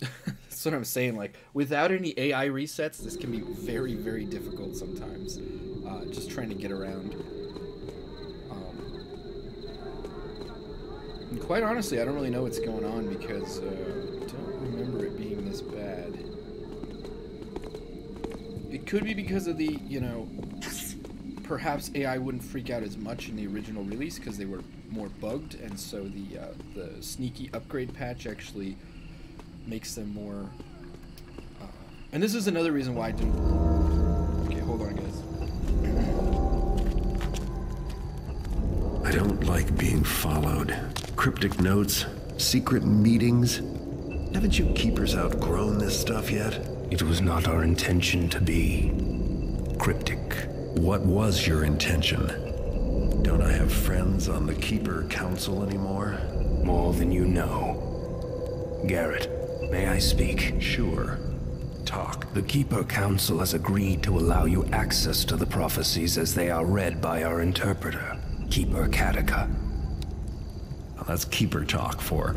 *laughs* That's what I'm saying. Like, without any AI resets, this can be very, very difficult sometimes. Uh, just trying to get around. Um, and quite honestly, I don't really know what's going on because uh, I don't remember it being this bad. It could be because of the, you know, perhaps AI wouldn't freak out as much in the original release because they were more bugged, and so the uh, the sneaky upgrade patch actually makes them more. Uh, and this is another reason why I didn't. I don't like being followed. Cryptic notes, secret meetings. Haven't you keepers outgrown this stuff yet? It was not our intention to be cryptic. What was your intention? Don't I have friends on the Keeper Council anymore? More than you know. Garrett, may I speak? Sure. Talk. The Keeper Council has agreed to allow you access to the prophecies as they are read by our interpreter, Keeper Caduca. Well, that's Keeper talk for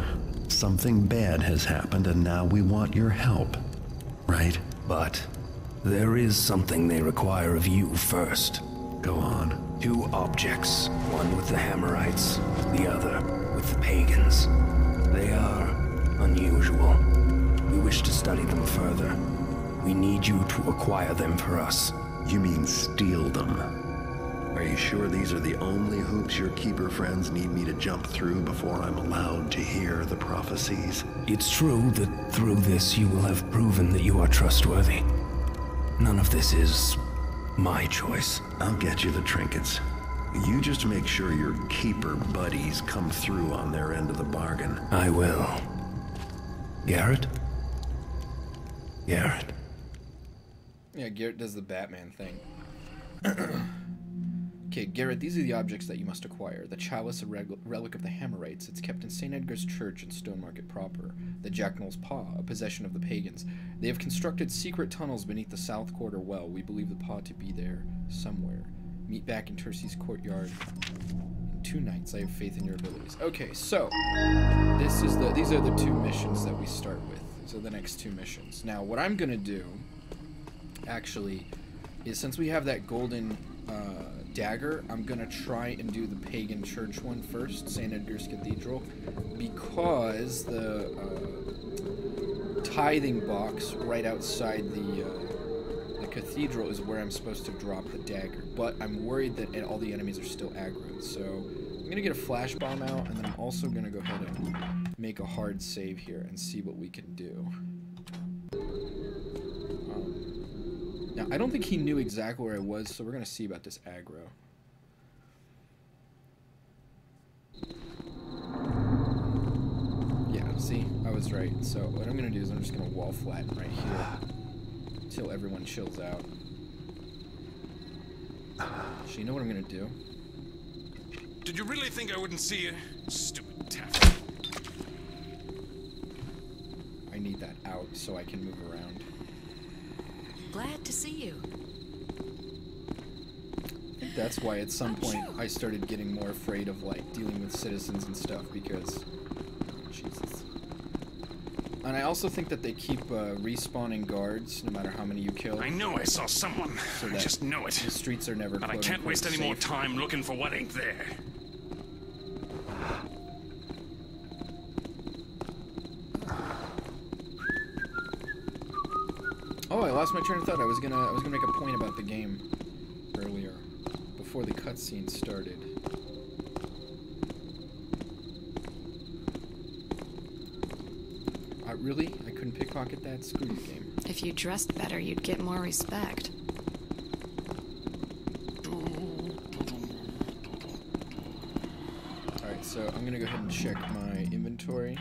something bad has happened and now we want your help. Right? But there is something they require of you first. Go on. Two objects, one with the Hammerites, the other with the pagans. They are unusual. We wish to study them further. We need you to acquire them for us. You mean steal them? Are you sure these are the only hoops your Keeper friends need me to jump through before I'm allowed to hear the prophecies? It's true that through this you will have proven that you are trustworthy. None of this is my choice. I'll get you the trinkets. You just make sure your Keeper buddies come through on their end of the bargain. I will. Garrett? Garrett. Yeah, Garrett does the Batman thing. *clears throat* okay, Garrett, these are the objects that you must acquire. The chalice, a rel- relic of the Hammerites. It's kept in St. Edgar's Church in Stonemarket proper. The Jacknal's Paw, a possession of the pagans. They have constructed secret tunnels beneath the south quarter well. We believe the paw to be there somewhere. Meet back in Tercy's courtyard in two nights. I have faith in your abilities. Okay, so this is the these are the two missions that we start with. These are the next two missions. Now, what I'm gonna do actually is since we have that golden uh, dagger, I'm gonna try and do the pagan church one first, St. Edgar's Cathedral, because the uh, tithing box right outside the uh, the cathedral is where I'm supposed to drop the dagger. But I'm worried that all the enemies are still aggro, so I'm gonna get a flash bomb out, and then I'm also gonna go ahead and make a hard save here and see what we can do. Now, I don't think he knew exactly where I was, so we're gonna see about this aggro. Yeah, see? I was right. So what I'm gonna do is I'm just gonna wall flatten right here until everyone chills out. So you know what I'm gonna do? Did you really think I wouldn't see you? Stupid taff. I need that out so I can move around. Glad to see you. I think that's why at some point I started getting more afraid of like dealing with citizens and stuff because oh, Jesus. And I also think that they keep uh, respawning guards no matter how many you kill. I know I saw someone. So I just know it. The streets are never. And I can't unquote, waste any more time looking for what ain't there. Oh, I lost my train of thought. I was gonna, I was gonna make a point about the game earlier, before the cutscene started. Uh, really? I couldn't pickpocket that? Screw game. If you dressed better, you'd get more respect. Alright, so I'm gonna go ahead and check my inventory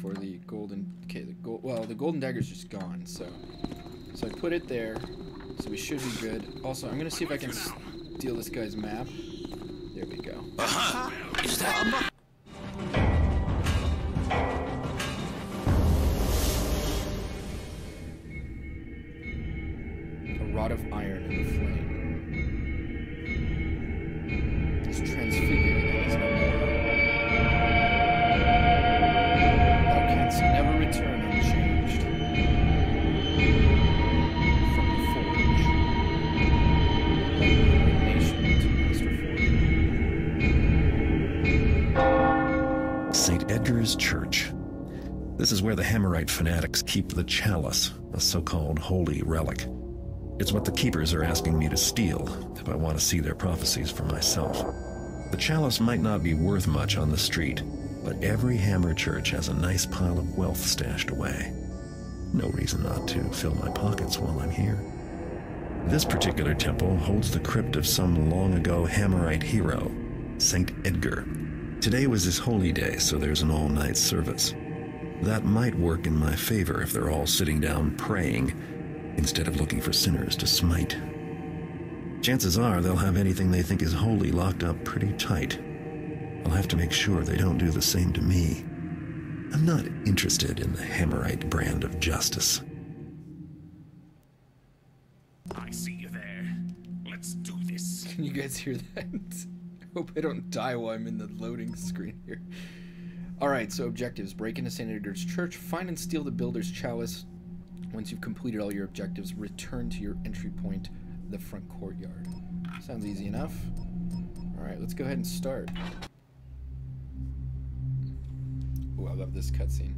for the golden. Okay, the gold. Well, the golden dagger's just gone. So, so I put it there. So we should be good. Also, I'm gonna see if I can steal this guy's map. There we go. Uh-huh. Is fanatics keep the chalice, a so-called holy relic. It's what the keepers are asking me to steal if I want to see their prophecies for myself. The chalice might not be worth much on the street, but every Hammer church has a nice pile of wealth stashed away. No reason not to fill my pockets while I'm here. This particular temple holds the crypt of some long ago Hammerite hero, St. Edgar. Today was his holy day, so there's an all night service. That might work in my favor if they're all sitting down praying instead of looking for sinners to smite. Chances are they'll have anything they think is holy locked up pretty tight. I'll have to make sure they don't do the same to me. I'm not interested in the Hammerite brand of justice. I see you there. Let's do this. Can you guys hear that? *laughs* I Hope I don't die while I'm in the loading screen here. Alright, so objectives. Break into St. Edgar's Church, find and steal the Builder's Chalice. Once you've completed all your objectives, return to your entry point, the front courtyard. Sounds easy enough. Alright, let's go ahead and start. Oh, I love this cutscene.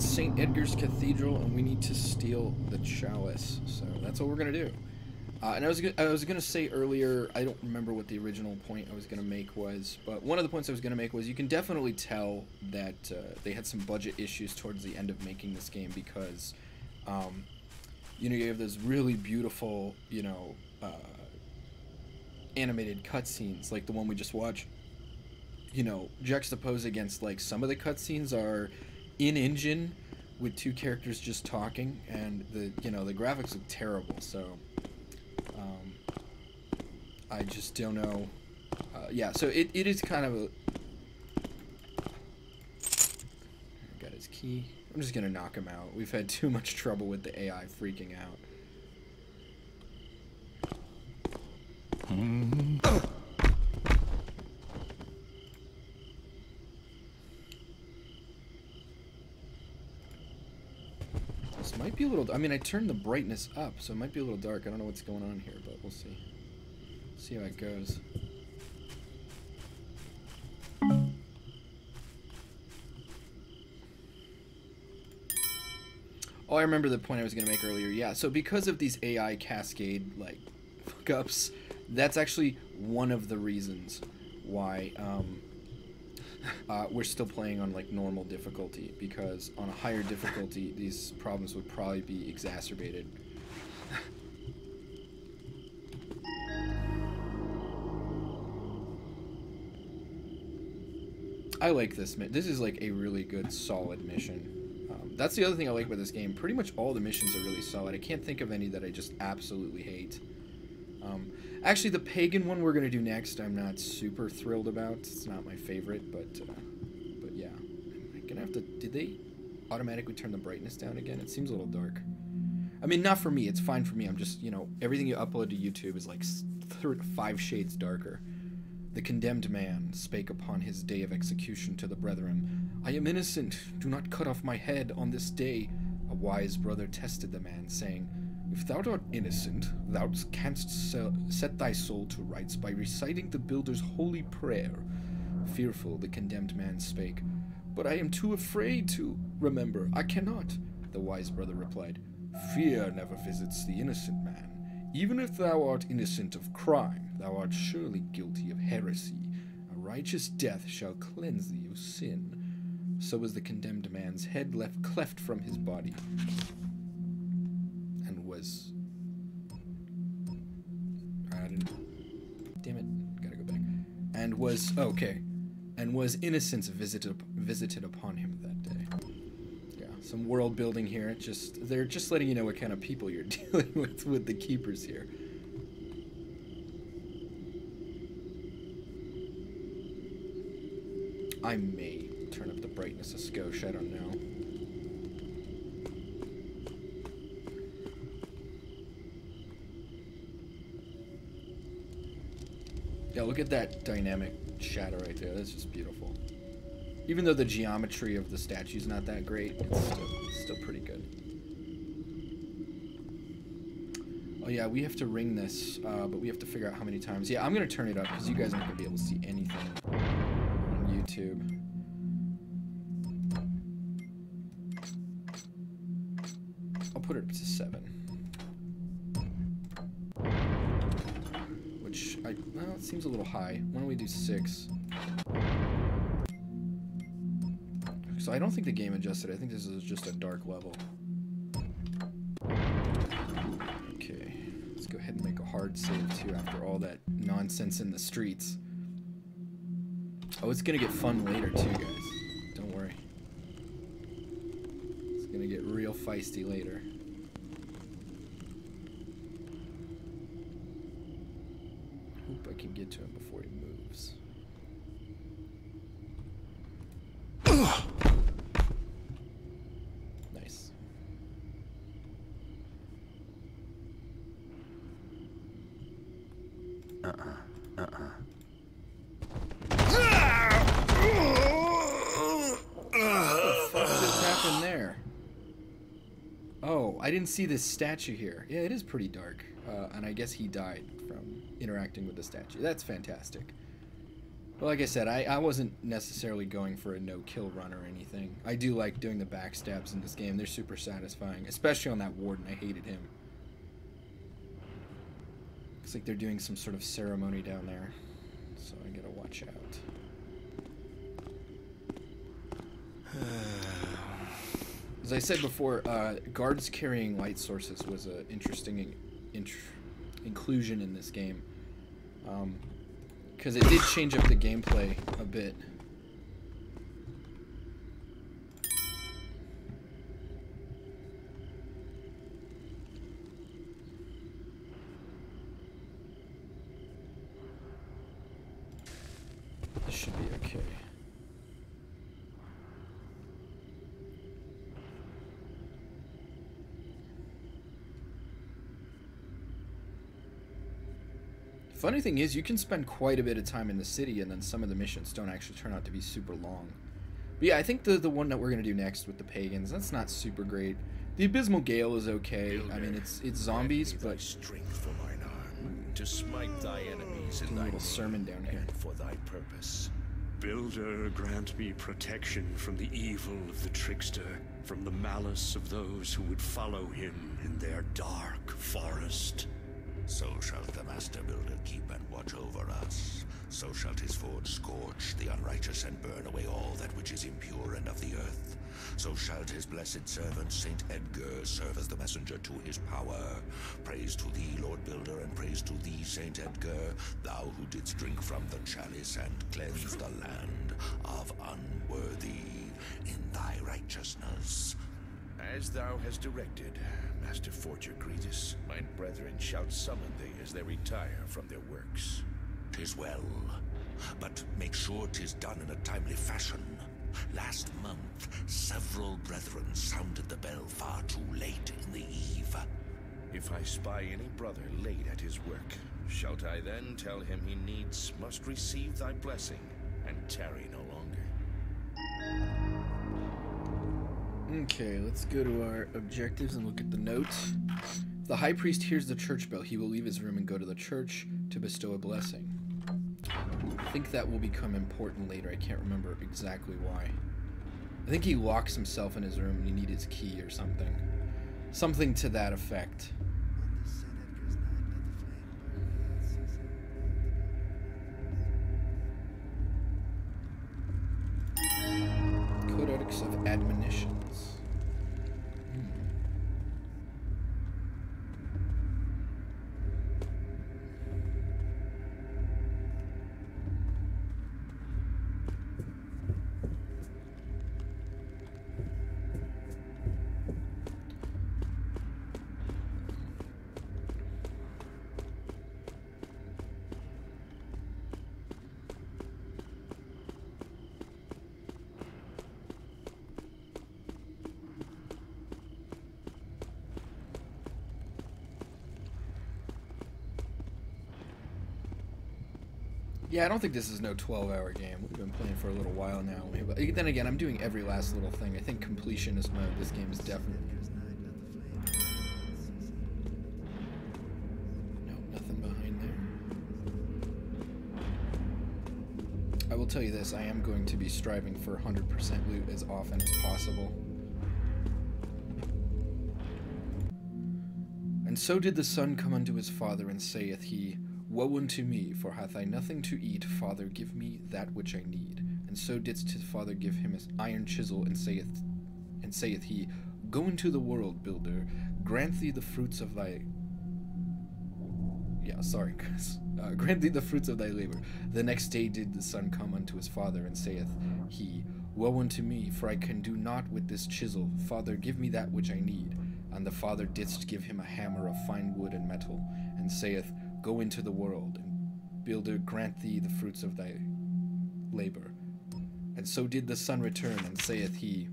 St. Edgar's Cathedral, and we need to steal the chalice. So that's what we're gonna do. Uh, and I was, I was gonna say earlier, I don't remember what the original point I was gonna make was, but one of the points I was gonna make was you can definitely tell that uh, they had some budget issues towards the end of making this game because, um, you know, you have those really beautiful, you know, uh, animated cutscenes like the one we just watched. You know, juxtaposed against like some of the cutscenes are in engine with two characters just talking, and the you know the graphics look terrible. So um, I just don't know. Uh, yeah, so it, it is kind of a. Got his key. I'm just gonna knock him out. We've had too much trouble with the AI freaking out. This might be a little. I mean, I turned the brightness up, so it might be a little dark. I don't know what's going on here, but we'll see. See how it goes. Oh, I remember the point I was going to make earlier. Yeah, so because of these AI cascade like *laughs* fuck-ups, that's actually one of the reasons why um, uh, we're still playing on like normal difficulty because on a higher difficulty these problems would probably be exacerbated. I like this. This is like a really good, solid mission. Um, that's the other thing I like about this game. Pretty much all the missions are really solid. I can't think of any that I just absolutely hate. Um, actually, the pagan one we're gonna do next, I'm not super thrilled about. It's not my favorite, but uh, but yeah, I'm gonna have to. Did they automatically turn the brightness down again? It seems a little dark. I mean, not for me. It's fine for me. I'm just you know everything you upload to YouTube is like five shades darker. The condemned man spake upon his day of execution to the brethren, I am innocent. Do not cut off my head on this day. A wise brother tested the man, saying, If thou art innocent, thou canst set thy soul to rights by reciting the builder's holy prayer. Fearful, the condemned man spake, But I am too afraid to remember. I cannot. The wise brother replied, Fear never visits the innocent man. Even if thou art innocent of crime, thou art surely guilty of heresy. A righteous death shall cleanse thee of sin. So was the condemned man's head left cleft from his body, was. I didn't. Damn it! Gotta go back. And was oh, okay, and was innocence visited visited upon him that day Yeah, some world building here. Just they're just letting you know what kind of people you're *laughs* dealing with with the keepers here. I may turn up the brightness of Skosh, I don't know. Yeah, look at that dynamic shadow right there. That's just beautiful. Even though the geometry of the statue's not that great, it's still, it's still pretty good. Oh yeah, we have to ring this, uh, but we have to figure out how many times. Yeah, I'm going to turn it up because you guys aren't going to be able to see anything on YouTube. I'll put it up to 7. Seems a little high. Why don't we do six? So I don't think the game adjusted. I think this is just a dark level. Okay, let's go ahead and make a hard save too after all that nonsense in the streets. Oh, it's gonna get fun later too, guys. Don't worry. It's gonna get real feisty later. Hope I can get to him before he moves. Nice. Uh-uh. What the fuck just happened there? Oh, I didn't see this statue here. Yeah, it is pretty dark. Uh, and I guess he died from interacting with the statue. That's fantastic. Well, like I said, I, I wasn't necessarily going for a no-kill run or anything. I do like doing the backstabs in this game. They're super satisfying, especially on that warden. I hated him. Looks like they're doing some sort of ceremony down there, so I gotta watch out. As I said before, uh, guards carrying light sources was an interesting in- inclusion in this game. Because it did change up the gameplay a bit. This should be okay. Funny thing is, you can spend quite a bit of time in the city, and then some of the missions don't actually turn out to be super long. But yeah, I think the the one that we're gonna do next with the pagans, that's not super great. The abysmal gale is okay. I mean, it's it's zombies, but strength for mine arm, to smite thy enemies in a thy little sermon down here. and for thy purpose. Builder, grant me protection from the evil of the trickster, from the malice of those who would follow him in their dark forest. So shall the Master Builder keep and watch over us. So shall his forge scorch the unrighteous and burn away all that which is impure and of the earth. So shall his blessed servant Saint Edgar serve as the messenger to his power. Praise to thee, Lord Builder, and praise to thee, Saint Edgar, thou who didst drink from the chalice and cleanse the land of unworthy in thy righteousness. As thou hast directed, Master Forger Gretus, mine brethren shall summon thee as they retire from their works. Tis well, but make sure tis done in a timely fashion. Last month, several brethren sounded the bell far too late in the eve. If I spy any brother late at his work, shalt I then tell him he needs must receive thy blessing and tarry no Okay, let's go to our objectives and look at the notes. The high priest hears the church bell, he will leave his room and go to the church to bestow a blessing. I think that will become important later. I can't remember exactly why. I think he locks himself in his room and he needs his key or something. Something to that effect. Yeah, I don't think this is no 12 hour game. We've been playing for a little while now. But then again, I'm doing every last little thing. I think completionist mode, this game is definitely. No, nothing behind there. I will tell you this I am going to be striving for 100% loot as often as possible. And so did the son come unto his father, and saith he, Woe unto me, for hath I nothing to eat, father, give me that which I need. And so didst his father give him his iron chisel, and saith, and saith he, Go into the world, builder, grant thee the fruits of thy. Yeah, sorry, Chris. Uh, grant thee the fruits of thy labor. The next day did the son come unto his father, and saith he, Woe unto me, for I can do naught with this chisel. Father, give me that which I need. And the father didst give him a hammer of fine wood and metal, and saith, Go into the world, and builder grant thee the fruits of thy labor. And so did the son return, and saith he,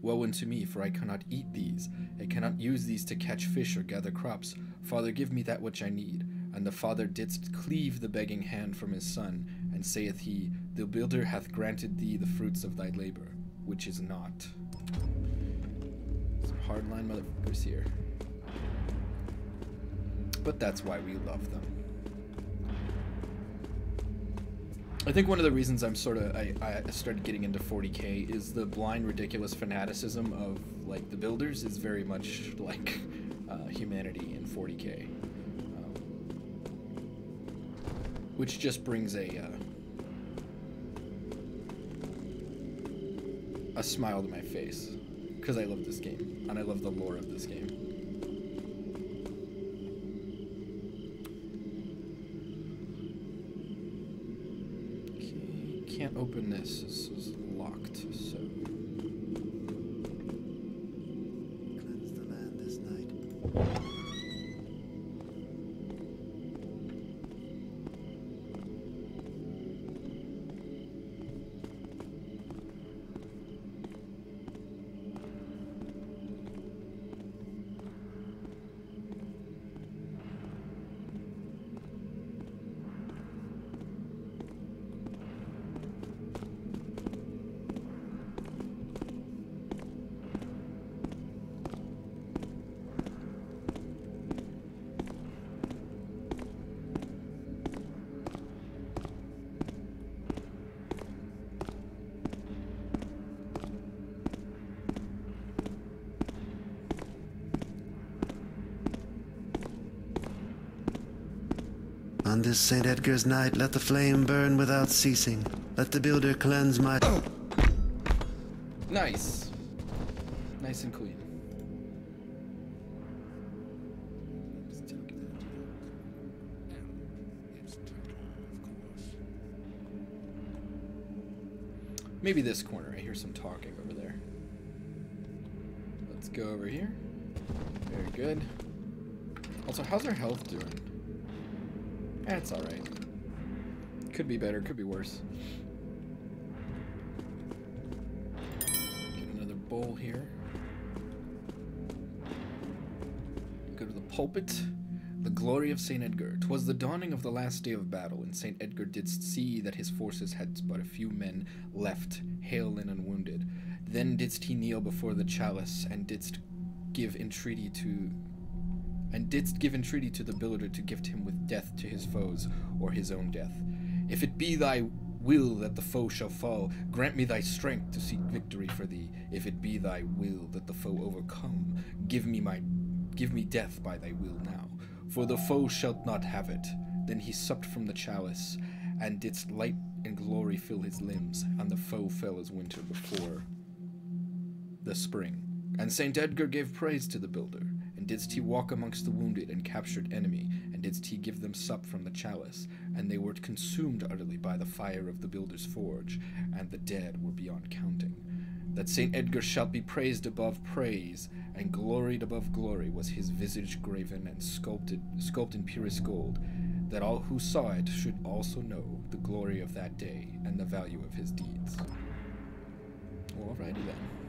Woe unto me, for I cannot eat these. I cannot use these to catch fish or gather crops. Father, give me that which I need. And the father didst cleave the begging hand from his son, and saith he, The builder hath granted thee the fruits of thy labor, which is not. Some hardline motherfuckers here. But that's why we love them. I think one of the reasons I'm sort of I, I started getting into 40k is the blind ridiculous fanaticism of like the builders is very much like uh, humanity in 40k, um, which just brings a uh, a smile to my face because I love this game and I love the lore of this game. Okay, can't open this. This is locked. So. This St. Edgar's night, let the flame burn without ceasing. Let the builder cleanse my. Nice. Nice and clean. Maybe this corner. I hear some talking over there. Let's go over here. Very good. Also, how's our health doing? That's alright. Could be better, could be worse. Get another bowl here. Go to the pulpit. The glory of St. Edgar. Twas the dawning of the last day of battle, and St. Edgar didst see that his forces had but a few men left, hale and unwounded. Then didst he kneel before the chalice, and didst give entreaty to and didst give entreaty to the builder to gift him with death to his foes, or his own death. If it be thy will that the foe shall fall, grant me thy strength to seek victory for thee. If it be thy will that the foe overcome, give me my give me death by thy will now. For the foe shalt not have it. Then he supped from the chalice, and didst light and glory fill his limbs, and the foe fell as winter before the spring. And Saint Edgar gave praise to the builder, didst he walk amongst the wounded and captured enemy, and didst he give them sup from the chalice, and they were consumed utterly by the fire of the builder's forge, and the dead were beyond counting. That Saint Edgar shall be praised above praise, and gloried above glory was his visage graven and sculpted sculpted in purest gold, that all who saw it should also know the glory of that day and the value of his deeds. Alrighty then.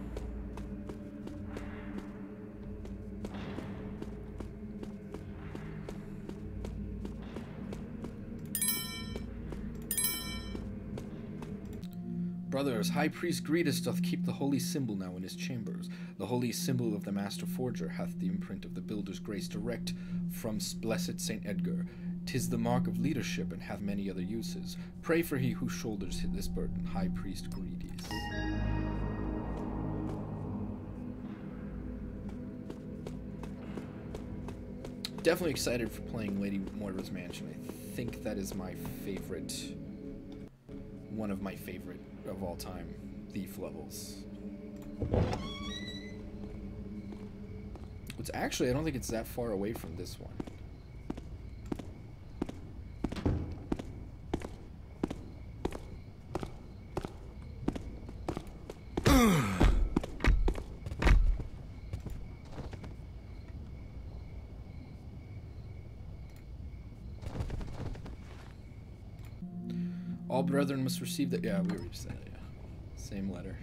Brothers, High Priest Gretus doth keep the holy symbol now in his chambers. The holy symbol of the Master Forger hath the imprint of the builder's grace direct from blessed Saint Edgar. Tis the mark of leadership and hath many other uses. Pray for he who shoulders this burden, High Priest Gretus. Definitely excited for playing Lady Moira's Mansion. I think that is my favorite, one of my favorite of all time thief levels. It's actually, I don't think it's that far away from this one. All brethren must receive the. Yeah, we already said it. Yeah. Same letter.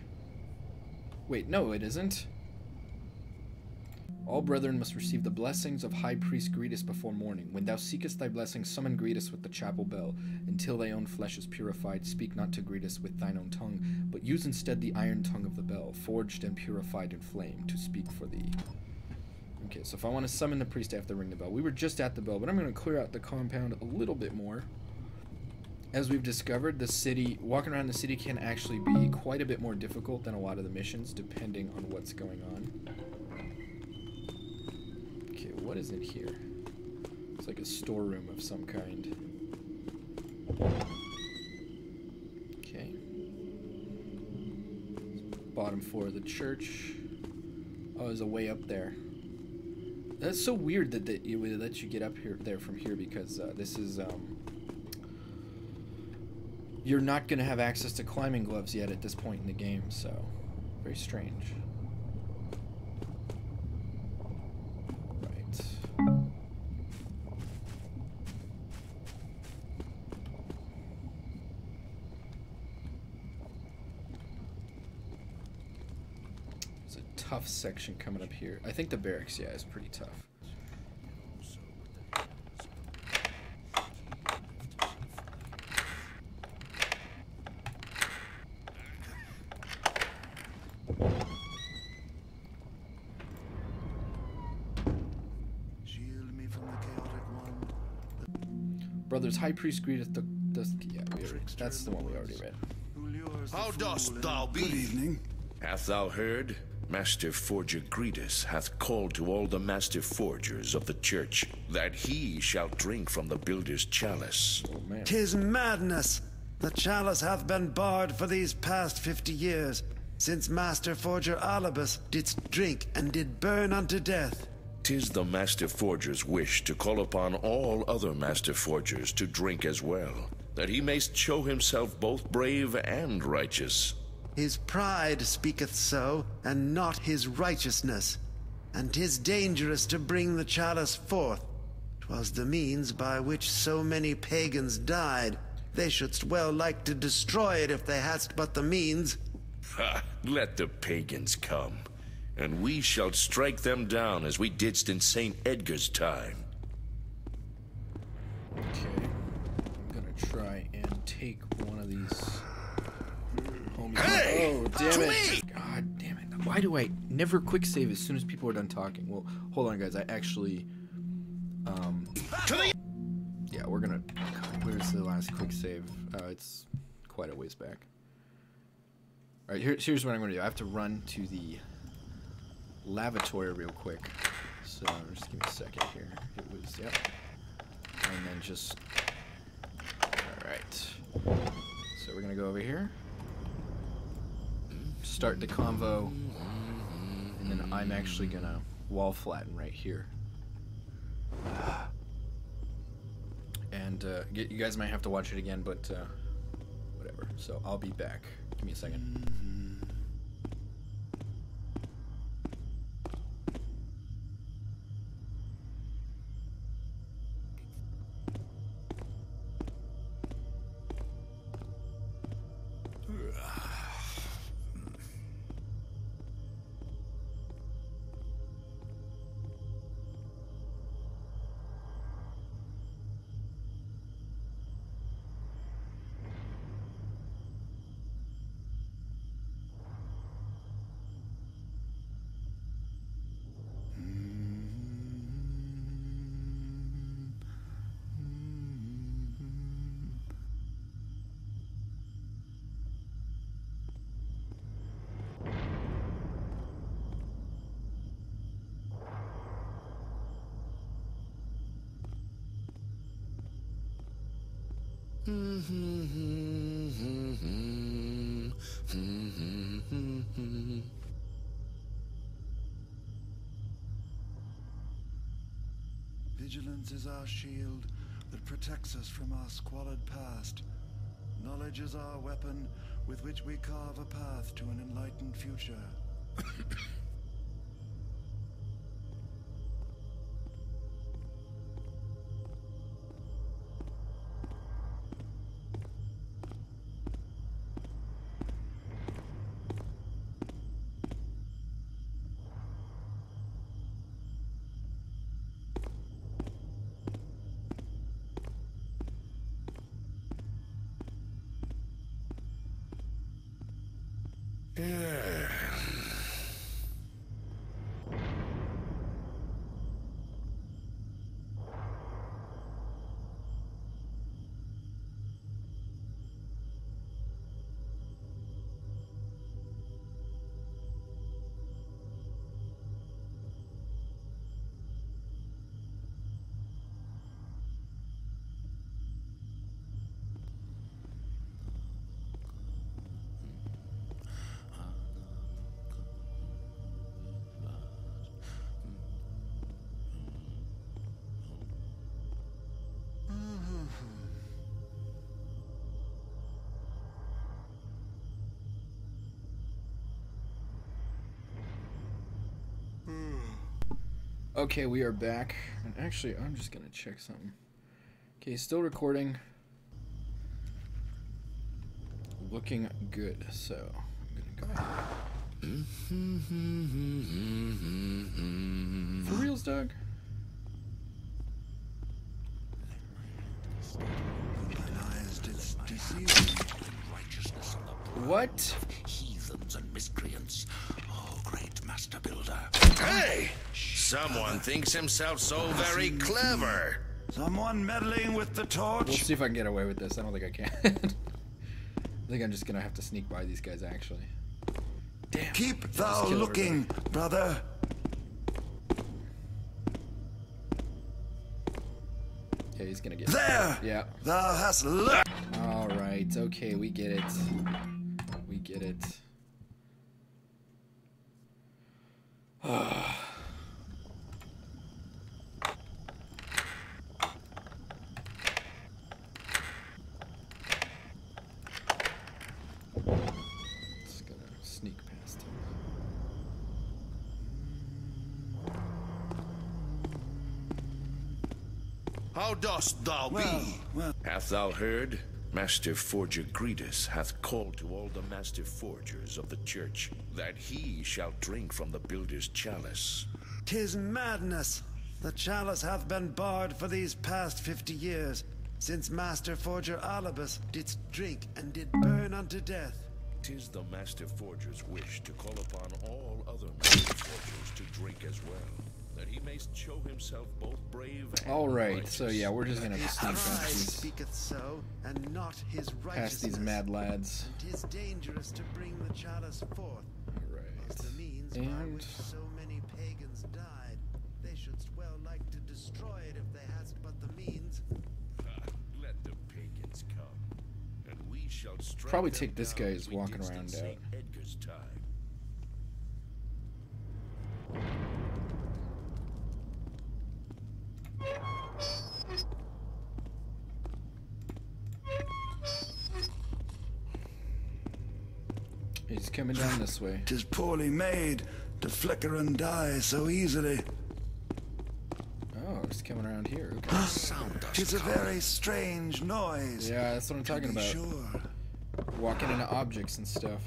Wait, no, it isn't. All brethren must receive the blessings of High Priest Gretus before morning. When thou seekest thy blessing, summon Gretus with the chapel bell. Until thy own flesh is purified, speak not to Gretus with thine own tongue, but use instead the iron tongue of the bell, forged and purified in flame, to speak for thee. Okay, so if I want to summon the priest, I have to ring the bell. We were just at the bell, but I'm going to clear out the compound a little bit more as we've discovered, the city, walking around the city can actually be quite a bit more difficult than a lot of the missions, depending on what's going on. Okay, what is it here? It's like a storeroom of some kind. Okay. Bottom floor of the church. Oh, there's a way up there. That's so weird that, that it would let you get up here there from here because uh, this is um, you're not going to have access to climbing gloves yet at this point in the game, so very strange. Right. There's a tough section coming up here. I think the barracks, yeah, is pretty tough. Brothers, High Priest greeteth the, the yeah, we already, that's the one we already read. How dost thou be? Good evening. Hath thou heard? Master Forger Gretus hath called to all the Master Forgers of the church that he shall drink from the builder's chalice. Oh, Tis madness. The chalice hath been barred for these past fifty years, since Master Forger Alibus didst drink and did burn unto death. Tis the Master Forger's wish to call upon all other Master Forgers to drink as well, that he may show himself both brave and righteous. His pride speaketh so, and not his righteousness. And 'tis dangerous to bring the chalice forth. 'Twas the means by which so many pagans died. They shouldst well like to destroy it if they hadst but the means. Ha! Let the pagans come, and we shall strike them down as we didst in St. Edgar's time. Okay. I'm gonna try and take one of these. homies. Hey! Oh, damn it! God damn it! Why do I never quick save as soon as people are done talking? Well, hold on, guys. I actually, um, yeah, we're gonna. God, where's the last quick save? Uh, it's quite a ways back. All right, here, here's what I'm gonna do. I have to run to the lavatory real quick. So just give me a second here. It was yep, and then just. All right. So we're gonna go over here. Start the convo, and then I'm actually gonna wall flatten right here. And uh, you guys might have to watch it again, but uh, whatever. So I'll be back. Give me a second. Vigilance is our shield that protects us from our squalid past. Knowledge is our weapon with which we carve a path to an enlightened future. Okay, we are back. And actually, I'm just gonna check something. Okay, still recording. Looking good. So I'm gonna go ahead. *laughs* For reals, Doug? What? Heathens and miscreants. Oh, great master builder. Hey! Someone thinks himself so very clever. Someone meddling with the torch? We'll see if I can get away with this. I don't think I can. *laughs* I think I'm just gonna have to sneak by these guys actually. Damn. Keep Just thou kill looking, brother. Yeah, he's gonna get There! Yeah. Thou hast looked. All right. Okay, we get it. We get it. Just gonna sneak past him. How dost thou be? Hath thou heard? Master Forger Gretus hath called to all the Master Forgers of the Church that he shall drink from the Builder's chalice. Tis madness. The chalice hath been barred for these past fifty years, since Master Forger Alibus didst drink and did burn unto death. Tis the Master Forger's wish to call upon all other Master Forgers to drink as well, All right. So yeah, we're just gonna His sneak pride past these, speaketh so, and not his righteousness. past these mad lads. Tis dangerous to bring the chalice forth. Right. the means by And- which so many pagans died. They shouldst well like to destroy it if they hadst but the means. Ah, let the pagans come, and we shall Probably take this down guy as who's walking didst in around Saint out. Edgar's time. He's coming down this way. Tis poorly made to flicker and die so easily. Oh, it's coming around here. Okay. *gasps* Tis a very strange noise. Yeah, that's what I'm talking about. Sure. Walking into objects and stuff.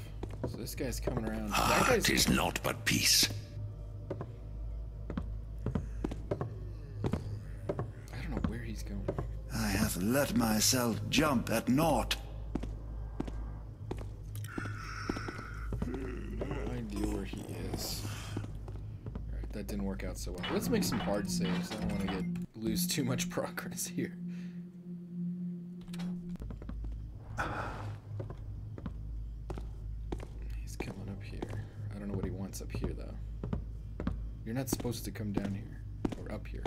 So this guy's coming around. Ah, that guy's tis naught but peace. I don't know where he's going. I have let myself jump at naught. No idea he is. Alright, that didn't work out so well. Let's make some hard saves. I don't want to get lose too much *laughs* progress here. He's coming up here. I don't know what he wants up here though. You're not supposed to come down here or up here.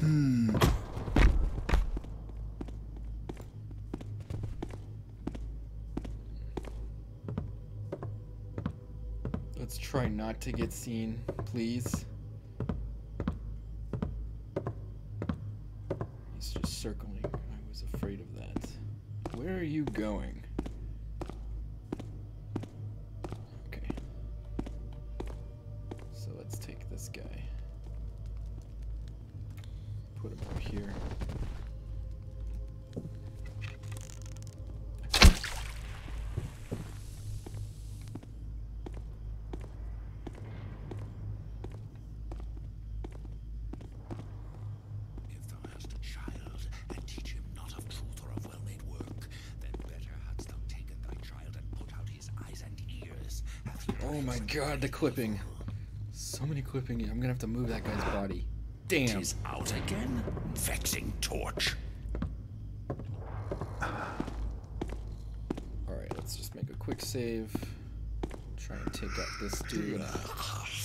Hmm. Let's try not to get seen, please. He's just circling. I was afraid of that. Where are you going? God, the clipping. So many clipping. I'm gonna have to move that guy's body. Damn. He's out again? Vexing torch. Alright, let's just make a quick save. Try and take out this dude. *laughs*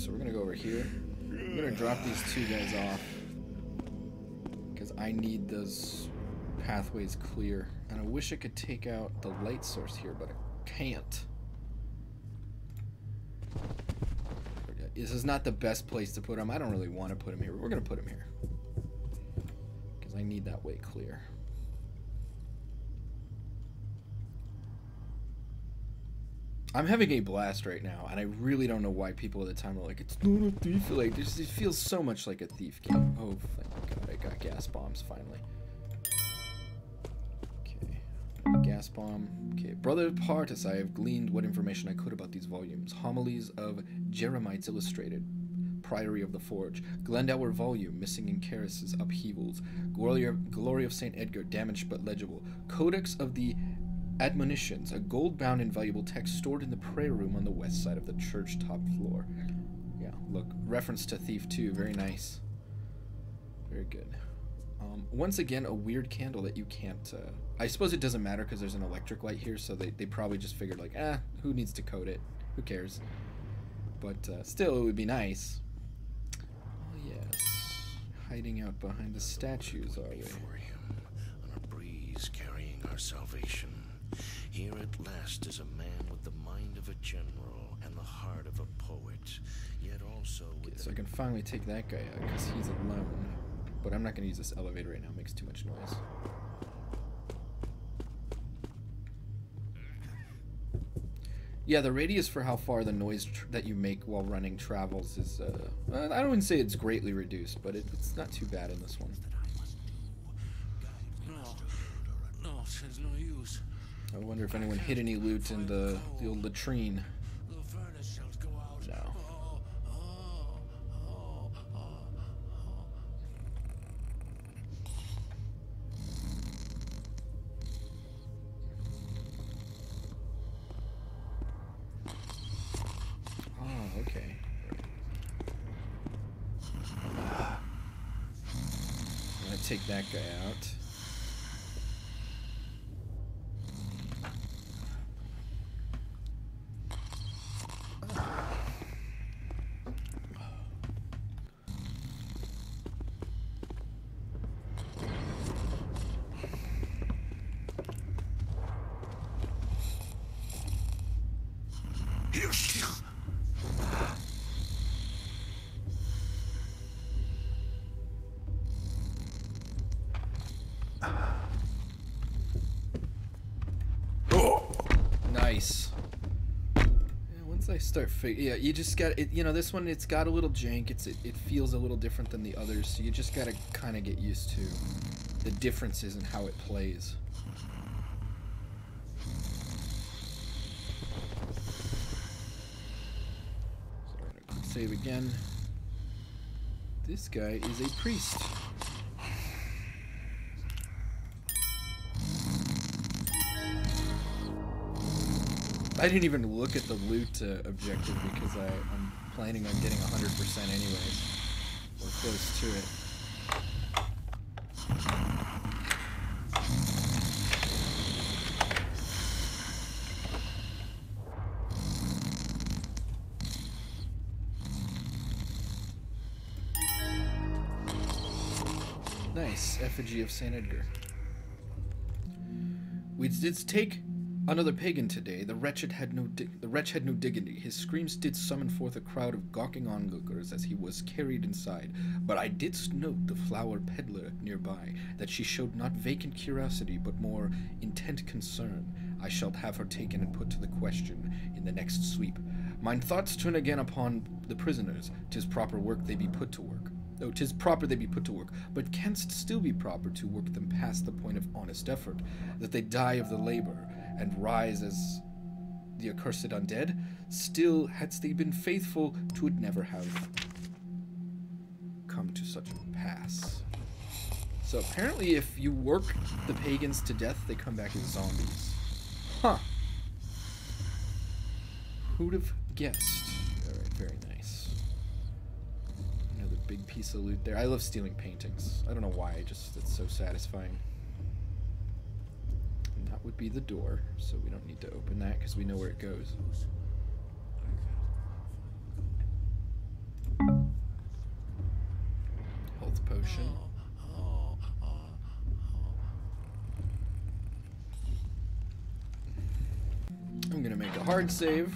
so we're gonna go over here. I'm gonna drop these two guys off because I need those pathways clear. And I wish I could take out the light source here, but I can't. This is not the best place to put them. I don't really want to put them here. We're gonna put them here because I need that way clear. I'm having a blast right now, and I really don't know why people at the time are like, it's not a thief. Like, this, it feels so much like a thief game. Oh, thank God, I got gas bombs finally. Okay, gas bomb. Okay, Brother Partis, I have gleaned what information I could about these volumes. Homilies of Jeremites Illustrated. Priory of the Forge, Glendower Volume, Missing in Karras's Upheavals, Glory of, Glory of St. Edgar, Damaged but Legible, Codex of the Admonitions, a gold bound and valuable text stored in the prayer room on the west side of the church top floor. Yeah, look, reference to Thief 2, very nice. Very good. Um, once again, a weird candle that you can't. Uh, I suppose it doesn't matter because there's an electric light here, so they, they probably just figured, like, ah, who needs to code it? Who cares? But uh, still, it would be nice. Oh, yes. Hiding out behind the statues, are we? On a breeze carrying our salvation. Here at last is a man with the mind of a general and the heart of a poet, yet also with Okay, so I can finally take that guy out because he's alone. But I'm not going to use this elevator right now, it makes too much noise. Yeah, the radius for how far the noise tr- that you make while running travels is, uh, uh, I don't even say it's greatly reduced, but it, it's not too bad in this one. No, no, there's no use. I wonder if anyone hid any loot in the, the old latrine. The furnace shells go out. No. Oh, okay. I'm gonna take that guy out. Nice. Yeah, once I start fig- yeah, you just got it. You know, this one it's got a little jank. It's it, it feels a little different than the others, so you just gotta kind of get used to the differences in how it plays. So save again. This guy is a priest. I didn't even look at the loot uh, objective because I, I'm planning on getting 100% anyways. Or close to it. Nice. Effigy of St. Edgar. We did take another pagan today. The wretched had no the wretch had no dignity. His screams did summon forth a crowd of gawking onlookers as he was carried inside. But I did note the flower peddler nearby, that she showed not vacant curiosity, but more intent concern. I shall have her taken and put to the question in the next sweep. Mine thoughts turn again upon the prisoners. Tis proper work they be put to work. Though 'tis proper they be put to work, but canst still be proper to work them past the point of honest effort, that they die of the labor, and rise as the accursed undead, still hadst they been faithful, twould never have come to such a pass. So apparently if you work the pagans to death, they come back as zombies. Huh. Who'd have guessed? Alright, very nice. Another big piece of loot there. I love stealing paintings. I don't know why, just it's so satisfying. That would be the door, so we don't need to open that because we know where it goes. Health potion. I'm gonna make a hard save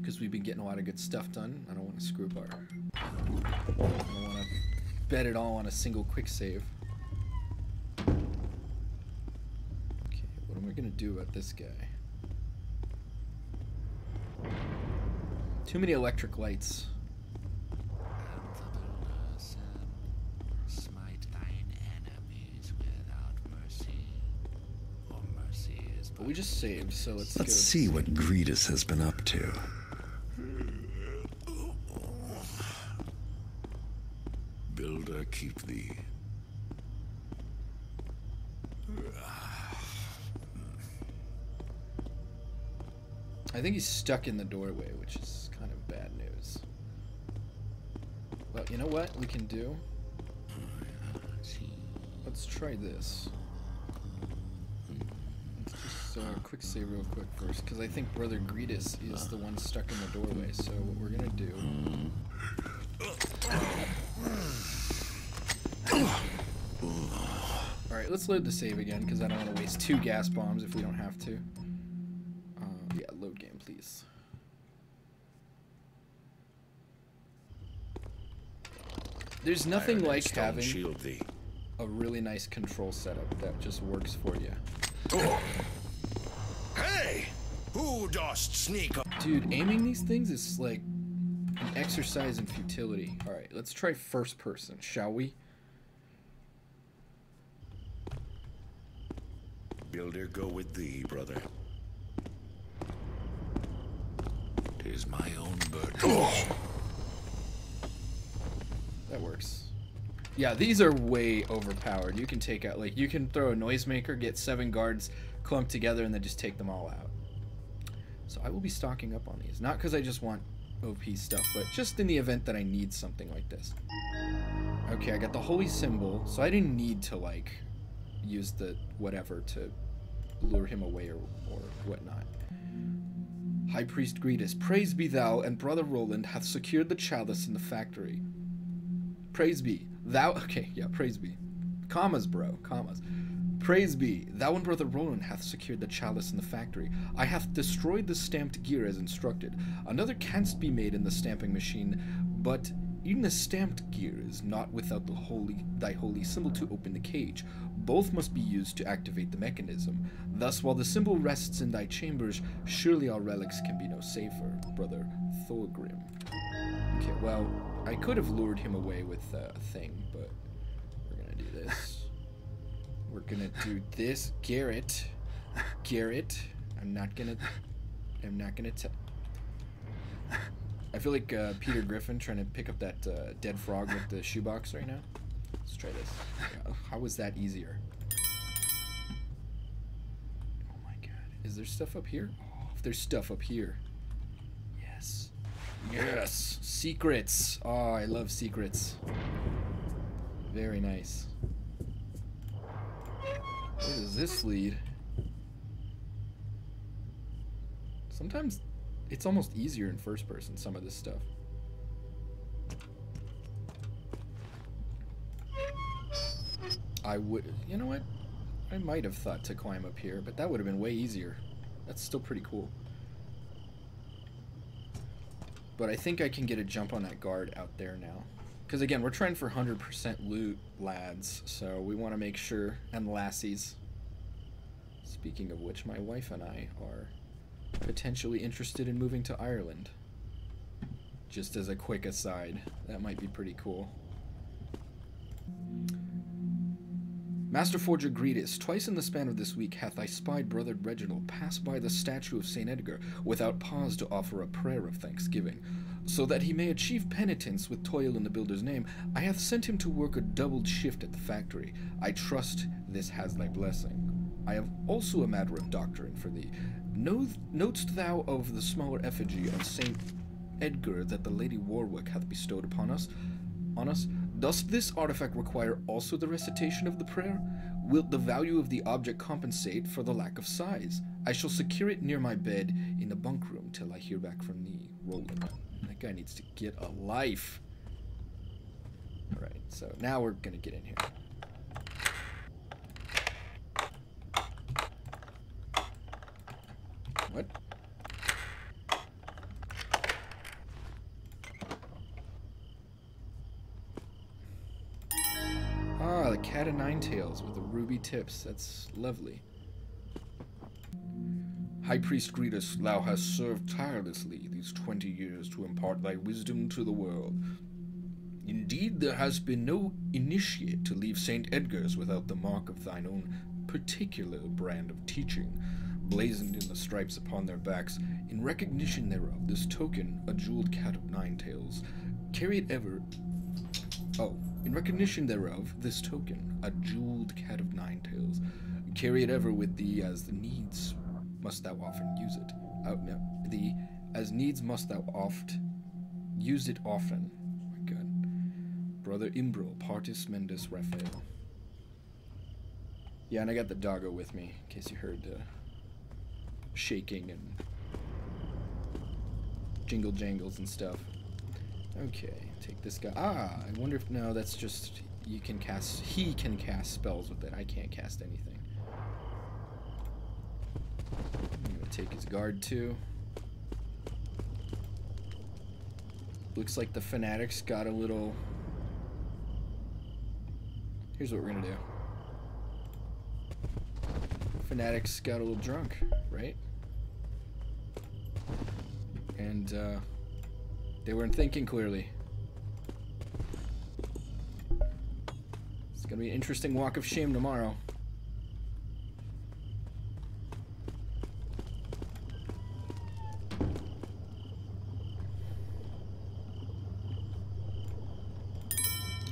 because we've been getting a lot of good stuff done. I don't want to screw up our. I don't want to bet it all on a single quick save. What am I gonna do about this guy? Too many electric lights. Smite thine enemies without mercy. For mercy is But we just saved, so let's, Let's go. see what Gretus has been up to. Builder, keep thee. I think he's stuck in the doorway, which is kind of bad news. Well, you know what we can do? Let's try this. Let's just uh, quick save real quick first, because I think Brother Gretus is the one stuck in the doorway. So what we're gonna do? All right, let's load the save again, because I don't want to waste two gas bombs if we don't have to. Yeah, load game, please. There's nothing Iron like having a really nice control setup that just works for you. Oh. Hey! Who dost sneak up? Dude, aiming these things is like an exercise in futility. All right, let's try first person, shall we? Builder, go with thee, brother. Tis my own burden. That works. Yeah, these are way overpowered. You can take out like you can throw a noisemaker, get seven guards clumped together, and then just take them all out. So I will be stocking up on these, not because I just want OP stuff, but just in the event that I need something like this. Okay, I got the holy symbol, so I didn't need to like use the whatever to lure him away or, or whatnot. High Priest Gretus, praise be thou, and Brother Roland hath secured the chalice in the factory. Praise be thou. *laughs* Okay, yeah, praise be. Commas, bro, commas. Praise be, thou and brother Roland hath secured the chalice in the factory. I hath destroyed the stamped gear as instructed. Another canst be made in the stamping machine, but even the stamped gear is not without the holy thy holy symbol to open the cage. Both must be used to activate the mechanism. Thus, while the symbol rests in thy chambers, surely our relics can be no safer, brother Thorgrim. Okay, well, I could have lured him away with uh, a thing, but we're gonna do this. *laughs* We're gonna do this, Garrett. Garrett, I'm not gonna. I'm not gonna tell. I feel like uh, Peter Griffin trying to pick up that uh, dead frog with the shoebox right now. Let's try this. *laughs* How was that easier? Oh my god. Is there stuff up here? Oh, if there's stuff up here. Yes. Yes! Secrets! Oh, I love secrets. Very nice. Where does this lead? Sometimes it's almost easier in first person, some of this stuff. I would, you know what? I might have thought to climb up here, but that would have been way easier. That's still pretty cool. But I think I can get a jump on that guard out there now. Because again, we're trying for 100% loot, lads, so we want to make sure, and lassies. Speaking of which, my wife and I are potentially interested in moving to Ireland. Just as a quick aside, that might be pretty cool. Master Forger Gretus, twice in the span of this week hath I spied brother Reginald pass by the statue of St. Edgar without pause to offer a prayer of thanksgiving. So that he may achieve penitence with toil in the builder's name, I hath sent him to work a doubled shift at the factory. I trust this has thy blessing. I have also a matter of doctrine for thee. Knowest thou of the smaller effigy of St. Edgar that the Lady Warwick hath bestowed upon us? On us? Does this artifact require also the recitation of the prayer? Wilt the value of the object compensate for the lack of size? I shall secure it near my bed in the bunk room till I hear back from thee, Roland. That guy needs to get a life. Alright, so now we're gonna get in here. What? Ah, the cat of nine tails with the ruby tips. That's lovely. High Priest Gretus, thou hast served tirelessly these twenty years to impart thy wisdom to the world. Indeed, there has been no initiate to leave St. Edgar's without the mark of thine own particular brand of teaching blazoned in the stripes upon their backs. In recognition thereof, this token, a jeweled cat of nine tails, carry it ever. Oh, in recognition thereof, this token, a jeweled cat of nine tails, carry it ever with thee as the needs must thou often use it. Oh, no, thee as needs must thou oft use it often. My God. Brother Imbril, Partis Mendus Raphael. Yeah, and I got the doggo with me, in case you heard uh, shaking and jingle jangles and stuff. Okay, take this guy. Ah, I wonder if no, that's just you can cast. He can cast spells with it. I can't cast anything. I'm gonna take his guard too. Looks like the fanatics got a little. Here's what we're gonna do. Fanatics got a little drunk, right? And uh, they weren't thinking clearly. It's gonna be an interesting walk of shame tomorrow.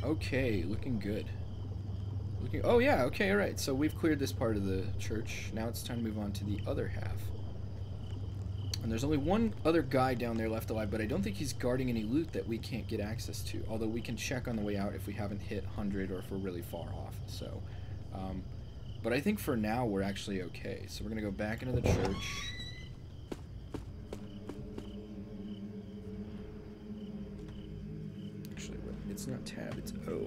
Okay, looking good. Looking. Oh yeah. Okay. All right. So we've cleared this part of the church. Now it's time to move on to the other half. And there's only one other guy down there left alive, but I don't think he's guarding any loot that we can't get access to. Although we can check on the way out if we haven't hit 100 or if we're really far off. So, um, but I think for now we're actually okay. So we're gonna go back into the church. Actually, it's not tab, it's O.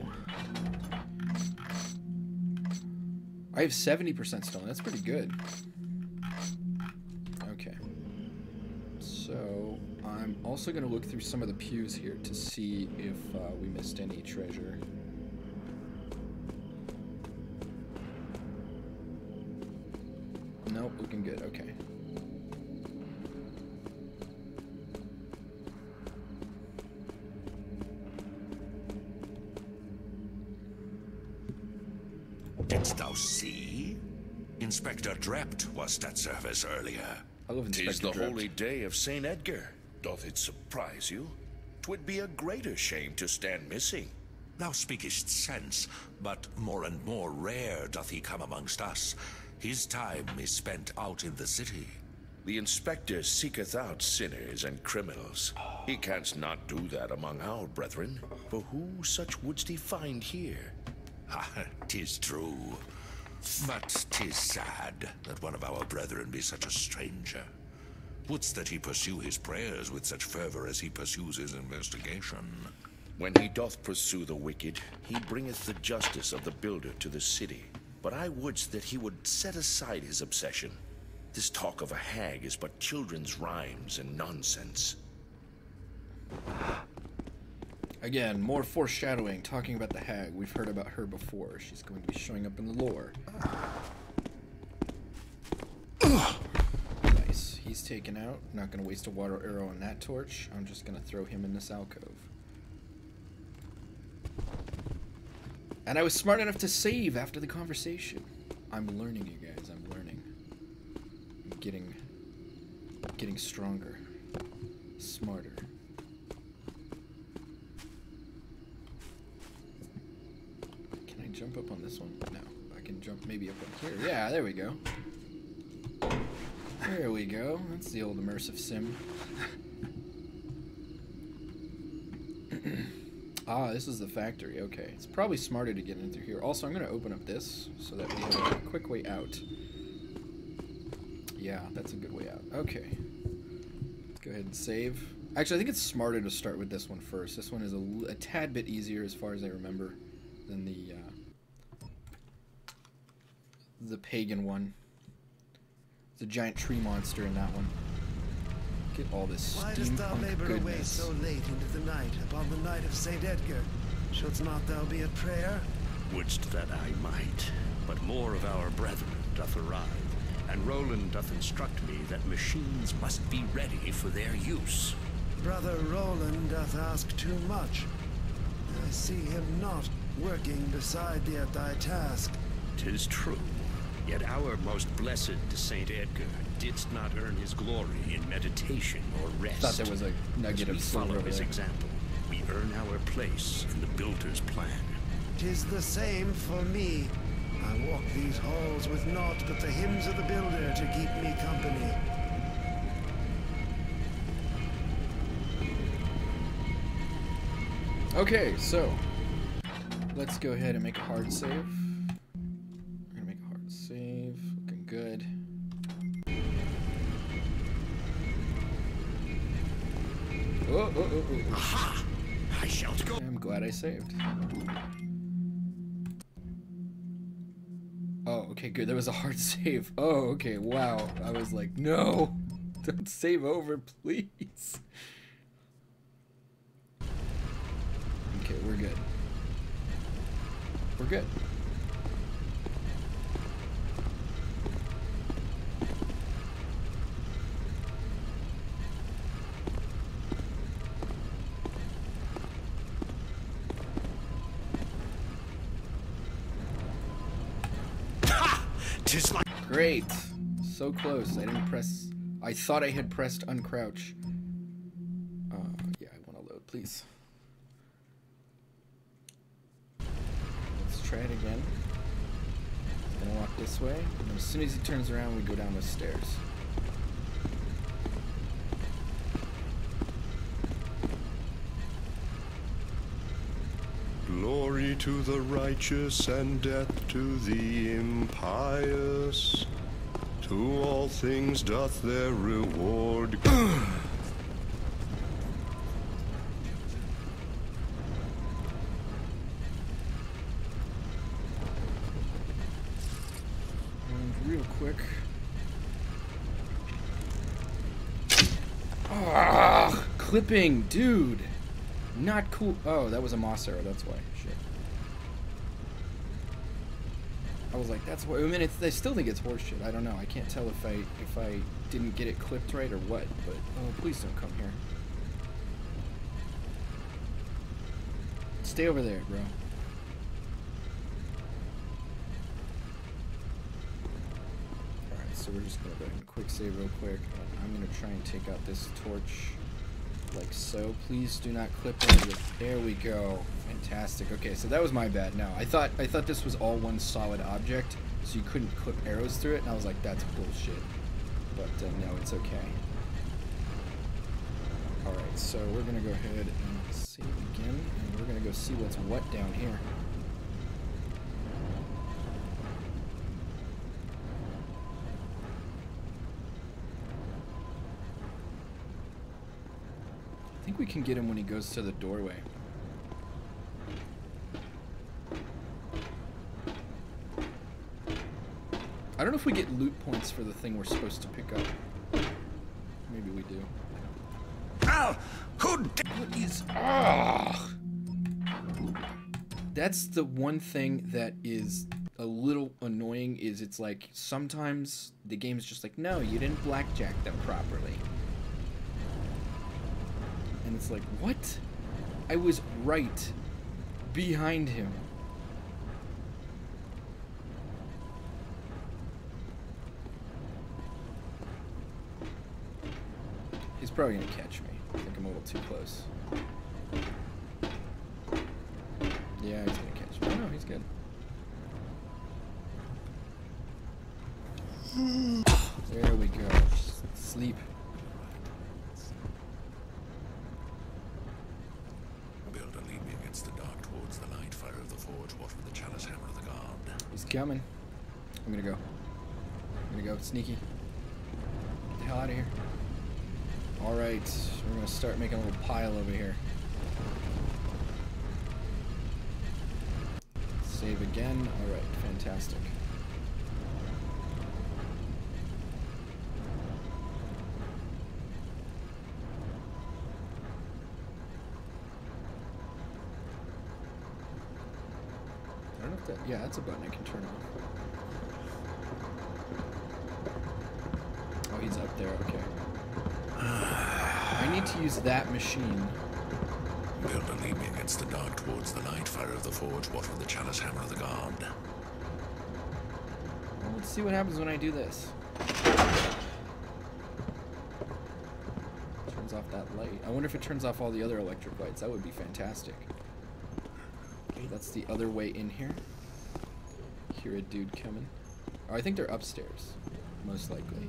I have 70% stone. That's pretty good. Okay. So, I'm also going to look through some of the pews here to see if uh, we missed any treasure. Nope, looking good. Okay. Inspector Drept was at service earlier. I love Tis the holy day of St. Edgar. Doth it surprise you? Twould be a greater shame to stand missing. Thou speakest sense, but more and more rare doth he come amongst us. His time is spent out in the city. The inspector seeketh out sinners and criminals. He canst not do that among our brethren, for who such wouldst he find here? Ah, *laughs* tis true. But tis sad that one of our brethren be such a stranger. Wouldst that he pursue his prayers with such fervor as he pursues his investigation? When he doth pursue the wicked, he bringeth the justice of the builder to the city. But I wouldst that he would set aside his obsession. This talk of a hag is but children's rhymes and nonsense. Again, more foreshadowing, talking about the hag. We've heard about her before. She's going to be showing up in the lore. nice. He's taken out. Not going to waste a water arrow on that torch. I'm just going to throw him in this alcove. And I was smart enough to save after the conversation. I'm learning, you guys. I'm learning. I'm getting, getting stronger, smarter. Jump up on this one? No. I can jump maybe up on here. Yeah, there we go. There we go. That's the old immersive sim. *coughs* ah, this is the factory. Okay. It's probably smarter to get in through here. Also, I'm going to open up this so that we have a quick way out. Yeah, that's a good way out. Okay. Go ahead and save. Actually, I think it's smarter to start with this one first. This one is a, a tad bit easier as far as I remember than the uh, the pagan one. The giant tree monster in that one. Get all this Why dost thou steampunk labor away so late into the night upon the night of Saint Edgar? Shouldst not thou be at prayer? Wouldst that I might, but more of our brethren doth arrive, and Roland doth instruct me that machines must be ready for their use. Brother Roland doth ask too much. I see him not working beside thee at thy task. Tis true. Yet our most blessed Saint Edgar didst not earn his glory in meditation or rest. Thought there was a nugget As we of follow his there. example, we earn our place in the builder's plan. Tis the same for me. I walk these halls with naught but the hymns of the builder to keep me company. Okay, so let's go ahead and make a hard save. Good. Oh, oh, oh, oh, oh. Aha! I shall go. I'm glad I saved. Oh, okay, good. That was a hard *laughs* save. Oh, okay, wow. I was like, no, *laughs* don't save over, please. Okay, we're good. We're good. Tis like Great. So close. I didn't press. I thought I had pressed uncrouch. Uh, yeah, I want to load, please. Let's try it again. Gonna walk this way. And as soon as he turns around, we go down the stairs. Glory to the righteous and death to the impious. To all things doth their reward. Real quick. Ah, clipping, dude. Not cool. Oh, that was a moss arrow. That's why. Shit. I was like, that's why. I mean, it's, I still think it's horseshit. I don't know. I can't tell if I if I didn't get it clipped right or what. But oh, please don't come here. Stay over there, bro. Alright, so we're just gonna go ahead and quick save real quick. I'm gonna try and take out this torch like so. Please do not clip it. There we go. Fantastic. Okay, so that was my bad. Now I thought I thought this was all one solid object, so you couldn't clip arrows through it, and I was like, that's bullshit. But uh, no, it's okay. All right, so we're gonna go ahead and save again, and we're gonna go see what's what down here. I think we can get him when he goes to the doorway. I don't know if we get loot points for the thing we're supposed to pick up. Maybe we do. Ow! Who is... Ah! That's the one thing that is a little annoying is it's like sometimes the game's just like, no, you didn't blackjack them properly. It's like, what? I was right behind him. He's probably gonna catch me. I think I'm a little too close. Yeah, he's gonna catch me. Oh no, he's good. There we go. Sleep. Builder, lead me against the dark towards the light. Fire of the forge, water of the chalice, hammer of the god. He's coming. I'm gonna go. I'm gonna go. Sneaky. Get the hell out of here. Alright, we're gonna start making a little pile over here. Save again. Alright, fantastic. That. Yeah, that's a button I can turn off. Oh, he's up there. Okay. I need to use that machine. Builder, lead me against the dark towards the light. Fire of the forge, water of the chalice, hammer of the god. Well, let's see what happens when I do this. Turns off that light. I wonder if it turns off all the other electric lights. That would be fantastic. Okay, that's the other way in here. Hear a dude coming. Oh, I think they're upstairs. Most likely.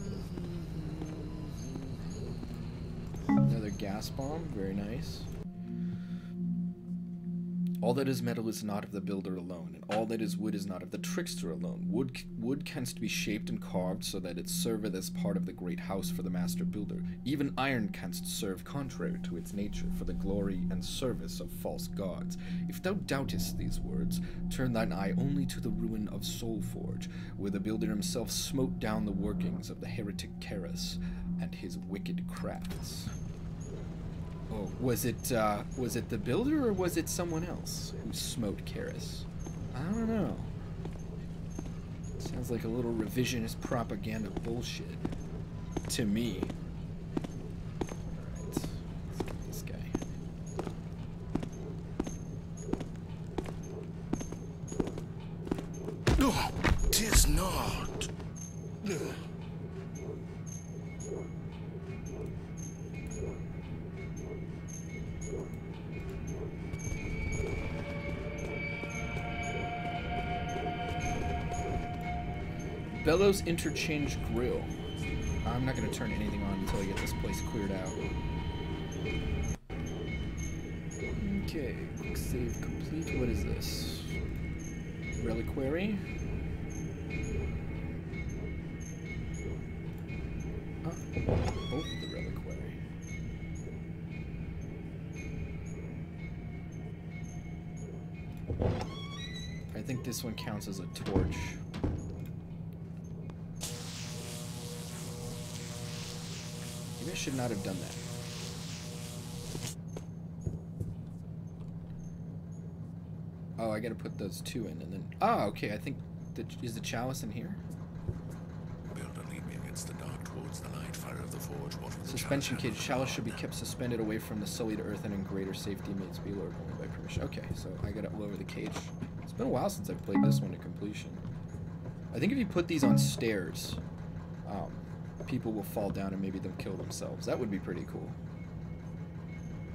Another gas bomb. Very nice. All that is metal is not of the builder alone, and all that is wood is not of the trickster alone. Wood, wood canst be shaped and carved so that it serveth as part of the great house for the master builder. Even iron canst serve contrary to its nature for the glory and service of false gods. If thou doubtest these words, turn thine eye only to the ruin of Soulforge, where the builder himself smote down the workings of the heretic Karras and his wicked crafts. Oh, was it uh, was it the builder or was it someone else who smote Karras? I don't know. Sounds like a little revisionist propaganda bullshit to me. Interchange Grill. I'm not going to turn anything on until I get this place cleared out. Okay, quick save complete. What is this? Reliquary? Ah, both the reliquary. I think this one counts as a torch. Should not have done that. Oh, I gotta put those two in and then... Oh, okay, I think... The, is the chalice in here? Builder, lead me against the dark towards the light. Fire of the forge, the Suspension cage. Chalice should be kept suspended away from the sullied earth and in greater safety may its be lowered only by permission. Okay, so I gotta lower the cage. It's been a while since I've played this one to completion. I think if you put these on stairs, people will fall down and maybe they'll kill themselves. That would be pretty cool.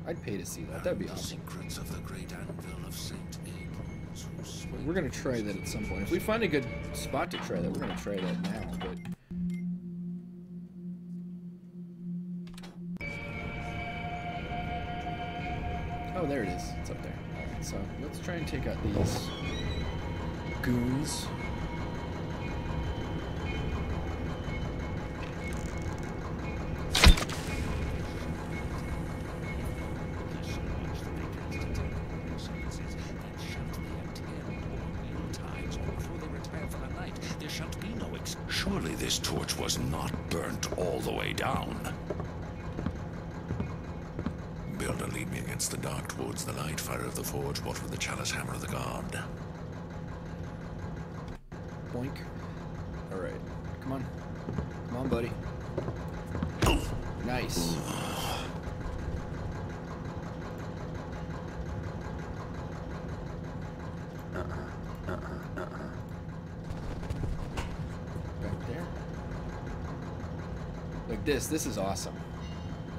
I'd pay to see that. That'd be the awesome. secrets of the great anvil of Saint Abel's, We're gonna try that at some point. If we find a good spot to try that, we're gonna try that now. But oh, there it is. It's up there. Right, so let's try and take out these goons. Forge, water of the chalice, hammer of the god. Boink. All right, come on, come on, buddy. Nice. Uh-uh. Uh-uh. Uh-uh. Back there. Like this, this is awesome.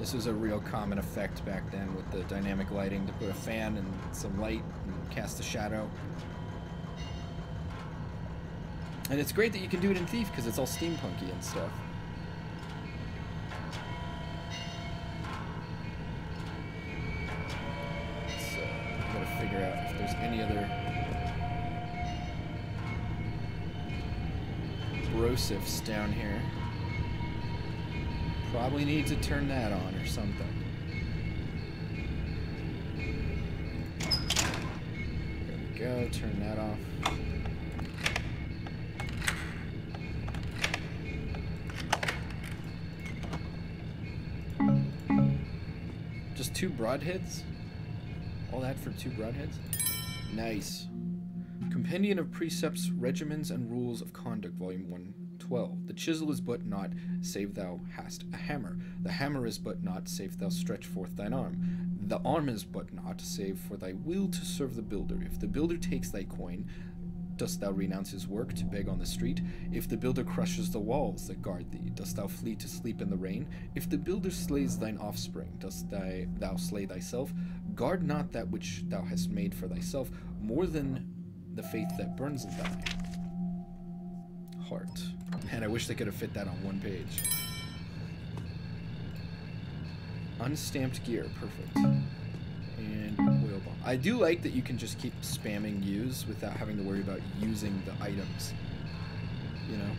This was a real common effect back then with the dynamic lighting to put a fan and some light and cast a shadow. And it's great that you can do it in Thief because it's all steampunky and stuff. So, I gotta figure out if there's any other brosifs down here. Probably need to turn that on or something. There we go, turn that off. Just two broadheads? All that for two broadheads? Nice. Compendium of Precepts, Regimens, and Rules of Conduct, Volume 112. The chisel is but not, save thou hast a hammer. The hammer is but not, save thou stretch forth thine arm. The arm is but not, save for thy will to serve the builder. If the builder takes thy coin, dost thou renounce his work to beg on the street? If the builder crushes the walls that guard thee, dost thou flee to sleep in the rain? If the builder slays thine offspring, dost thy, thou slay thyself? Guard not that which thou hast made for thyself, more than the faith that burns in thy heart. Man, I wish they could have fit that on one page. Unstamped gear, perfect and oil bomb. I do like that you can just keep spamming use without having to worry about using the items. You know?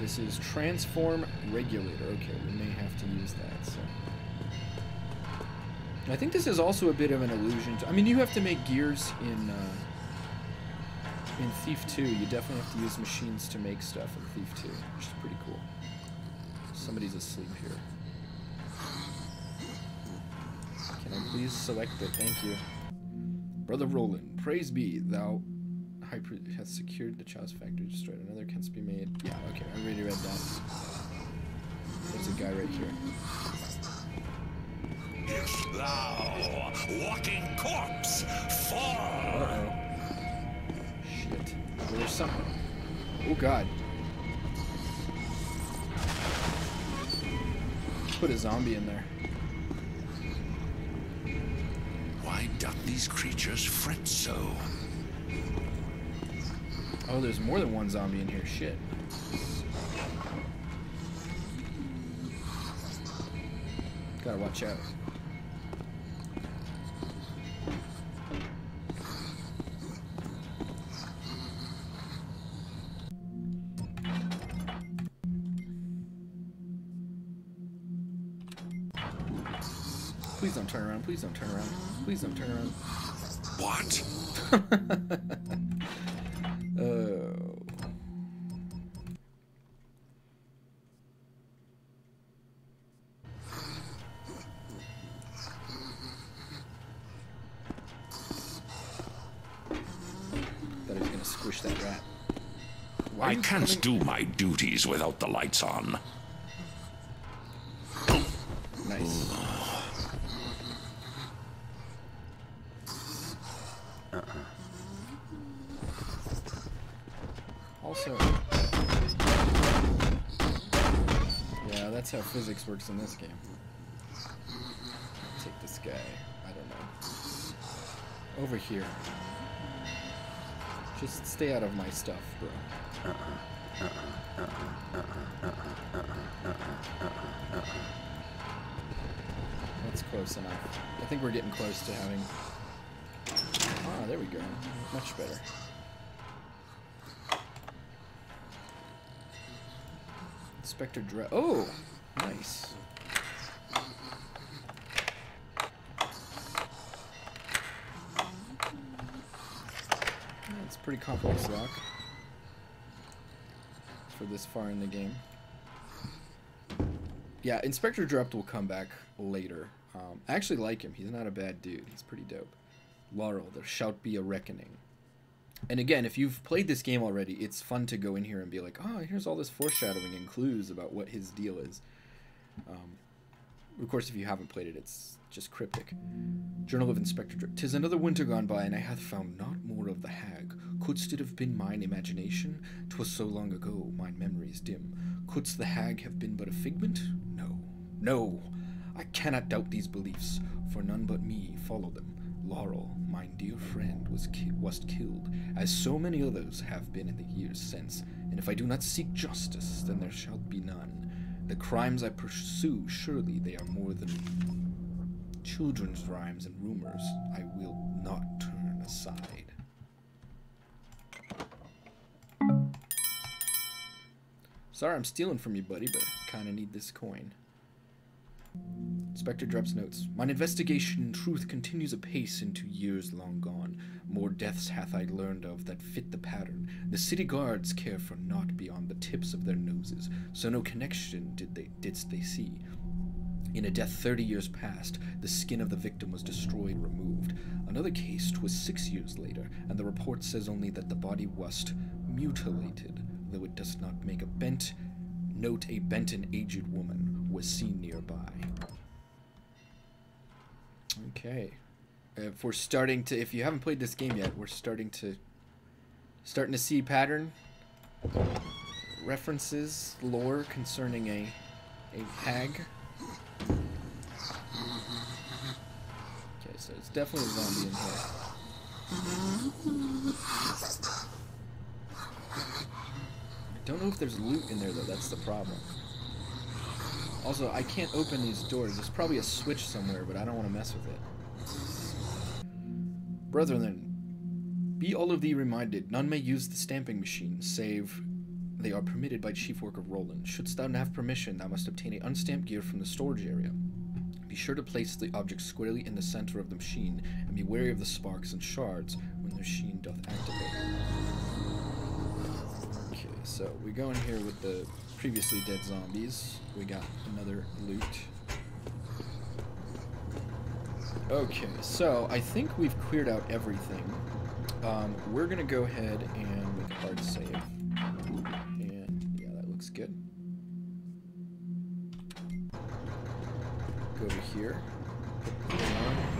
This is transform regulator. Okay, we may have to use that, so. I think this is also a bit of an illusion. To, I mean, you have to make gears in uh, in Thief 2. You definitely have to use machines to make stuff in Thief 2, which is pretty cool. Somebody's asleep here. Can I please select it? Thank you. Brother Roland, praise be, thou priest hast secured the child's factory, destroyed another canst be made. Yeah, okay, I already read that. There's a guy right here. If thou, walking corpse, fall. Uh-oh. Shit. There's something. Oh god. Put a zombie in there. Why doth these creatures fret so? Oh, there's more than one zombie in here. Shit. Gotta watch out. Please don't turn around. Please don't turn around. What? *laughs* oh. He was gonna squish that rat. Why I can't do my duties without the lights on. Nice. Physics works in this game. Take this guy. I don't know. Over here. Just stay out of my stuff, bro. That's close enough. I think we're getting close to having. Ah, there we go. Much better. Inspector Dre. Oh, nice. It's pretty complex lock for this far in the game. Yeah, Inspector Drept will come back later. Um, I actually like him. He's not a bad dude. He's pretty dope. Laurel, there shall be a reckoning. And again, if you've played this game already, it's fun to go in here and be like, oh, here's all this foreshadowing and clues about what his deal is. Um, of course, if you haven't played it, it's just cryptic. Journal of Inspector Drept. Tis another winter gone by, and I hath found not more of the hag. Couldst it have been mine imagination? 'Twas so long ago, mine memories dim. Couldst the hag have been but a figment? No, no. I cannot doubt these beliefs, for none but me follow them. Laurel, mine dear friend, was ki- was killed, as so many others have been in the years since, and if I do not seek justice, then there shall be none. The crimes I pursue, surely they are more than children's rhymes and rumors. I will not turn aside. Sorry I'm stealing from you, buddy, but I kinda need this coin. Inspector Drept's notes. Mine investigation in truth continues apace into years long gone. More deaths hath I learned of that fit the pattern. The city guards care for naught beyond the tips of their noses, so no connection did they didst they see. In a death 30 years past, the skin of the victim was destroyed removed. Another case was six years later, and the report says only that the body was mutilated, though it does not make a bent note a bent and aged woman was seen nearby. Okay. Uh, if we're starting to if you haven't played this game yet, we're starting to starting to see pattern references, lore concerning a a hag. Okay, so it's definitely a zombie in here. I don't know if there's loot in there though, that's the problem. Also, I can't open these doors. There's probably a switch somewhere, but I don't want to mess with it. Brethren, be all of thee reminded, none may use the stamping machine, save they are permitted by Chief Worker of Roland. Shouldst thou have permission, thou must obtain a unstamped gear from the storage area. Be sure to place the object squarely in the center of the machine, and be wary of the sparks and shards when the machine doth activate. Okay, so we go in here with the previously dead zombies. We got another loot. Okay, so I think we've cleared out everything. Um, we're gonna go ahead and make a hard save. And yeah, that looks good. Go over here. Put the thing on.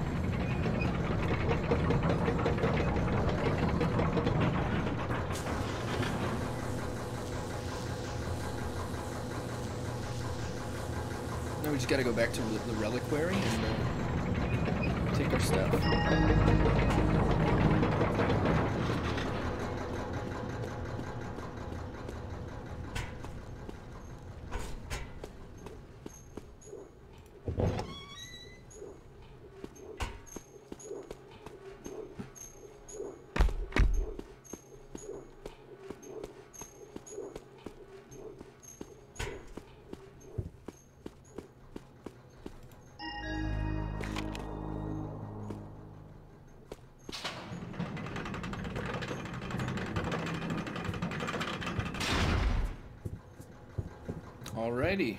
Now we just gotta go back to the, reliquary and uh, take our stuff. Alrighty.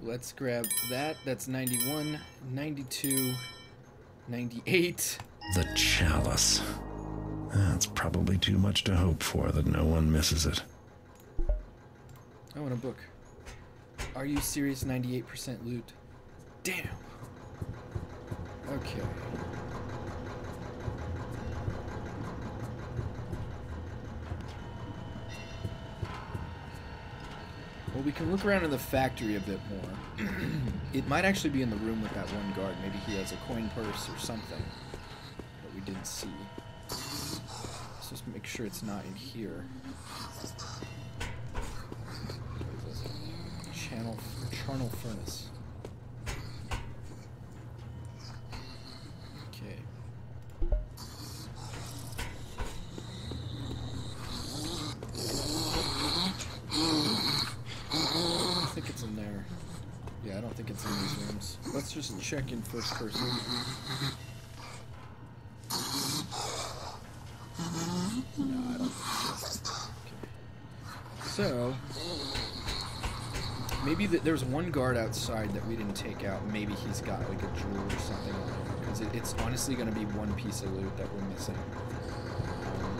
Let's grab that. That's 91, 92, 98. The chalice. That's probably too much to hope for that no one misses it. I want a book. Are you serious? 98% loot. Damn. Okay. We can look around in the factory a bit more. *clears throat* it might actually be in the room with that one guard. Maybe he has a coin purse or something that we didn't see. Let's just make sure it's not in here. Channel, charnel furnace. Okay. I think it's in there. Yeah, I don't think it's in these rooms. Let's just check in first person. No. Okay. So, maybe th there's one guard outside that we didn't take out. Maybe he's got like a jewel or something. Because it, it's honestly going to be one piece of loot that we're missing. Um,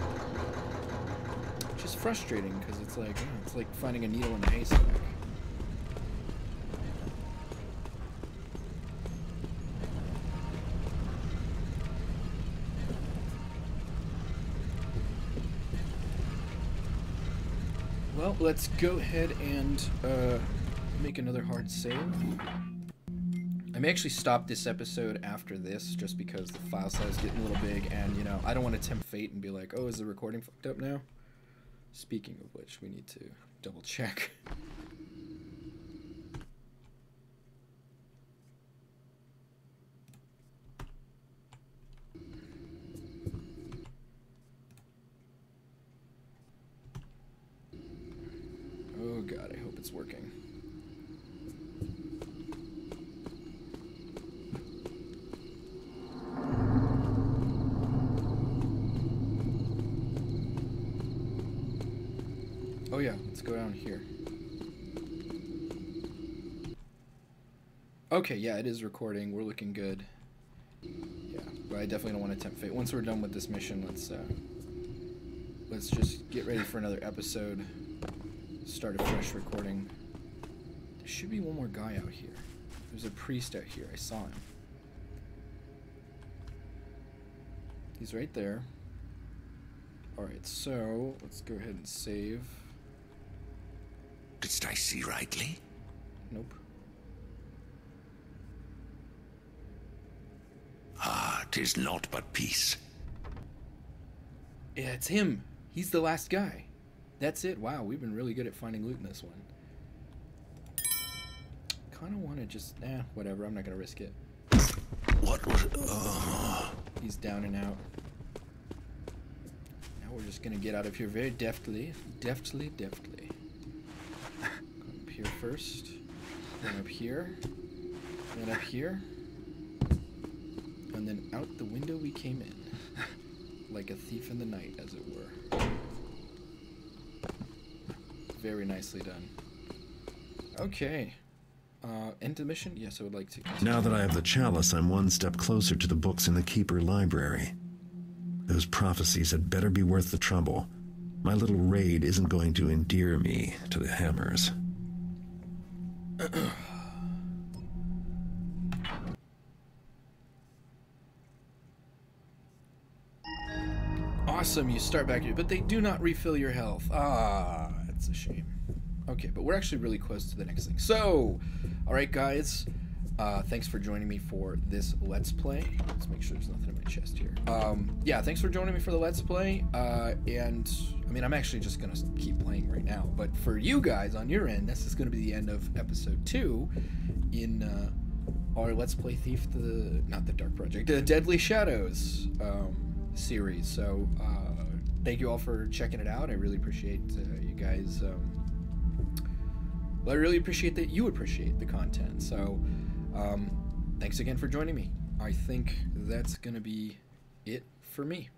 is frustrating because it's like, it's like finding a needle in a haystack. Well, let's go ahead and uh, make another hard save. I may actually stop this episode after this, just because the file size is getting a little big, and you know I don't want to tempt fate and be like, "Oh, is the recording fucked up now?" Speaking of which, we need to double check. *laughs* Oh god, I hope it's working. Oh yeah, let's go down here. Okay, yeah, it is recording. We're looking good. Yeah, but I definitely don't want to tempt fate. Once we're done with this mission, let's uh, let's just get ready for another episode. Start a fresh recording. There should be one more guy out here. There's a priest out here. I saw him. He's right there. Alright, so let's go ahead and save. Didst I see rightly? Nope. Ah, tis naught but peace. Yeah, it's him. He's the last guy. That's it. Wow, we've been really good at finding loot in this one. Kind of want to just, eh, whatever. I'm not gonna risk it. What was? Uh... He's down and out. Now we're just gonna get out of here very deftly, deftly, deftly. Come up here first, then up here, then up here, and then out the window we came in, *laughs* like a thief in the night, as it were. Very nicely done. Okay. Uh, end the mission? Yes, I would like to. Now that I have the chalice, I'm one step closer to the books in the Keeper Library. Those prophecies had better be worth the trouble. My little raid isn't going to endear me to the hammers. *clears throat* awesome, you start back here, but they do not refill your health. Ah, that's a shame. Okay, but we're actually really close to the next thing. So, all right, guys, uh, thanks for joining me for this Let's Play. Let's make sure there's nothing in my chest here. Um, yeah, thanks for joining me for the Let's Play. Uh, and, I mean, I'm actually just going to keep playing right now. But for you guys on your end, this is going to be the end of episode two in uh, our Let's Play Thief, the, not the Dark Project, the Deadly Shadows um, series. So, uh, thank you all for checking it out. I really appreciate uh, you guys. Um, well, I really appreciate that you appreciate the content. So, um, thanks again for joining me. I think that's going to be it for me.